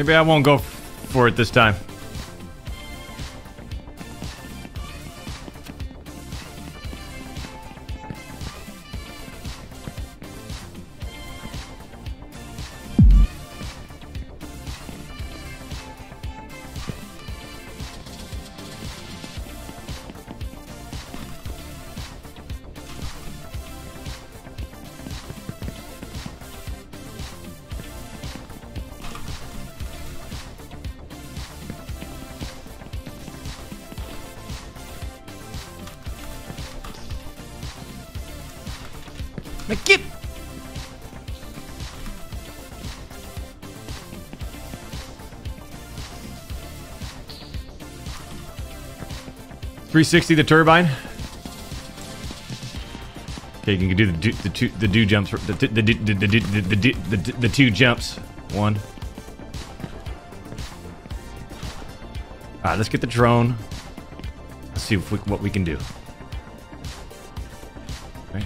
Maybe I won't go for it this time. 360 the turbine. Okay, you can do the do, the two the do jumps the the the the the the, the, the, the, two jumps. One. All right, let's get the drone. Let's see if we, what we can do. Right.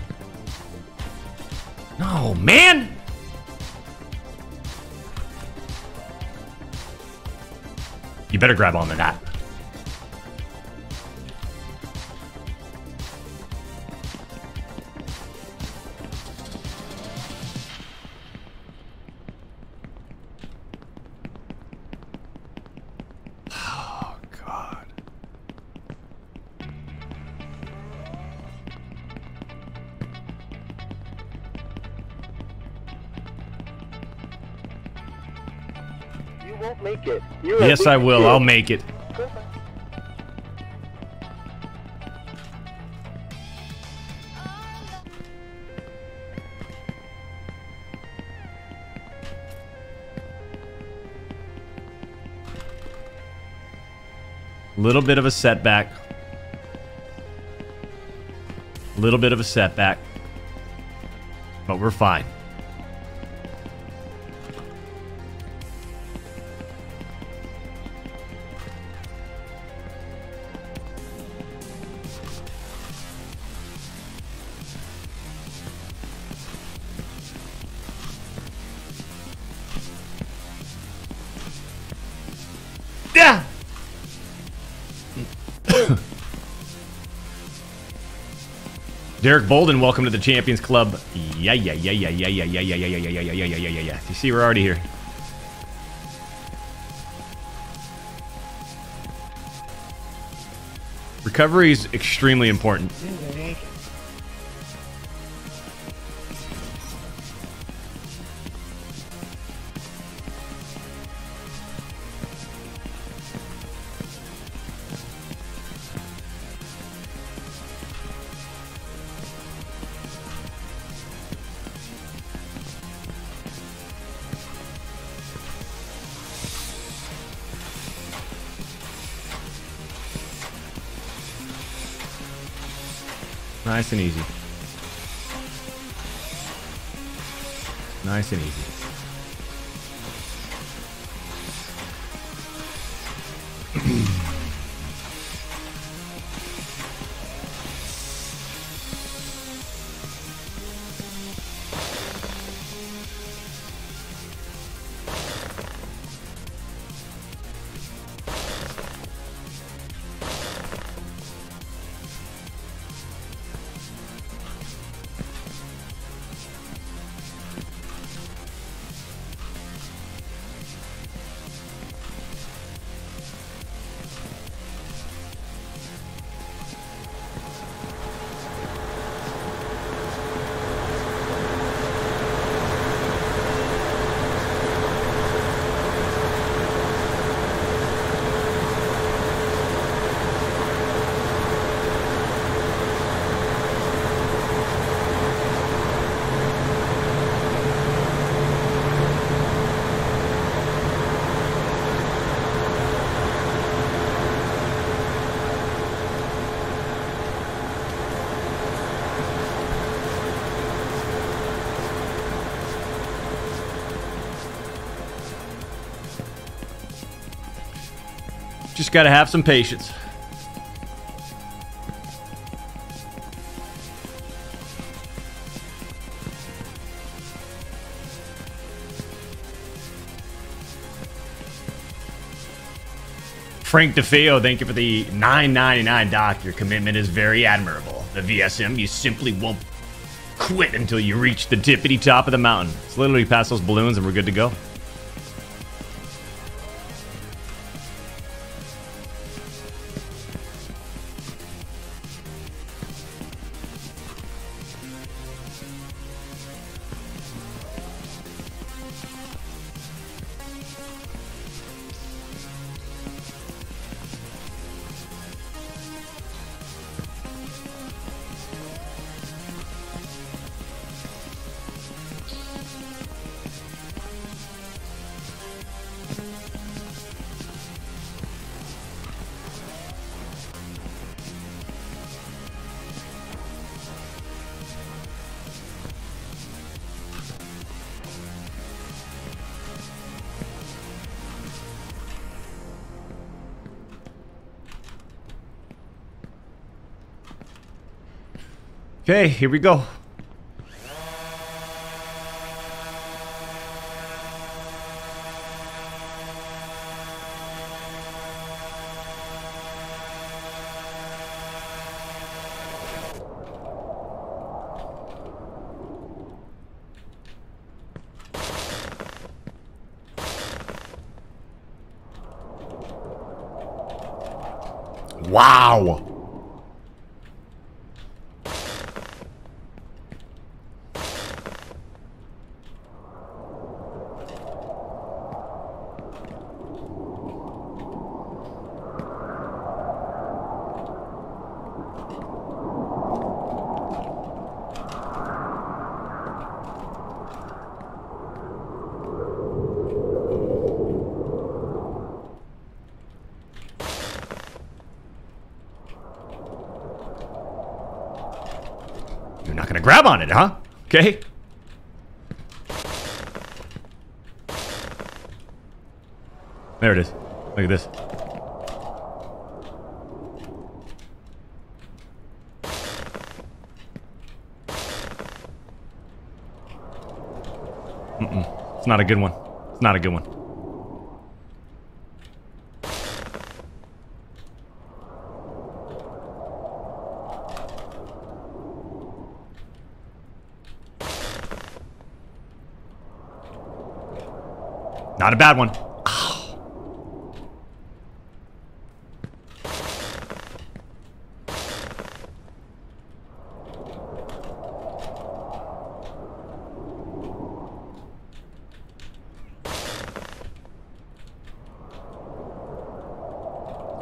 No, man. You better grab on to that. Yes, I will. I'll make it. Little bit of a setback. Little bit of a setback. But we're fine. Derek Bolden, welcome to the Champions Club. Yeah, yeah, yeah, yeah, yeah, yeah, yeah, yeah, yeah, yeah, yeah, yeah, yeah, yeah, yeah, yeah, yeah. You see, we're already here. Recovery is extremely important. Nice and easy. Nice and easy. Just got to have some patience. Frank DeFeo, thank you for the 9.99 doc. Your commitment is very admirable. The VSM, you simply won't quit until you reach the tippity top of the mountain. It's literally past those balloons and we're good to go. Okay, here we go. Wow. You're not gonna grab on it, huh? Okay. There it is. Look at this. Mm-mm. It's not a good one. It's not a good one. Not a bad one.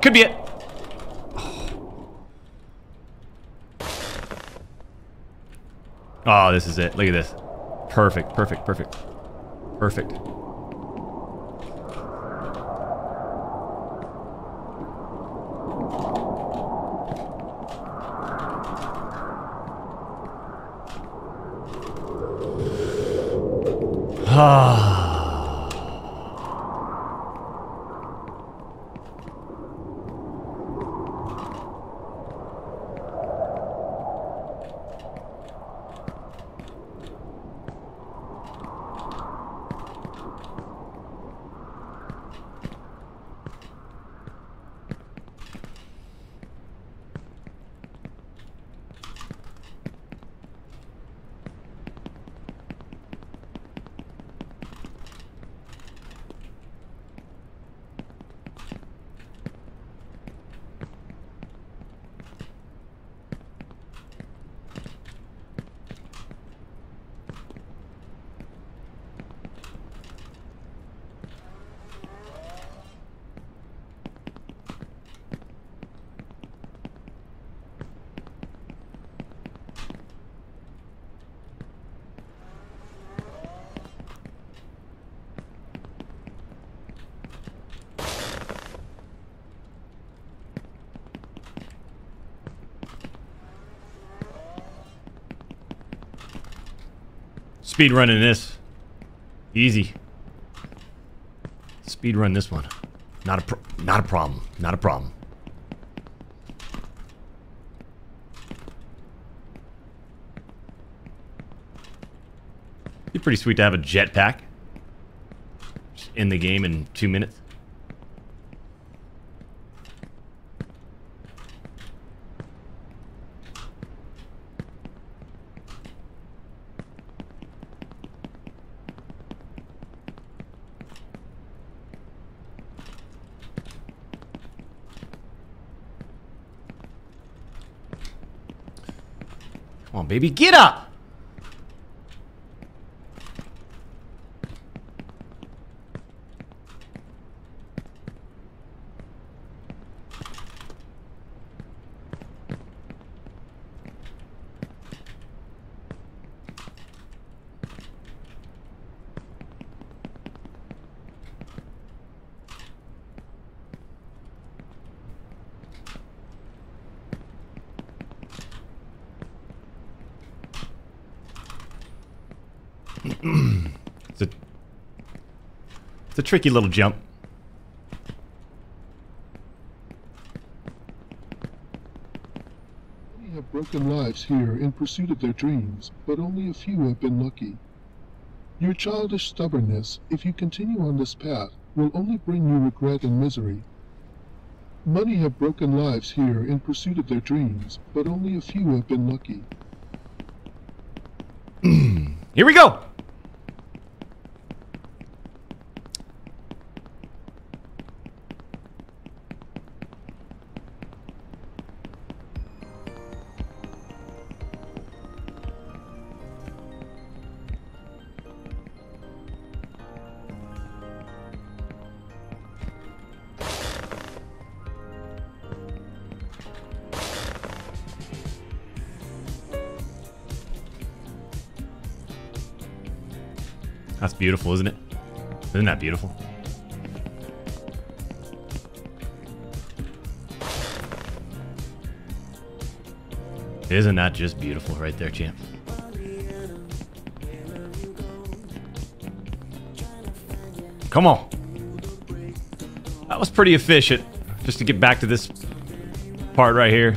Could be it. Oh, this is it. Look at this. Perfect, perfect, perfect. Perfect. Speed running this. Easy. Speed run this one. Not a not a problem. Not a problem. Be pretty sweet to have a jetpack in the game in two minutes. Baby, get up! it's a it's a tricky little jump. Many have broken lives here in pursuit of their dreams, but only a few have been lucky. Your childish stubbornness, if you continue on this path, will only bring you regret and misery. Many have broken lives here in pursuit of their dreams, but only a few have been lucky. Here we go. Beautiful, isn't it? Isn't that beautiful? Isn't that just beautiful right there, champ? Come on. That was pretty efficient. Just to get back to this part right here.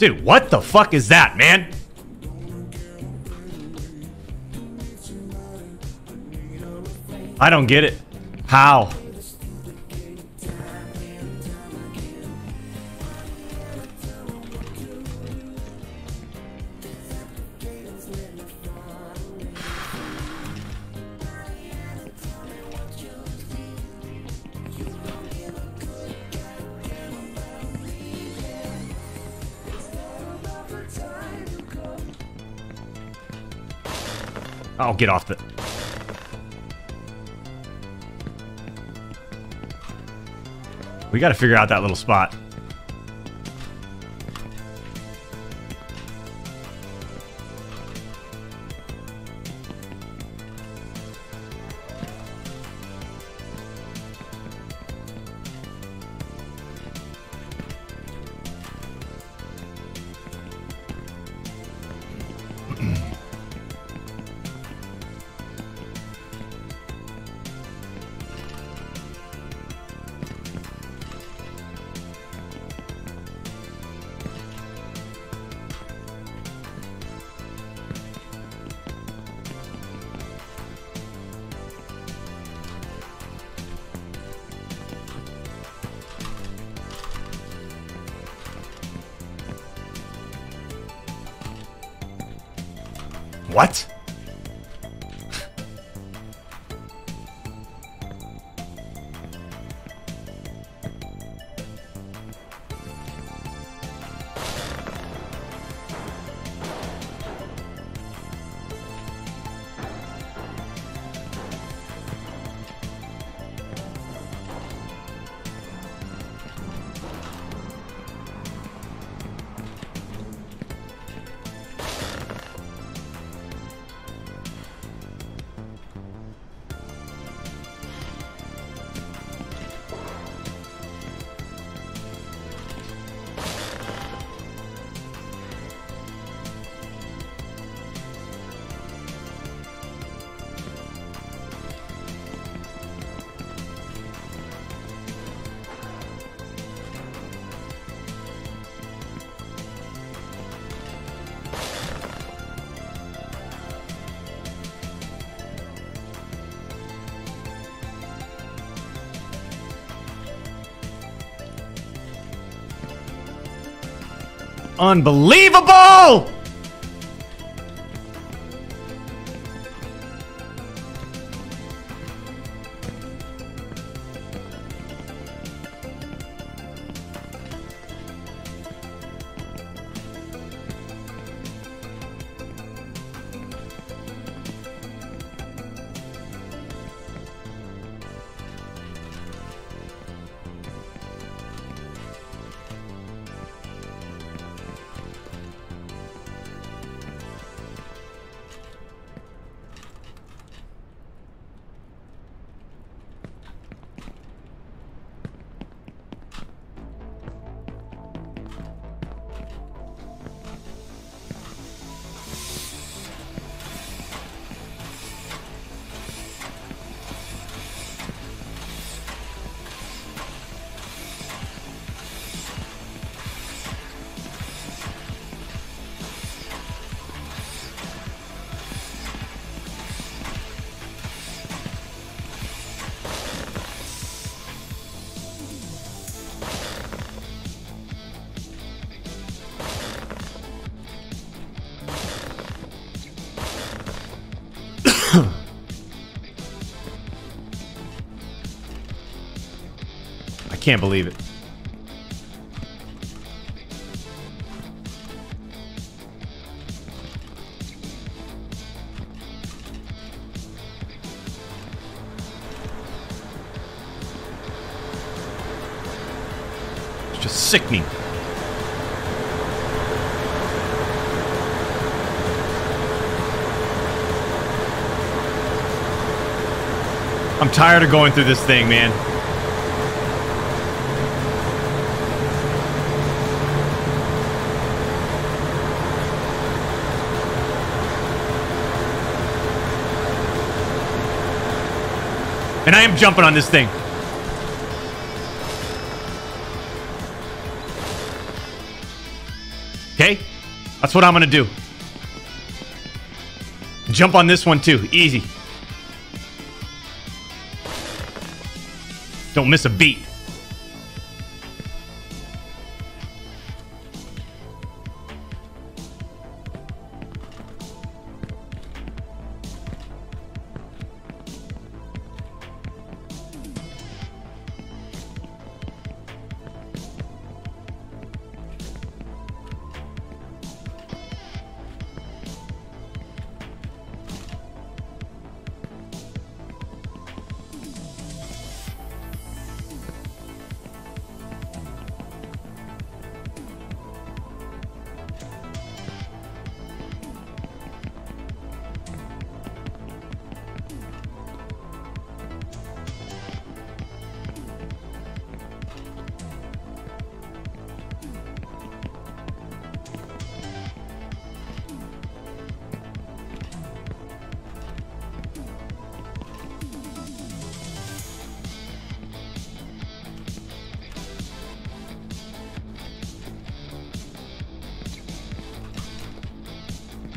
Dude, what the fuck is that, man? I don't get it. How? Get off the... We gotta figure out that little spot. Unbelievable! Can't believe it. It's just sickening. I'm tired of going through this thing, man. And I am jumping on this thing. Okay? That's what I'm gonna do. Jump on this one too. Easy. Don't miss a beat.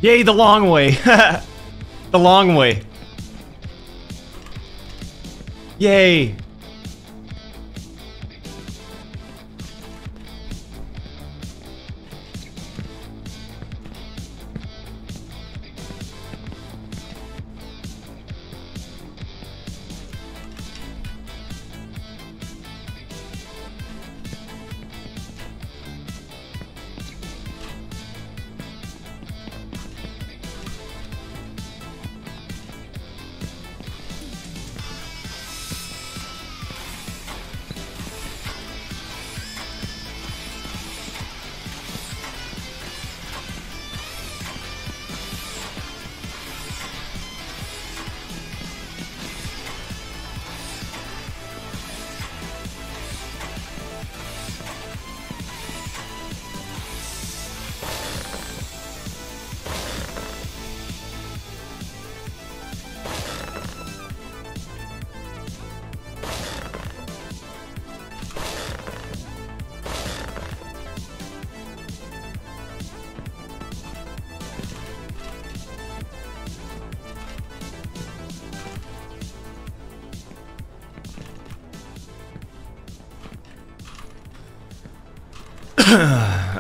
Yay, the long way. the long way. Yay.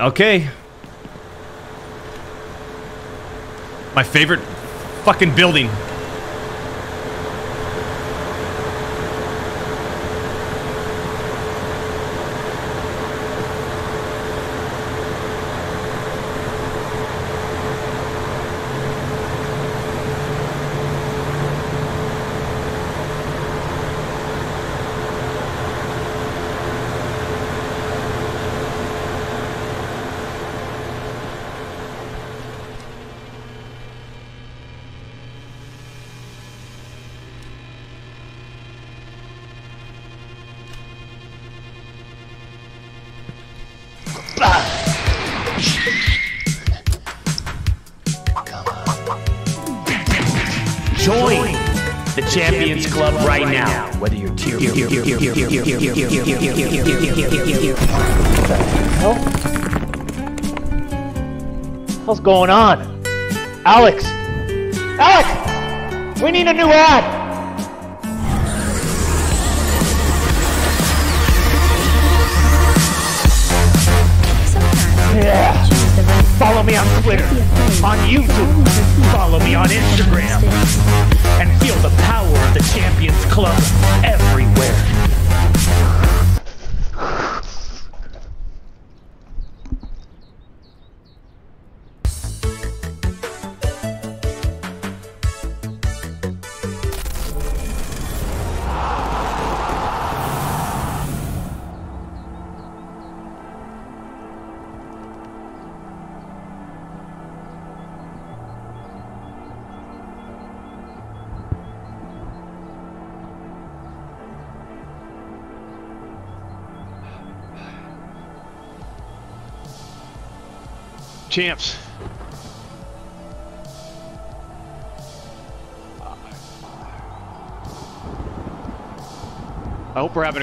Okay. My favorite fucking building. Going on?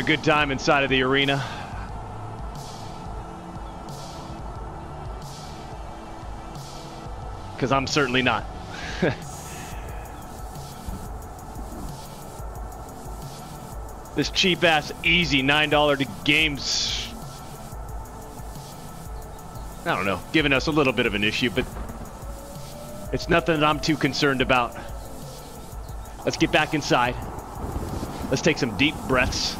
Having a good time inside of the arena. Because I'm certainly not. this cheap ass, easy $9 to games. I don't know, giving us a little bit of an issue, but it's nothing that I'm too concerned about. Let's get back inside. Let's take some deep breaths.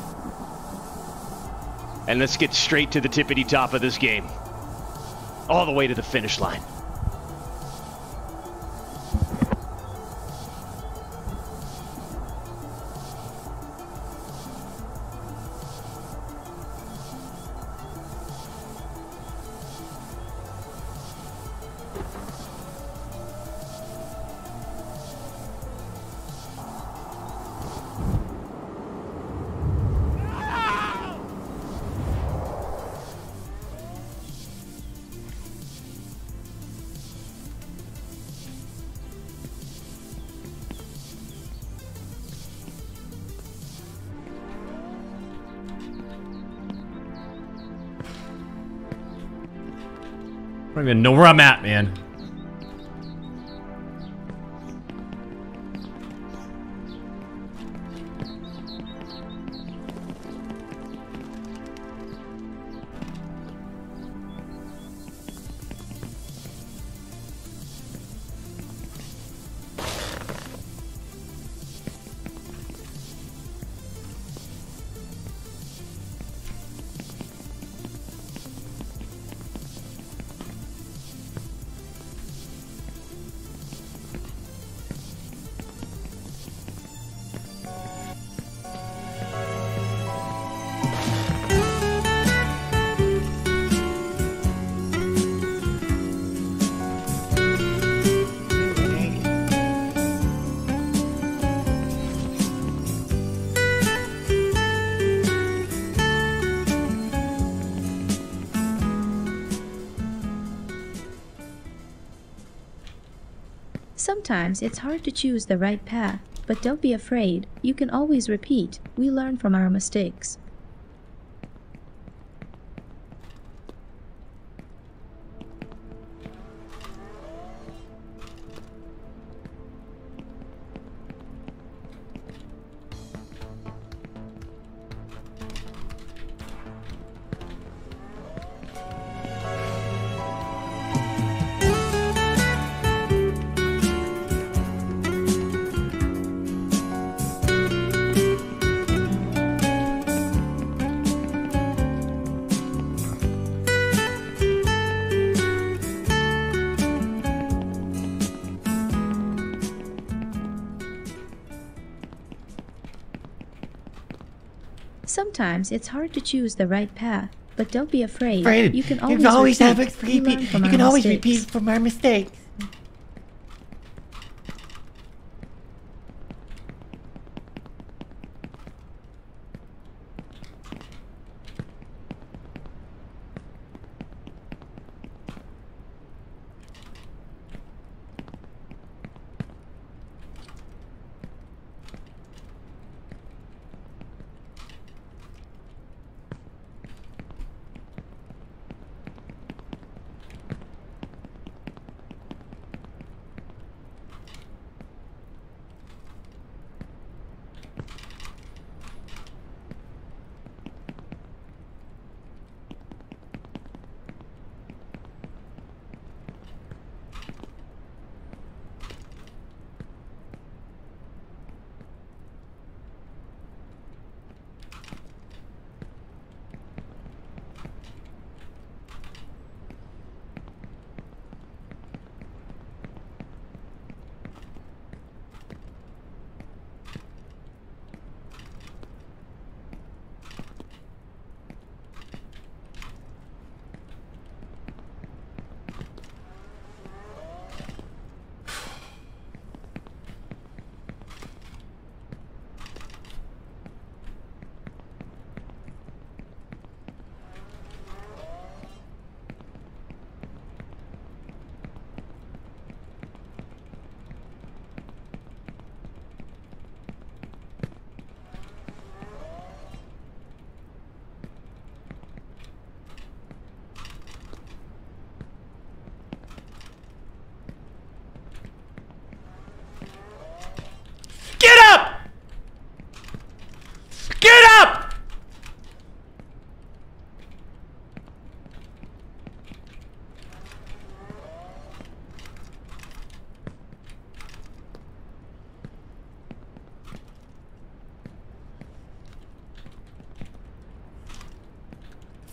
And let's get straight to the tippity top of this game. All the way to the finish line. Don't even know where I'm at, man. Sometimes it's hard to choose the right path, but don't be afraid. You can always repeat. We learn from our mistakes. Sometimes it's hard to choose the right path, but don't be afraid. Afraid. You can You always, can always have a repeat. You can always mistakes. repeat from our mistakes.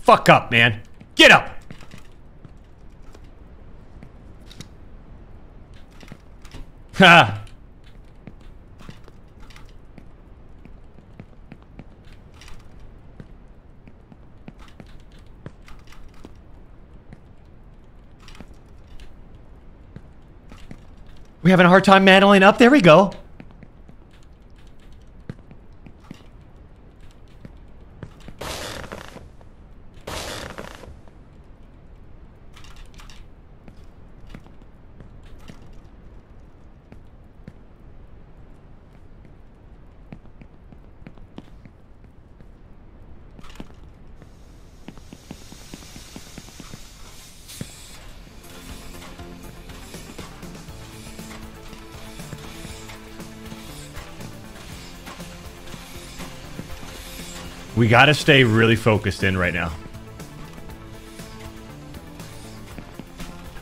Fuck up, man. Get up. Ha. We having a hard time mantling up? There we go. We gotta stay really focused in right now.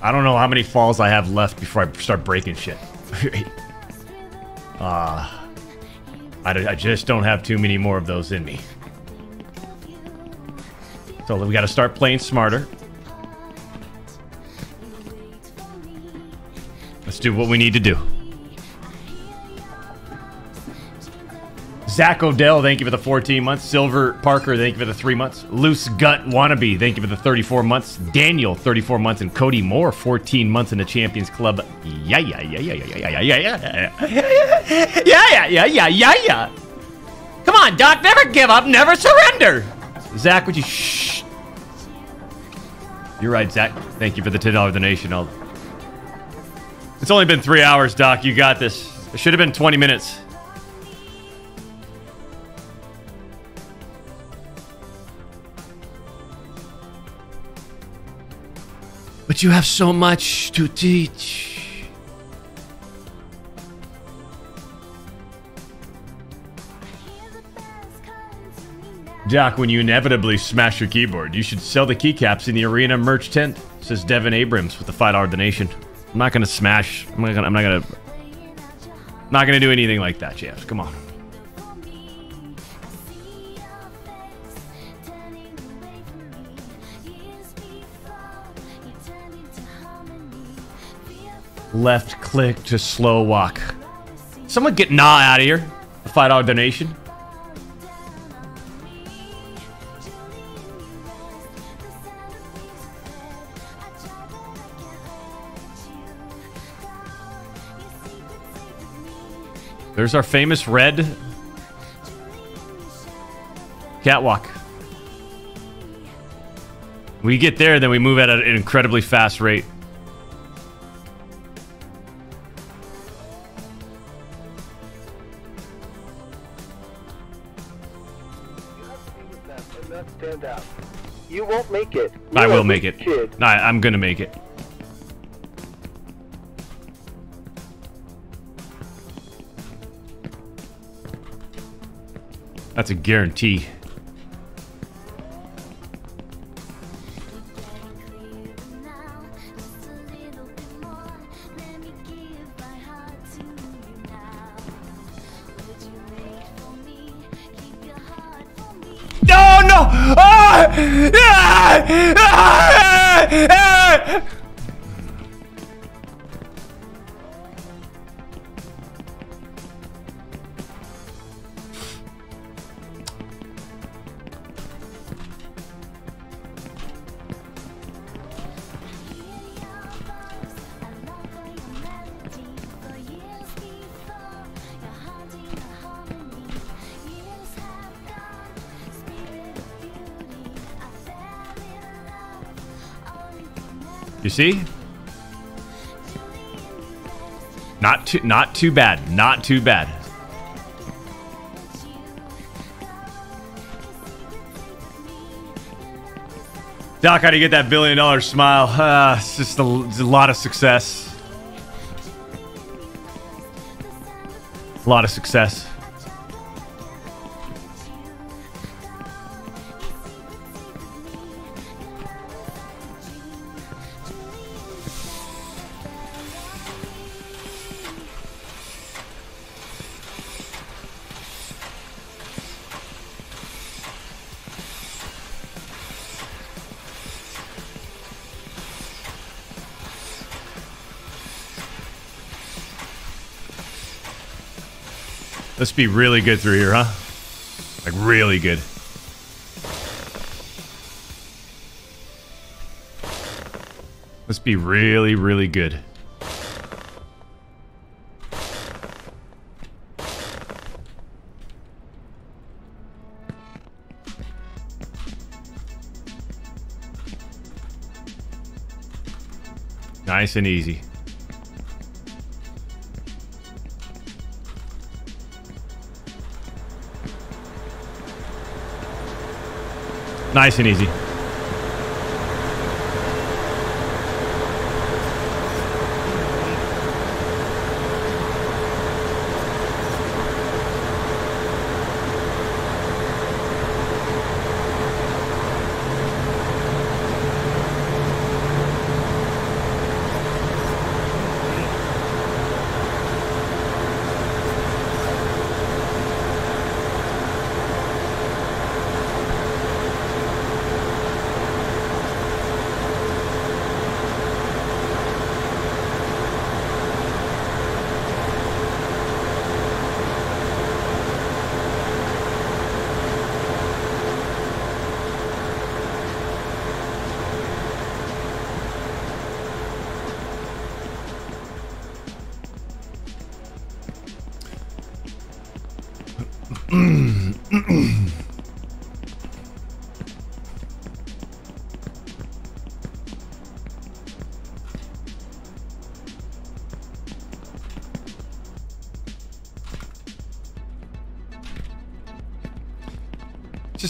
I don't know how many falls I have left before I start breaking shit. uh, I, I just don't have too many more of those in me. So we gotta start playing smarter. Let's do what we need to do. Zach Odell, thank you for the 14 months. Silver Parker, thank you for the three months. Loose Gut Wannabe, thank you for the 34 months. Daniel, 34 months. And Cody Moore, 14 months in the Champions Club. Yeah, yeah, yeah, yeah, yeah, yeah, yeah, yeah, yeah. Yeah, yeah, yeah, yeah, yeah, yeah. Come on, Doc, never give up, never surrender. Zach, would you shh? You're right, Zach. Thank you for the $10 donation. I'll... It's only been three hours, Doc. You got this. It should have been 20 minutes. But you have so much to teach. Doc, when you inevitably smash your keyboard, you should sell the keycaps in the arena merch tent, says Devin Abrams with the $5 donation. I'm not gonna smash. I'm not gonna. I'm not gonna. Not gonna do anything like that, Jeff. Come on. Left click to slow walk. Someone get Nah out of here. A $5 donation. There's our famous red catwalk. We get there, then we move at an incredibly fast rate. Make it. Kid. No, I- I'm gonna make it. That's a guarantee. See? Not too not too bad. Not too bad. Doc, how do you get that billion dollar smile? Uh, it's just a, it's a lot of success. A lot of success. Be really good through here, huh? Like really good. Let's be really, really good. Nice and easy. Nice and easy.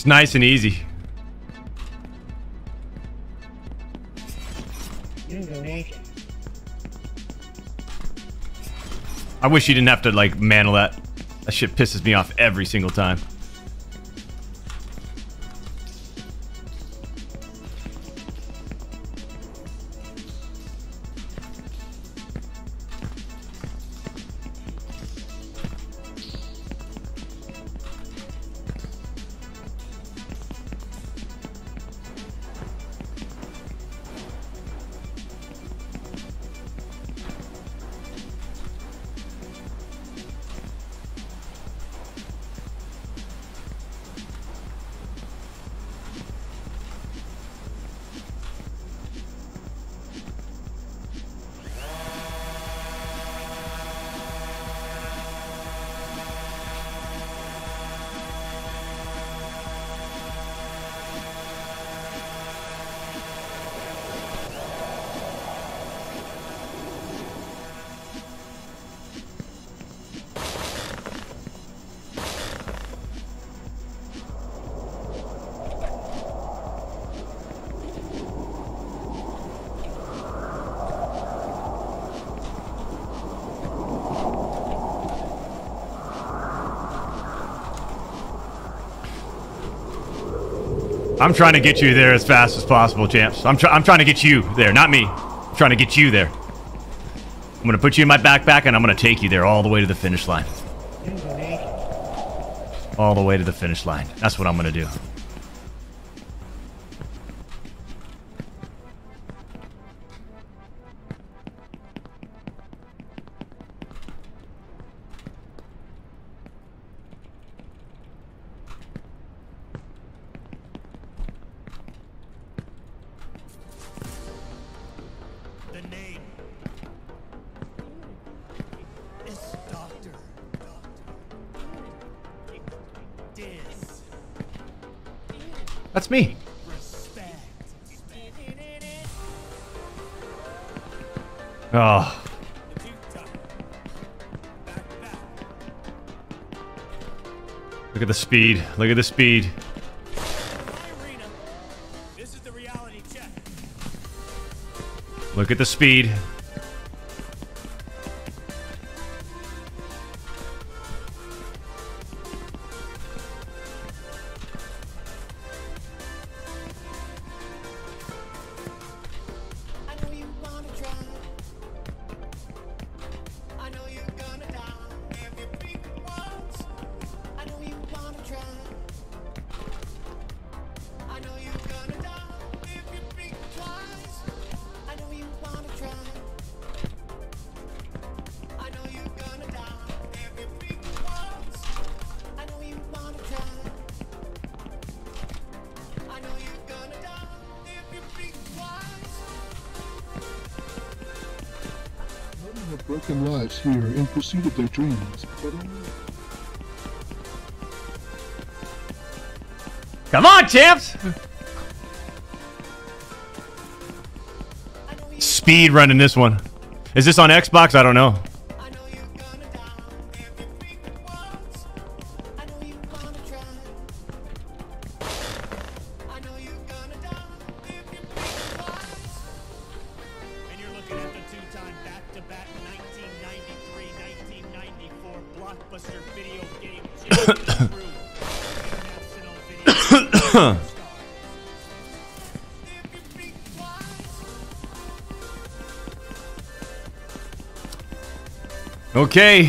Just nice and easy. I wish you didn't have to like mantle that. That shit pisses me off every single time. I'm trying to get you there as fast as possible, champs. I'm, try I'm trying to get you there, not me. I'm trying to get you there. I'm going to put you in my backpack and I'm going to take you there all the way to the finish line. All the way to the finish line. That's what I'm going to do. Speed. Look at the speed. Look at the speed. Champs! Speed running this one. Is this on Xbox? I don't know. Okay.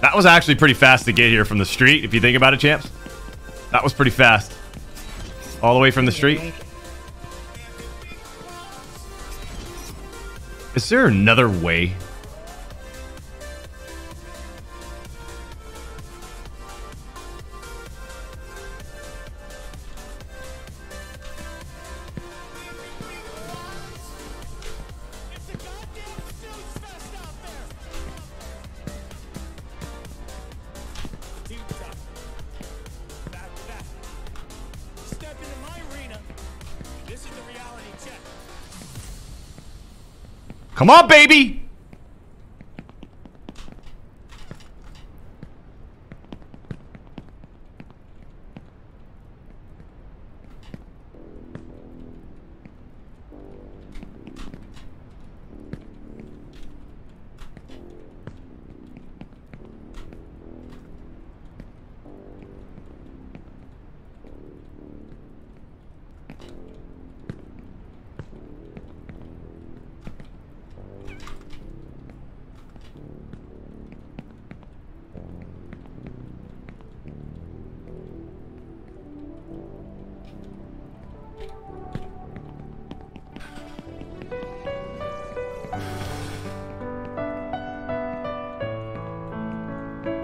That was actually pretty fast to get here from the street, if you think about it, champs. That was pretty fast. All the way from the street. Is there another way? Come on, baby!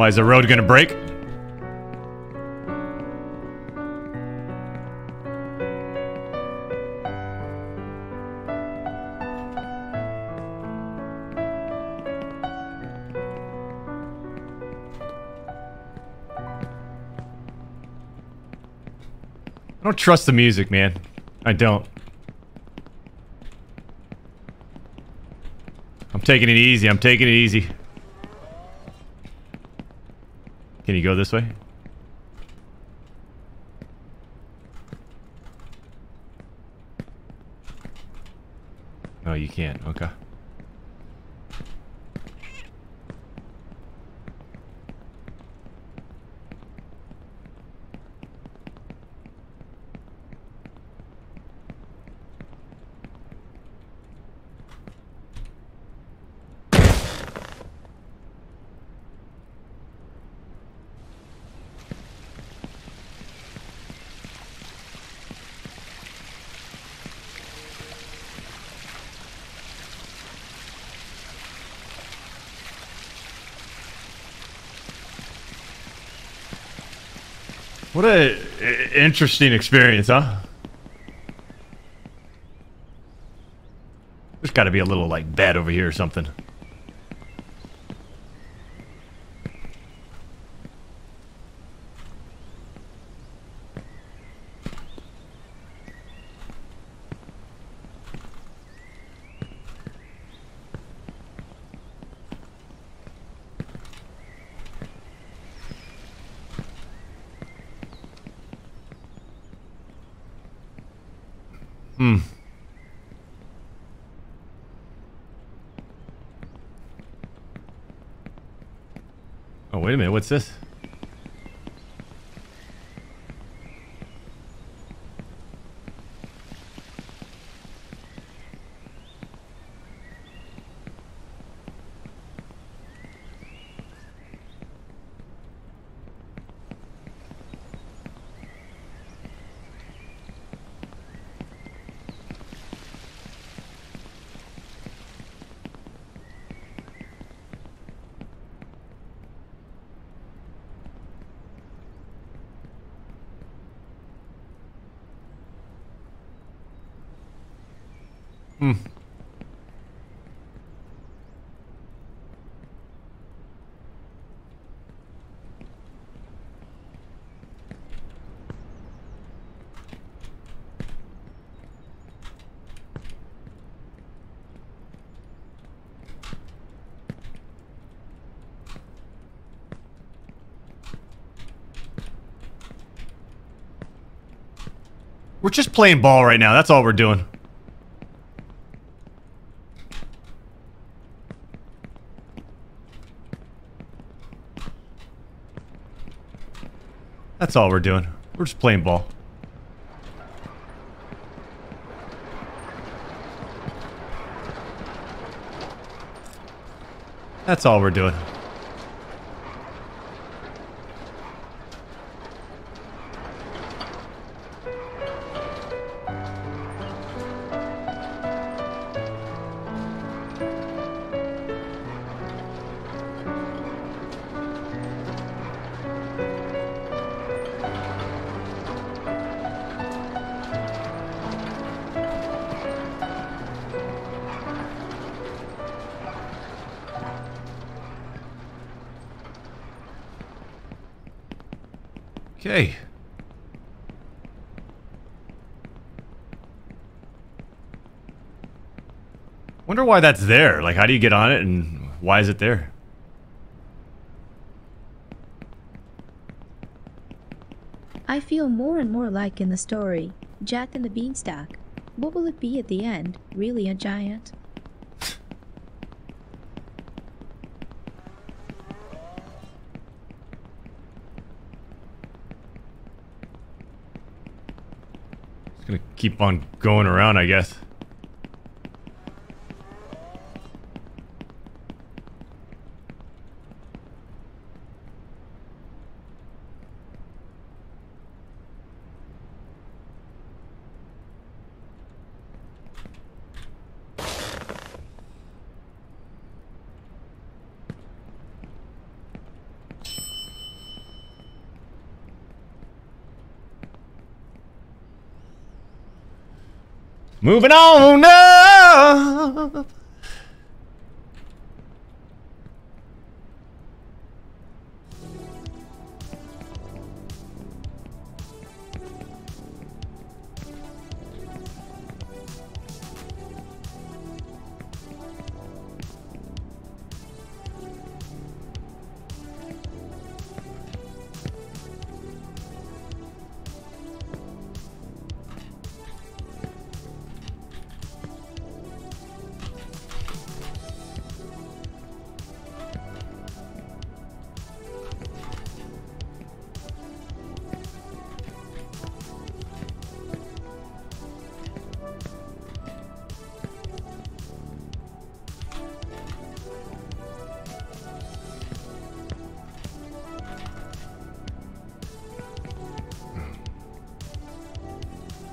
Why is the road gonna break? I don't trust the music, man. I don't. I'm taking it easy. I'm taking it easy. Can you go this way? No, you can't. Okay. What a interesting experience, huh? There's got to be a little like bed over here or something. Hmm. Oh, wait We're just playing ball right now. That's all we're doing. That's all we're doing. We're just playing ball. That's all we're doing. Why that's there. Like, how do you get on it and why is it there? I feel more and more like in the story, Jack and the Beanstalk. What will it be at the end? Really a giant? It's gonna keep on going around, I guess. Moving on up.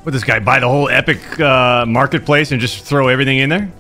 Would this guy buy the whole epic uh, marketplace and just throw everything in there?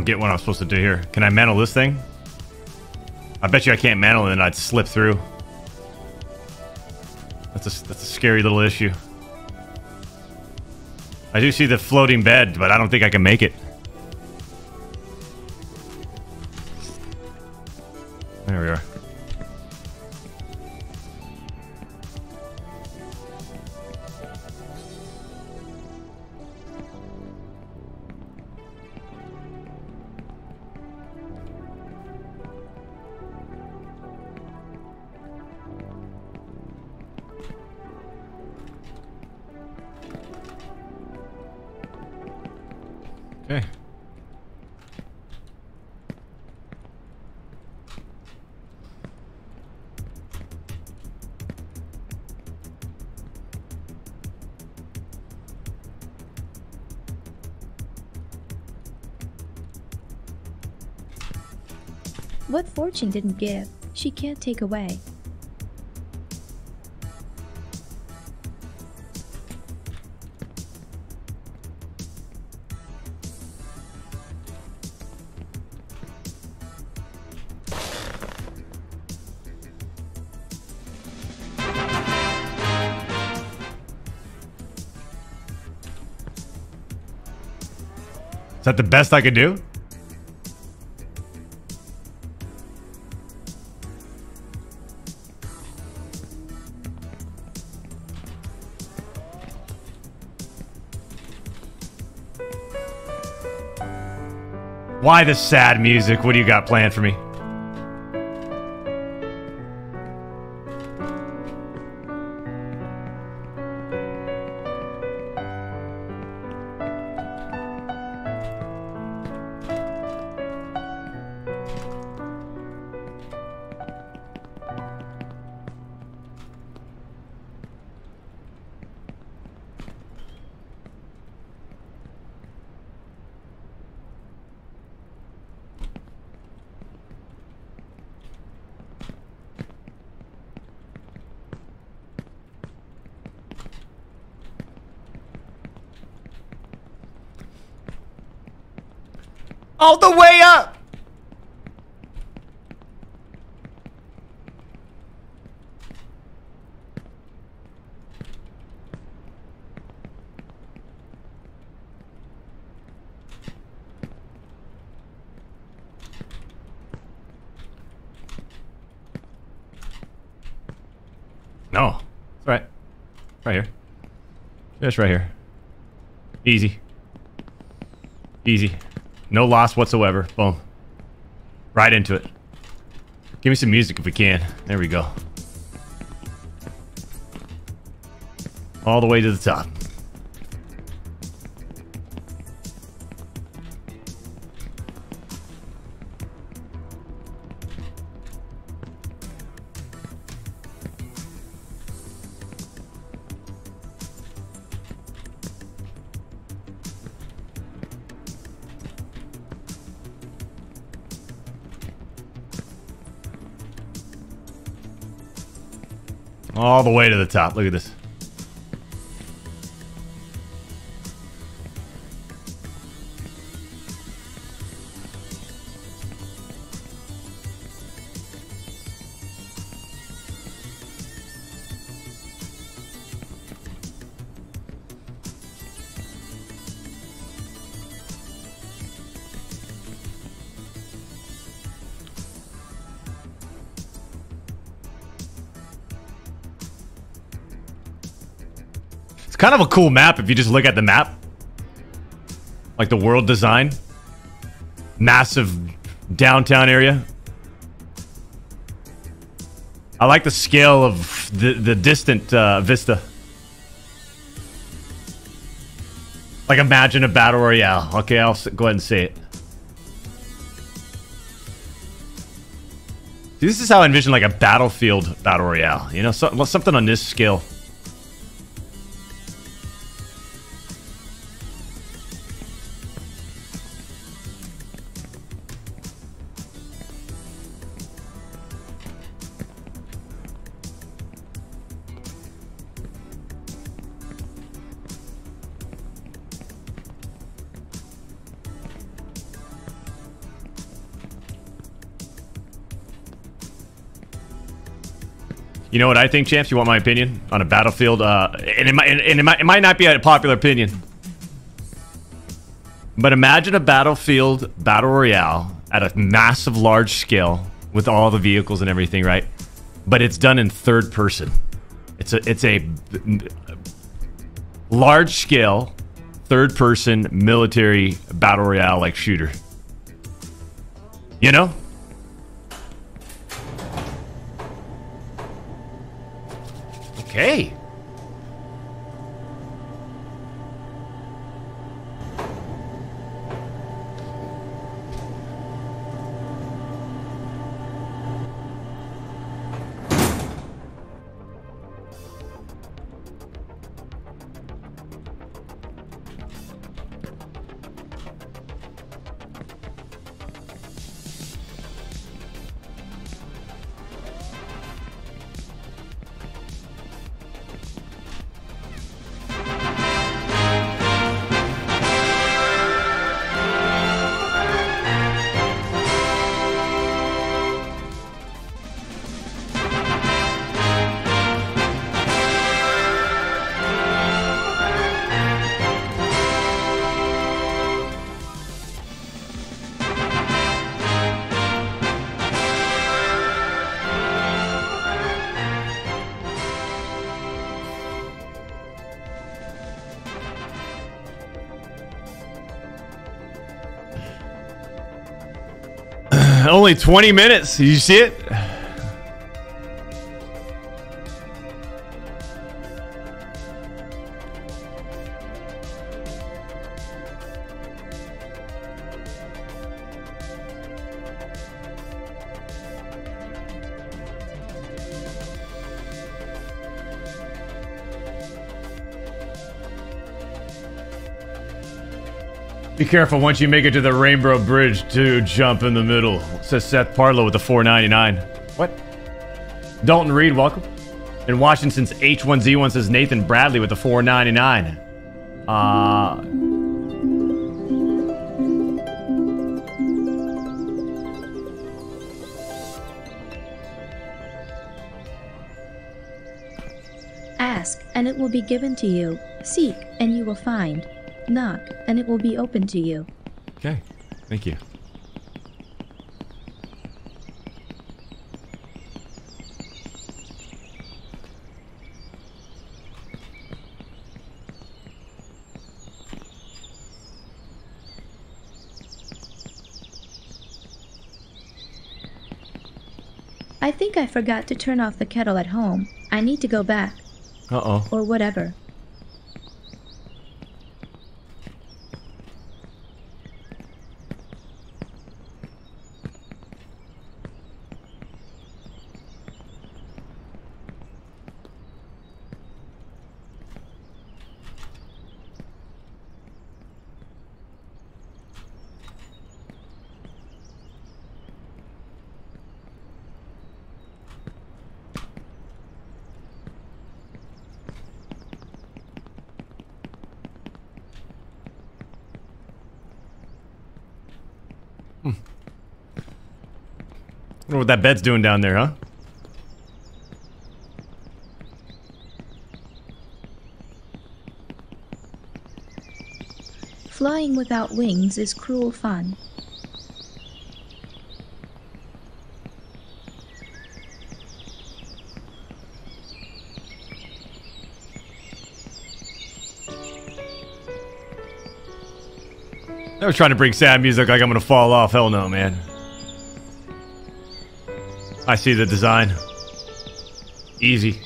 Don't get what I'm supposed to do here. Can I mantle this thing? I bet you I can't mantle it and I'd slip through. That's a, that's a scary little issue. I do see the floating bed, but I don't think I can make it. Didn't give, she can't take away. Is that the best I could do? Why the sad music? What do you got planned for me? Right here. Easy. Easy. No loss whatsoever. Boom. Right into it. Give me some music if we can. There we go. All the way to the top. The way to the top. Look at this. Kind of a cool map if you just look at the map. Like the world design. Massive downtown area. I like the scale of the, the distant uh, vista. Like imagine a battle royale. Okay, I'll go ahead and say it. See, this is how I envision like a battlefield battle royale. You know, so, something on this scale. Know what I think, champs? You want my opinion on a battlefield? Uh, and it might, and it might, it might not be a popular opinion, but imagine a battlefield battle royale at a massive, large scale with all the vehicles and everything, right? But it's done in third person. It's a, it's a large scale, third person military battle royale like shooter. You know? Okay. Only 20 minutes. Did you see it? Careful once you make it to the Rainbow Bridge to jump in the middle. Says Seth Parlow with the 499. What? Dalton Reed, welcome. And Washington's H1Z1 says Nathan Bradley with the 499. Uh Ask, and it will be given to you. Seek, and you will find. Knock, and it will be open to you. Okay. Thank you. I think I forgot to turn off the kettle at home. I need to go back, Uh-oh. or whatever. That bed's doing down there, huh? Flying without wings is cruel fun. I was trying to bring sad music like I'm gonna fall off. Hell no, man. I see the design. Easy.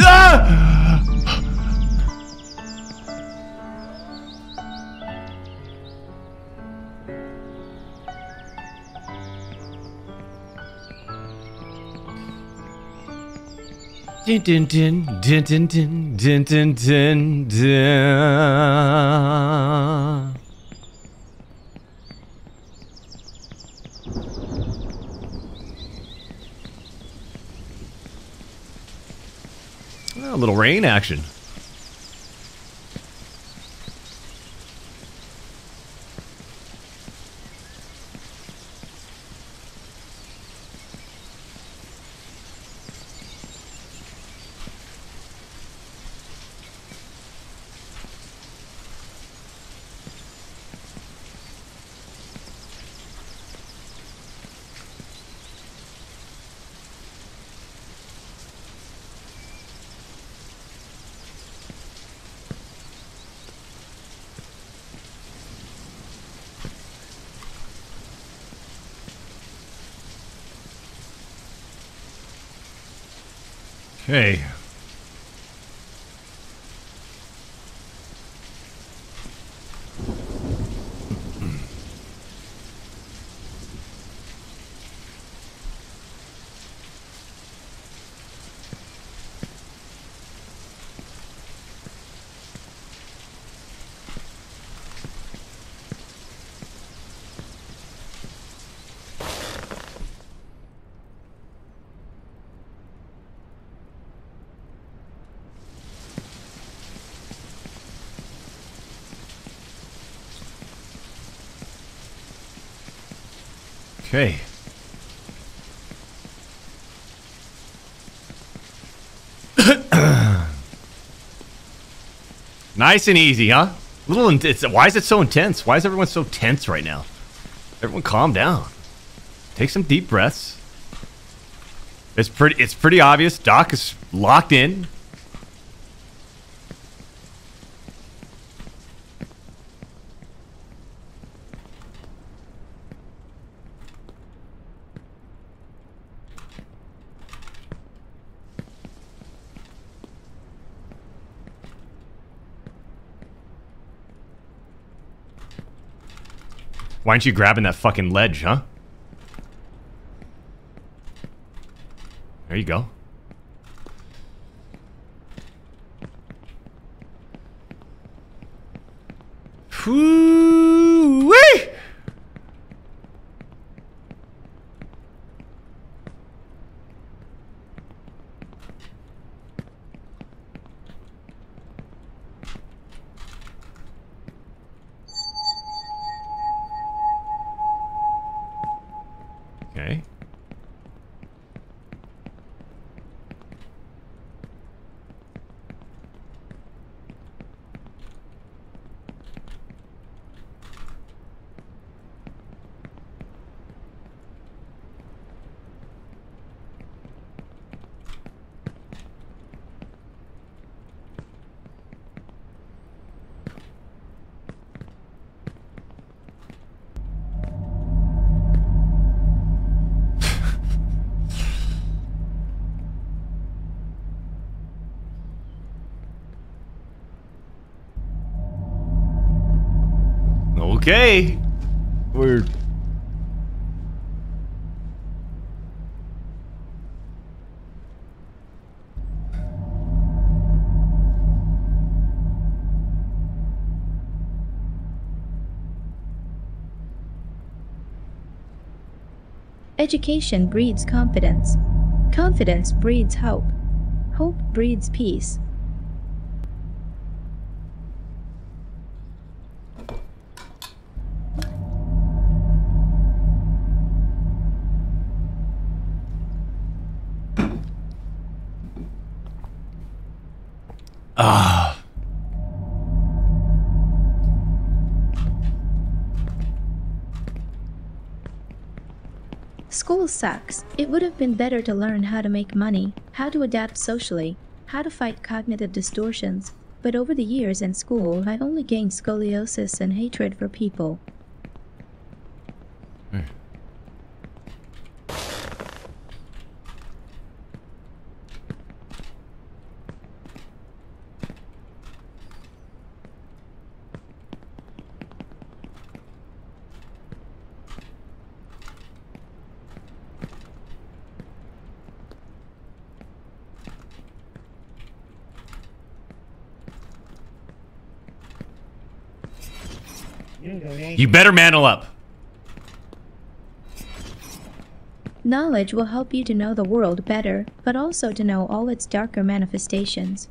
Ah! Dun dun dun dun dun dun dun dun dun little rain action. Okay. Okay. Nice and easy, huh? Little. It's, why is it so intense? Why is everyone so tense right now? Everyone, calm down. Take some deep breaths. It's pretty. It's pretty obvious. Doc is locked in. Why aren't you grabbing that fucking ledge, huh? Okay. We're Education breeds confidence. Confidence breeds hope. Hope breeds peace. Sucks. It would have been better to learn how to make money, how to adapt socially, how to fight cognitive distortions. But over the years in school, I only gained scoliosis and hatred for people. You better mantle up. Knowledge will help you to know the world better, but also to know all its darker manifestations.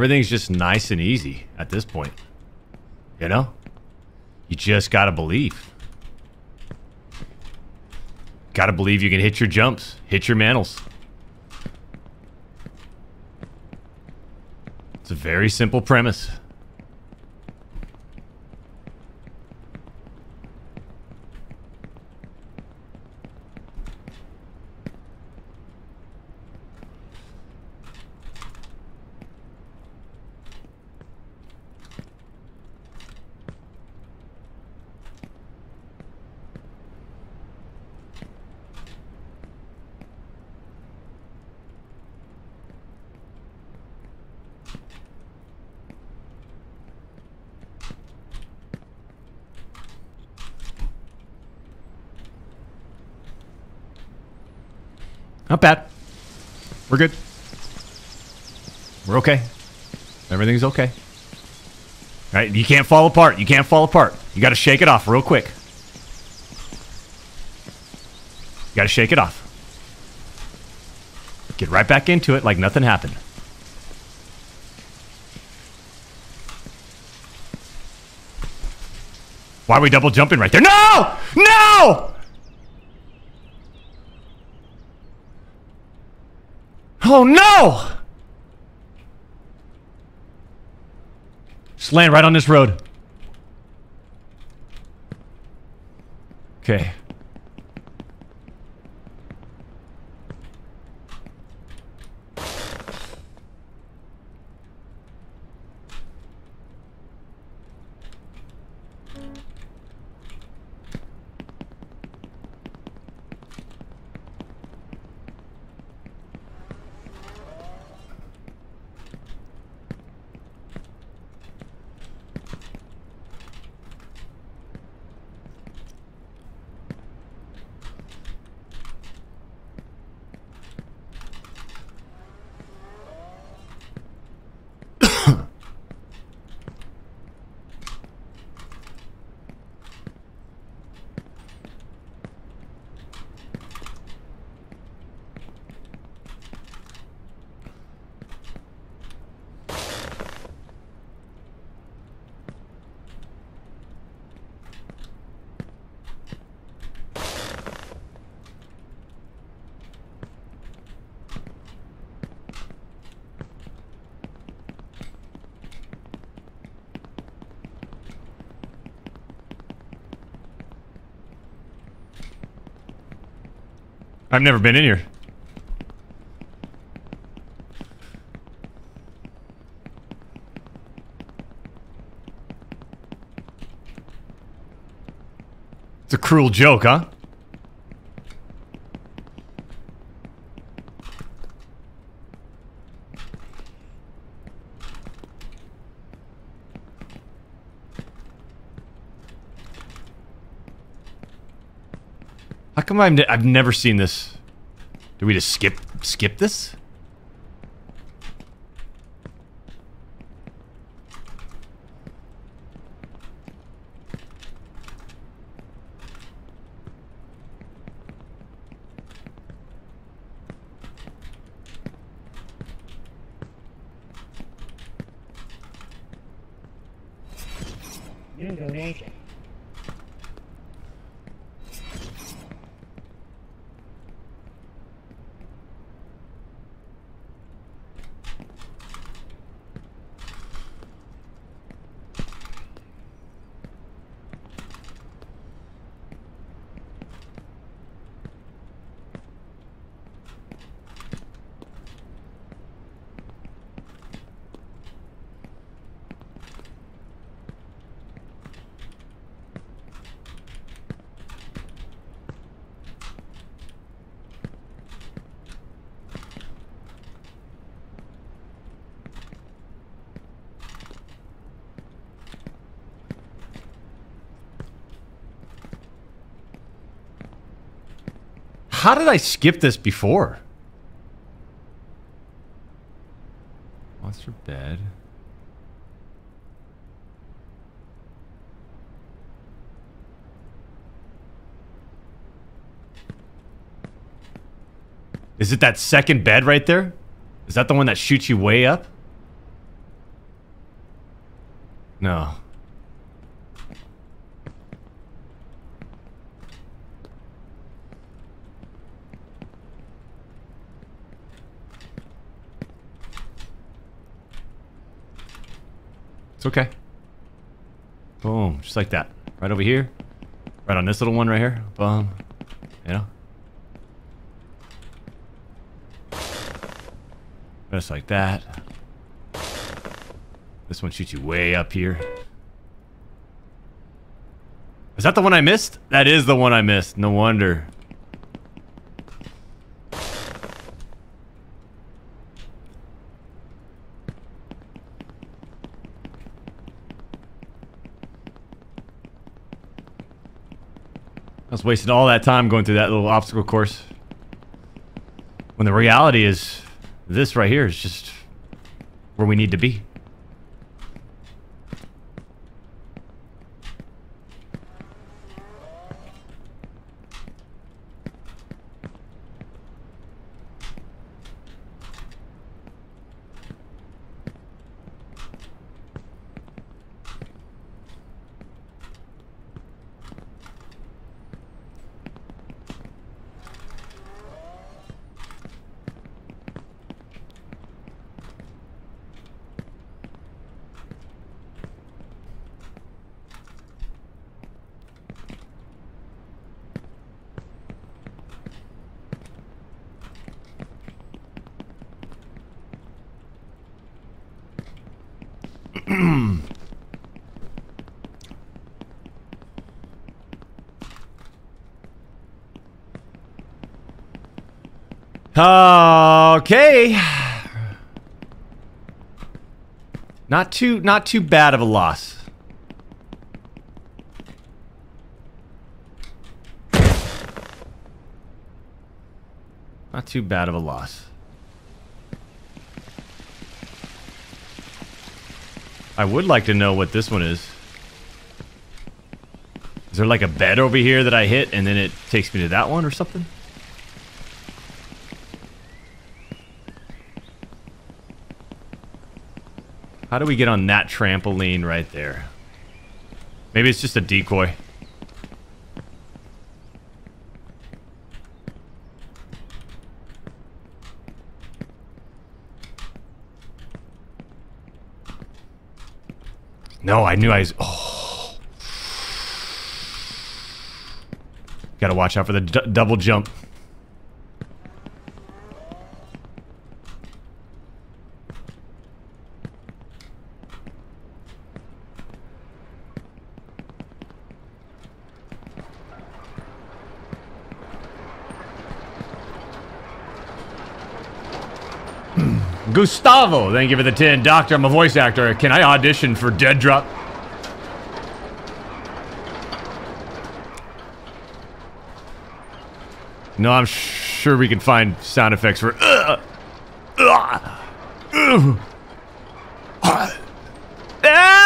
Everything's just nice and easy at this point. You know? You just gotta believe. Gotta believe you can hit your jumps, hit your mantles. It's a very simple premise. Not bad. We're good. We're okay. Everything's okay. All right, you can't fall apart. You can't fall apart. You got to shake it off real quick. You got to shake it off. Get right back into it like nothing happened. Why are we double jumping right there? No! No! Oh no! Land right on this road. Okay. I've never been in here. It's a cruel joke, huh? Come I've, I've never seen this? Do we just skip skip this? I skip this before? Monster bed. Is it that second bed right there? Is that the one that shoots you way up? No. It's okay. Boom. Just like that. Right over here. Right on this little one right here. Boom. You know? Just like that. This one shoots you way up here. Is that the one I missed? That is the one I missed. No wonder. Was wasting all that time going through that little obstacle course. When the reality is, this right here is just where we need to be. Okay. Not too not too bad of a loss. Not too bad of a loss. I would like to know what this one is. Is there like a bed over here that I hit and then it takes me to that one or something? How do we get on that trampoline right there? Maybe it's just a decoy. No, I knew I was... Oh. Gotta watch out for the double jump. Gustavo, thank you for the 10. Doctor, I'm a voice actor. Can I audition for Dead Drop? No, I'm sure we can find sound effects for. Uh, uh, uh, ah.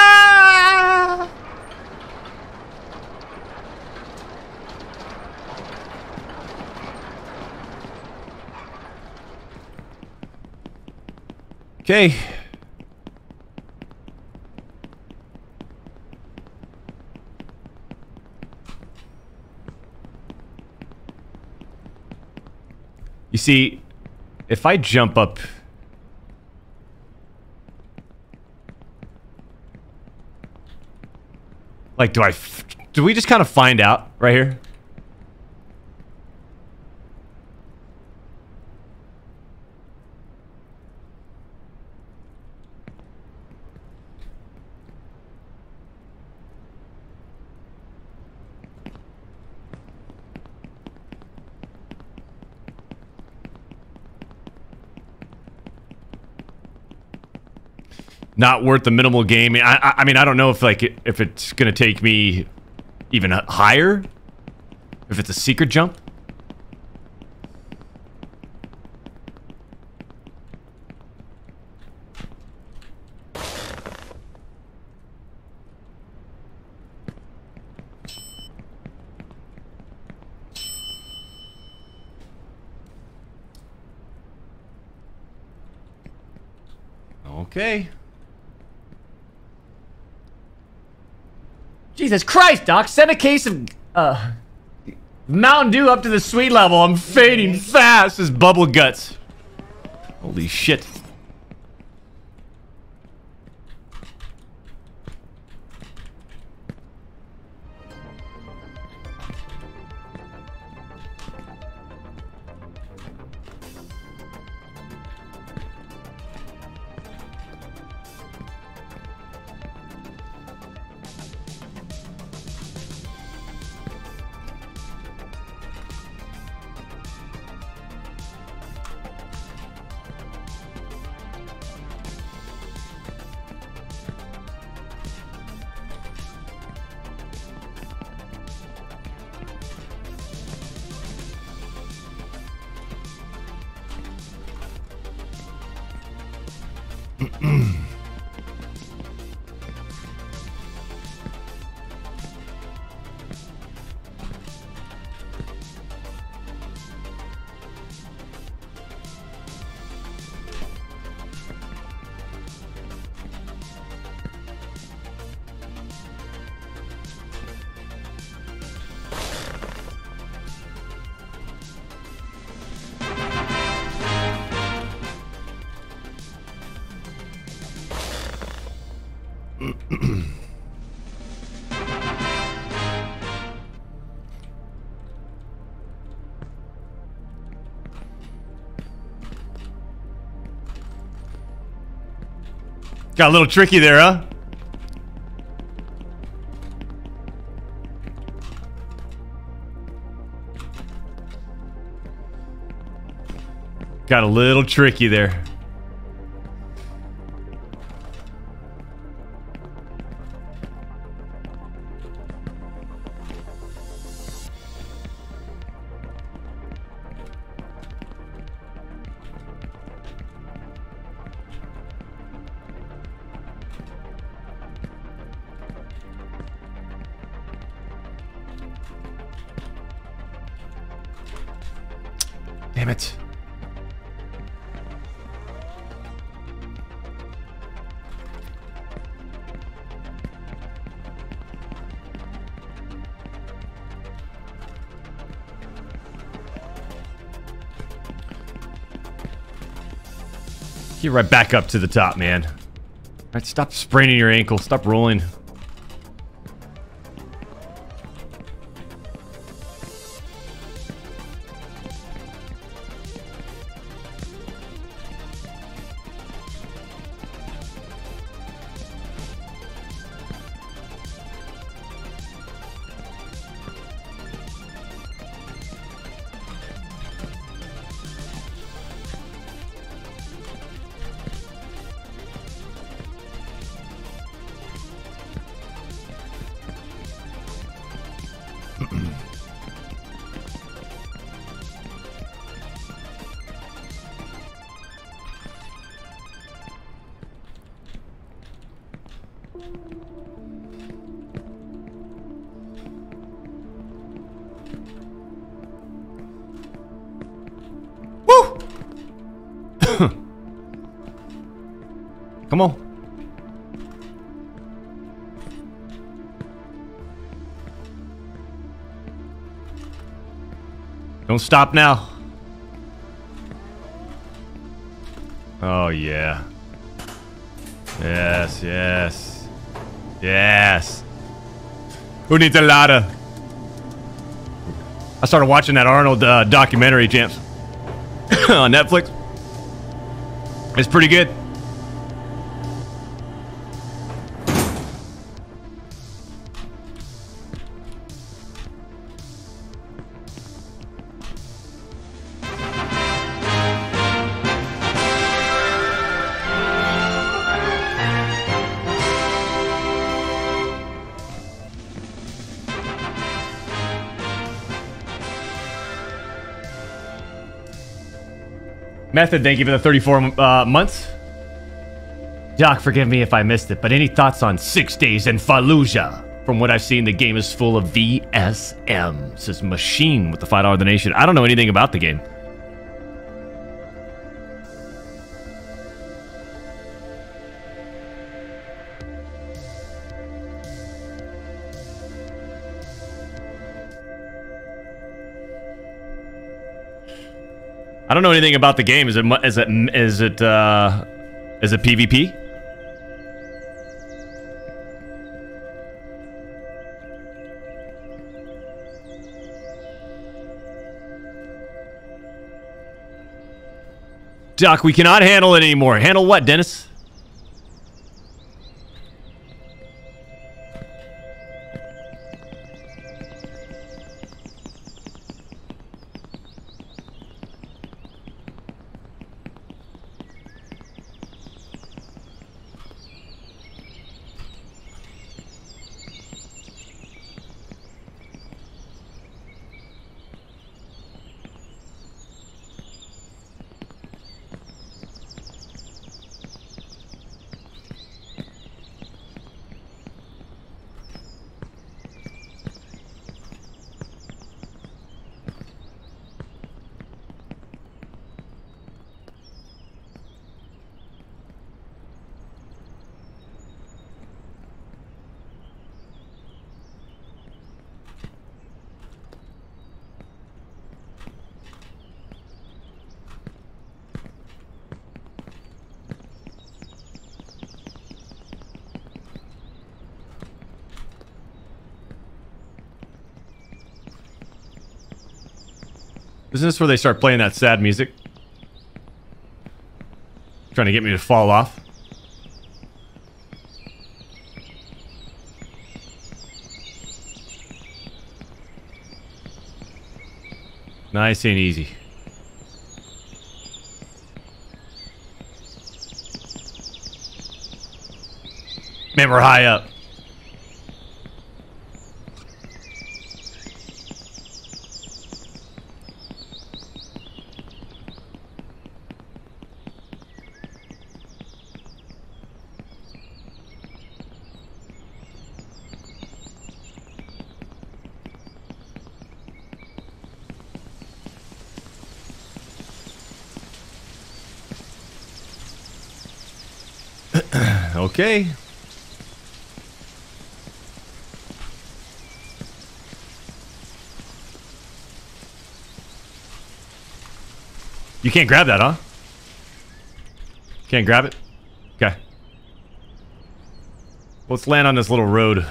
Okay. You see, if I jump up... Like, do I... Do we just kind of find out right here? Not worth the minimal game. I, I, mean, I don't know if like if it's gonna take me even higher. If it's a secret jump. Okay. Jesus Christ, Doc, send a case of, uh, Mountain Dew up to the sweet level. I'm fading fast as bubble guts. Holy shit. Got a little tricky there, huh? Got a little tricky there. Right back up to the top, man. All right, stop spraining your ankle. Stop rolling. Stop now. Oh, yeah. Yes, yes. Yes. Who needs a ladder? I started watching that Arnold uh, documentary, champs, on Netflix. It's pretty good. Method, thank you for the 34 uh, months. Doc, forgive me if I missed it, but any thoughts on Six Days in Fallujah? From what I've seen, the game is full of VSM. Says Machine with the $5 donation. I don't know anything about the game. I don't know anything about the game. Is it is it is it uh is it PvP? Doc, we cannot handle it anymore. Handle what, Dennis? this where they start playing that sad music? Trying to get me to fall off. Nice and easy. Man, we're high up. Okay. You can't grab that, huh? Can't grab it? Okay. Let's land on this little road.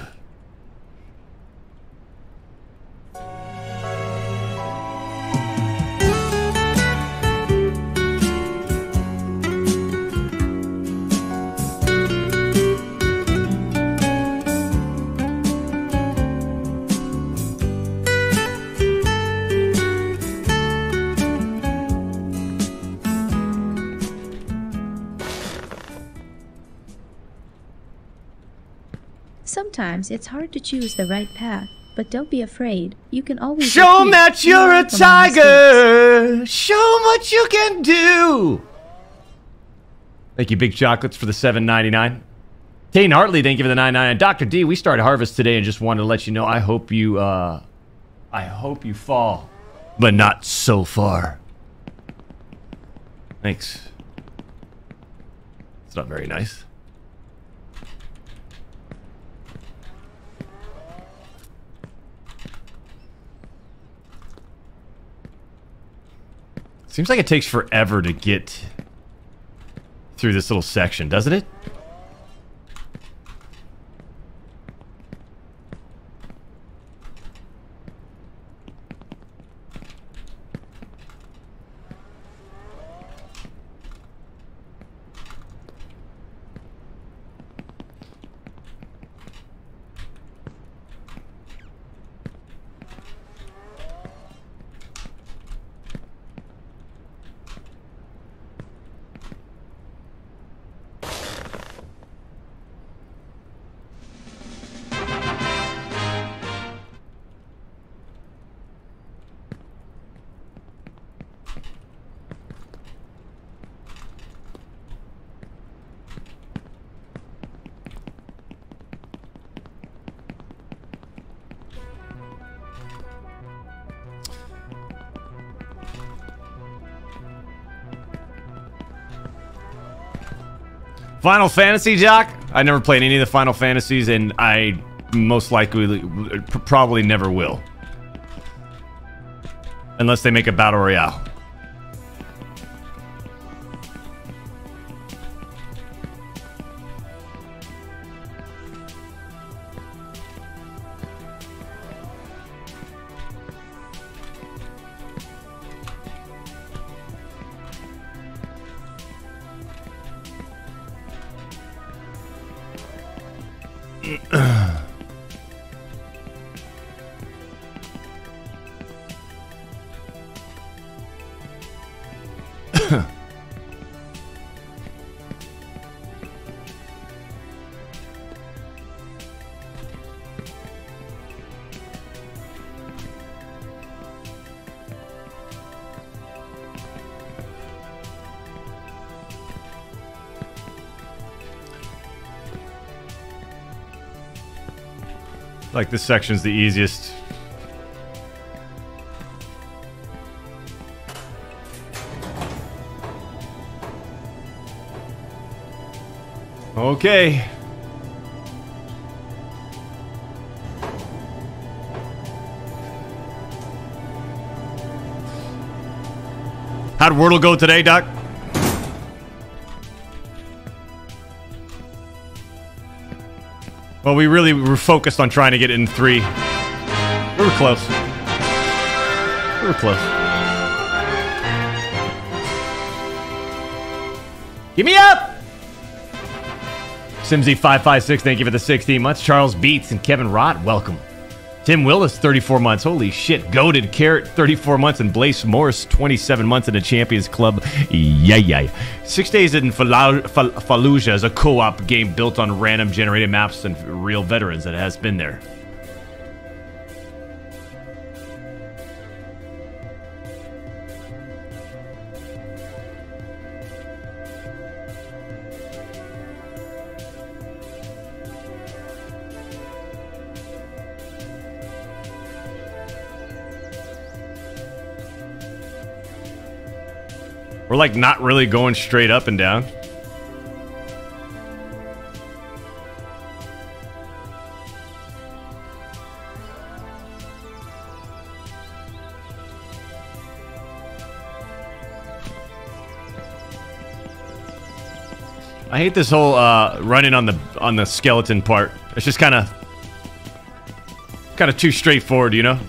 Sometimes it's hard to choose the right path, but don't be afraid. You can always show repeat that you're a learn from our tiger. Show 'em what you can do. Thank you, Big Chocolates, for the seven ninety nine. Tane Hartley, thank you for the nine nine. Doctor D, we started harvest today and just wanted to let you know. I hope you, uh, I hope you fall, but not so far. Thanks. It's not very nice. Seems like it takes forever to get through this little section, doesn't it? Final Fantasy, Jock? I never played any of the Final Fantasies, and I most likely probably never will. Unless they make a Battle Royale. Like this section's the easiest. Okay. How'd Wordle go today, Doc? Well, we really were focused on trying to get in three. We were close. We were close. Give me up! Simsy556, thank you for the 16 months. Charles Beats and Kevin Rott, welcome. Tim Willis, 34 months. Holy shit. Goaded Carrot, 34 months. And Blaze Morris, 27 months in the Champions Club. Yay, yay. Six Days in Fallujah, is a co op game built on random generated maps and real veterans that has been there. We're like not really going straight up and down. I hate this whole uh, running on the on the skeleton part. It's just kind of kind of too straightforward, you know.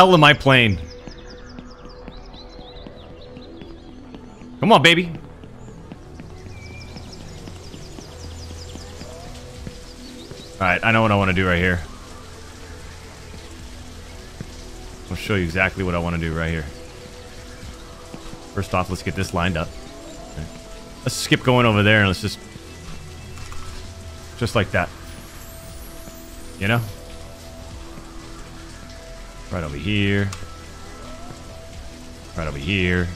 Hell am I playing? Come on, baby. Alright, I know what I want to do right here. I'll show you exactly what I want to do right here. First off, let's get this lined up. Okay. Let's skip going over there and let's just... Just like that. You know? Right over here. Right over here.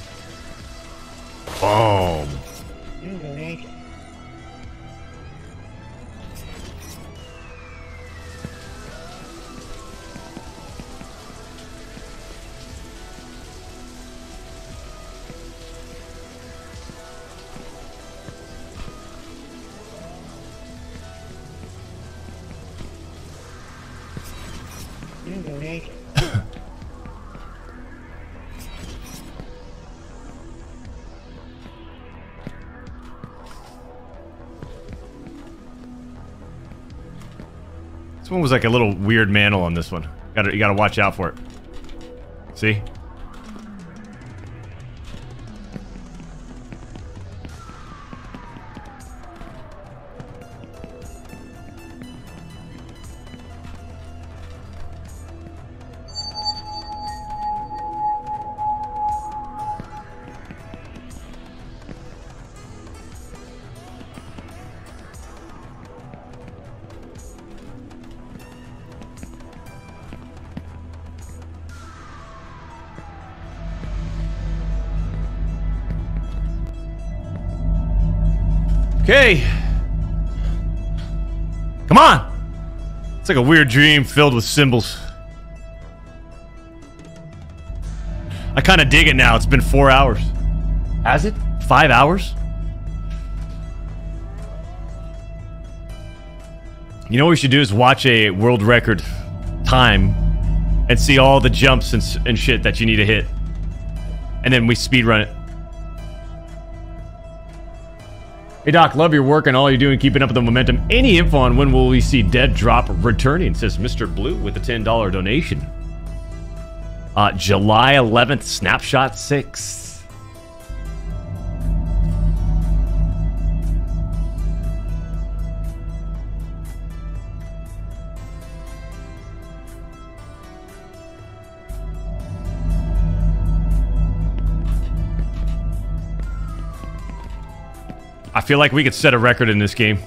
Like a little weird mantle on this one. Got you got to watch out for it. See? It's like a weird dream filled with symbols. I kind of dig it now. It's been four hours. Has it? Five hours? You know what we should do is watch a world record time and see all the jumps and, and shit that you need to hit. And then we speed run it. Hey Doc, love your work and all you're doing, keeping up with the momentum. Any info on when will we see Dead Drop returning? Says Mr. Blue with a $10 donation. Uh, July 11th, Snapshot 6. Feel like we could set a record in this game.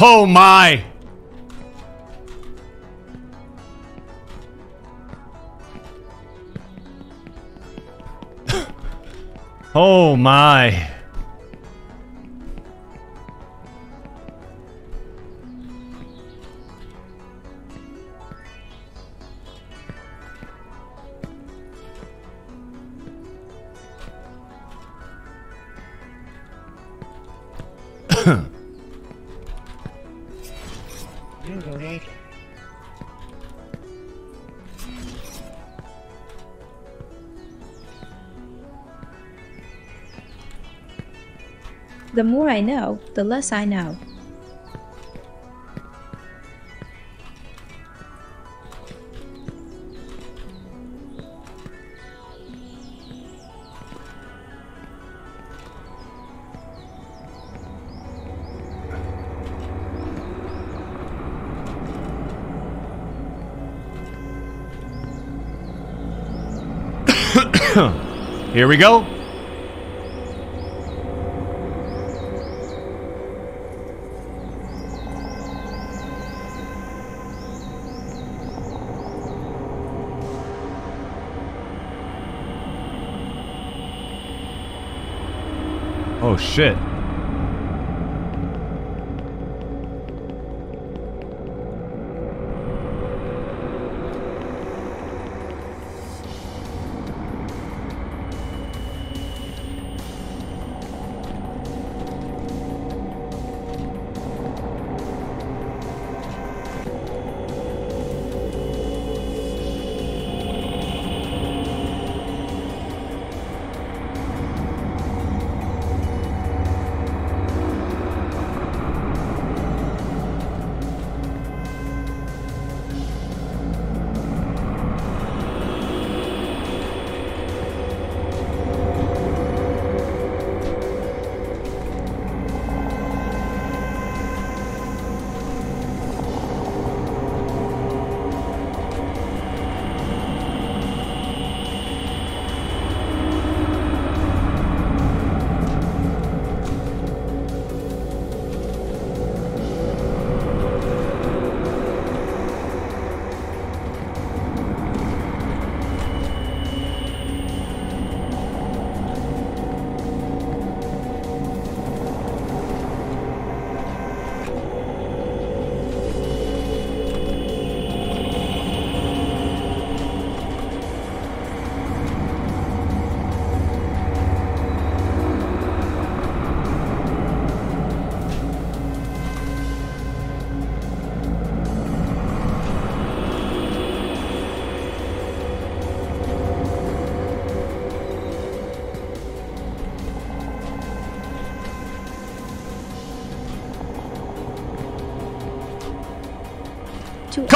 Oh my! oh my. I know, the less I know. Here we go. Oh shit.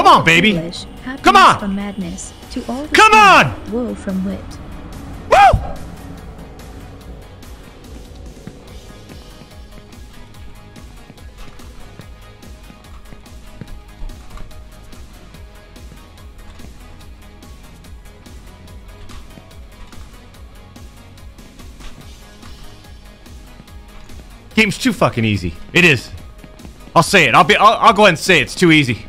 Come on, baby. Come on. From madness. To all Come on. Woe from wit. game's too fucking easy. It is. I'll say it. I'll be. I'll, I'll go ahead and say it's too easy.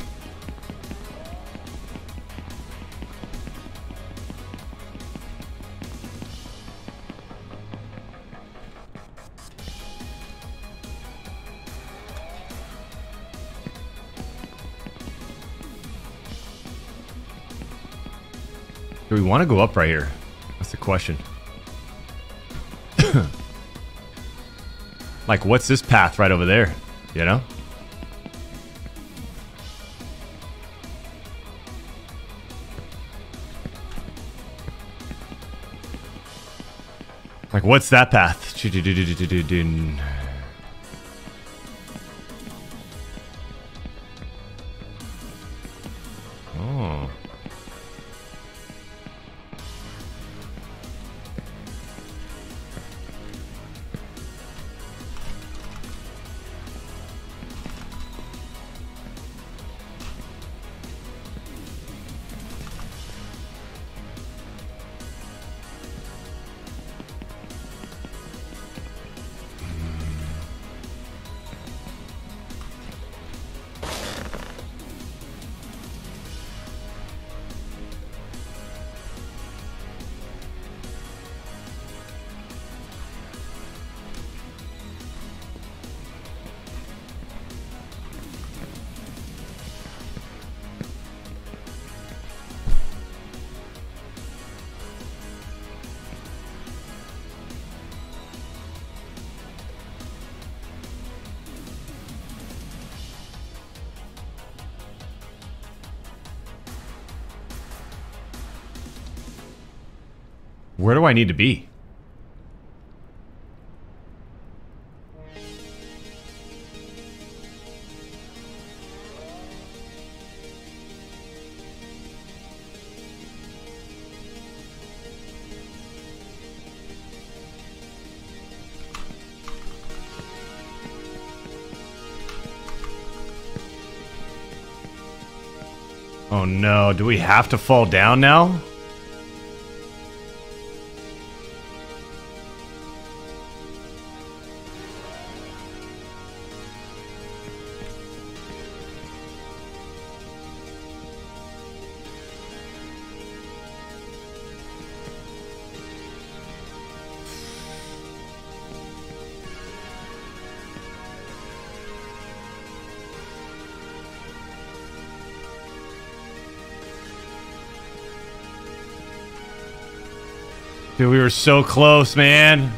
Want to go up right here? That's the question. like, what's this path right over there? You know? Like, what's that path? I need to be? Oh no, do we have to fall down now? Dude, we were so close, man.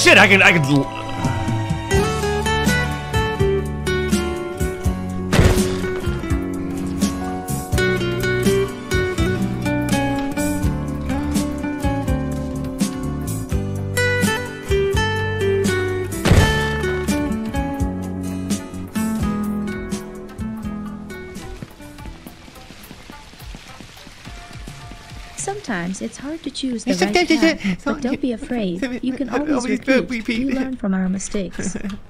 Shit, I can I can Sometimes it's hard to choose the right path, but don't be afraid. You can always repeat. We learn from our mistakes.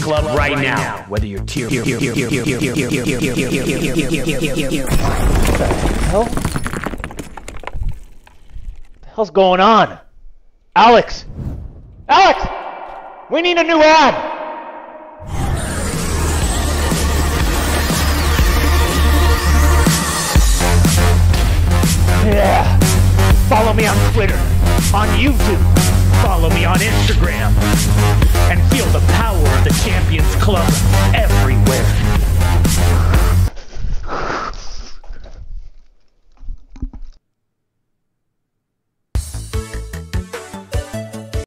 the club right now, whether you're tier. here, here, here, here, here, here, here, here, here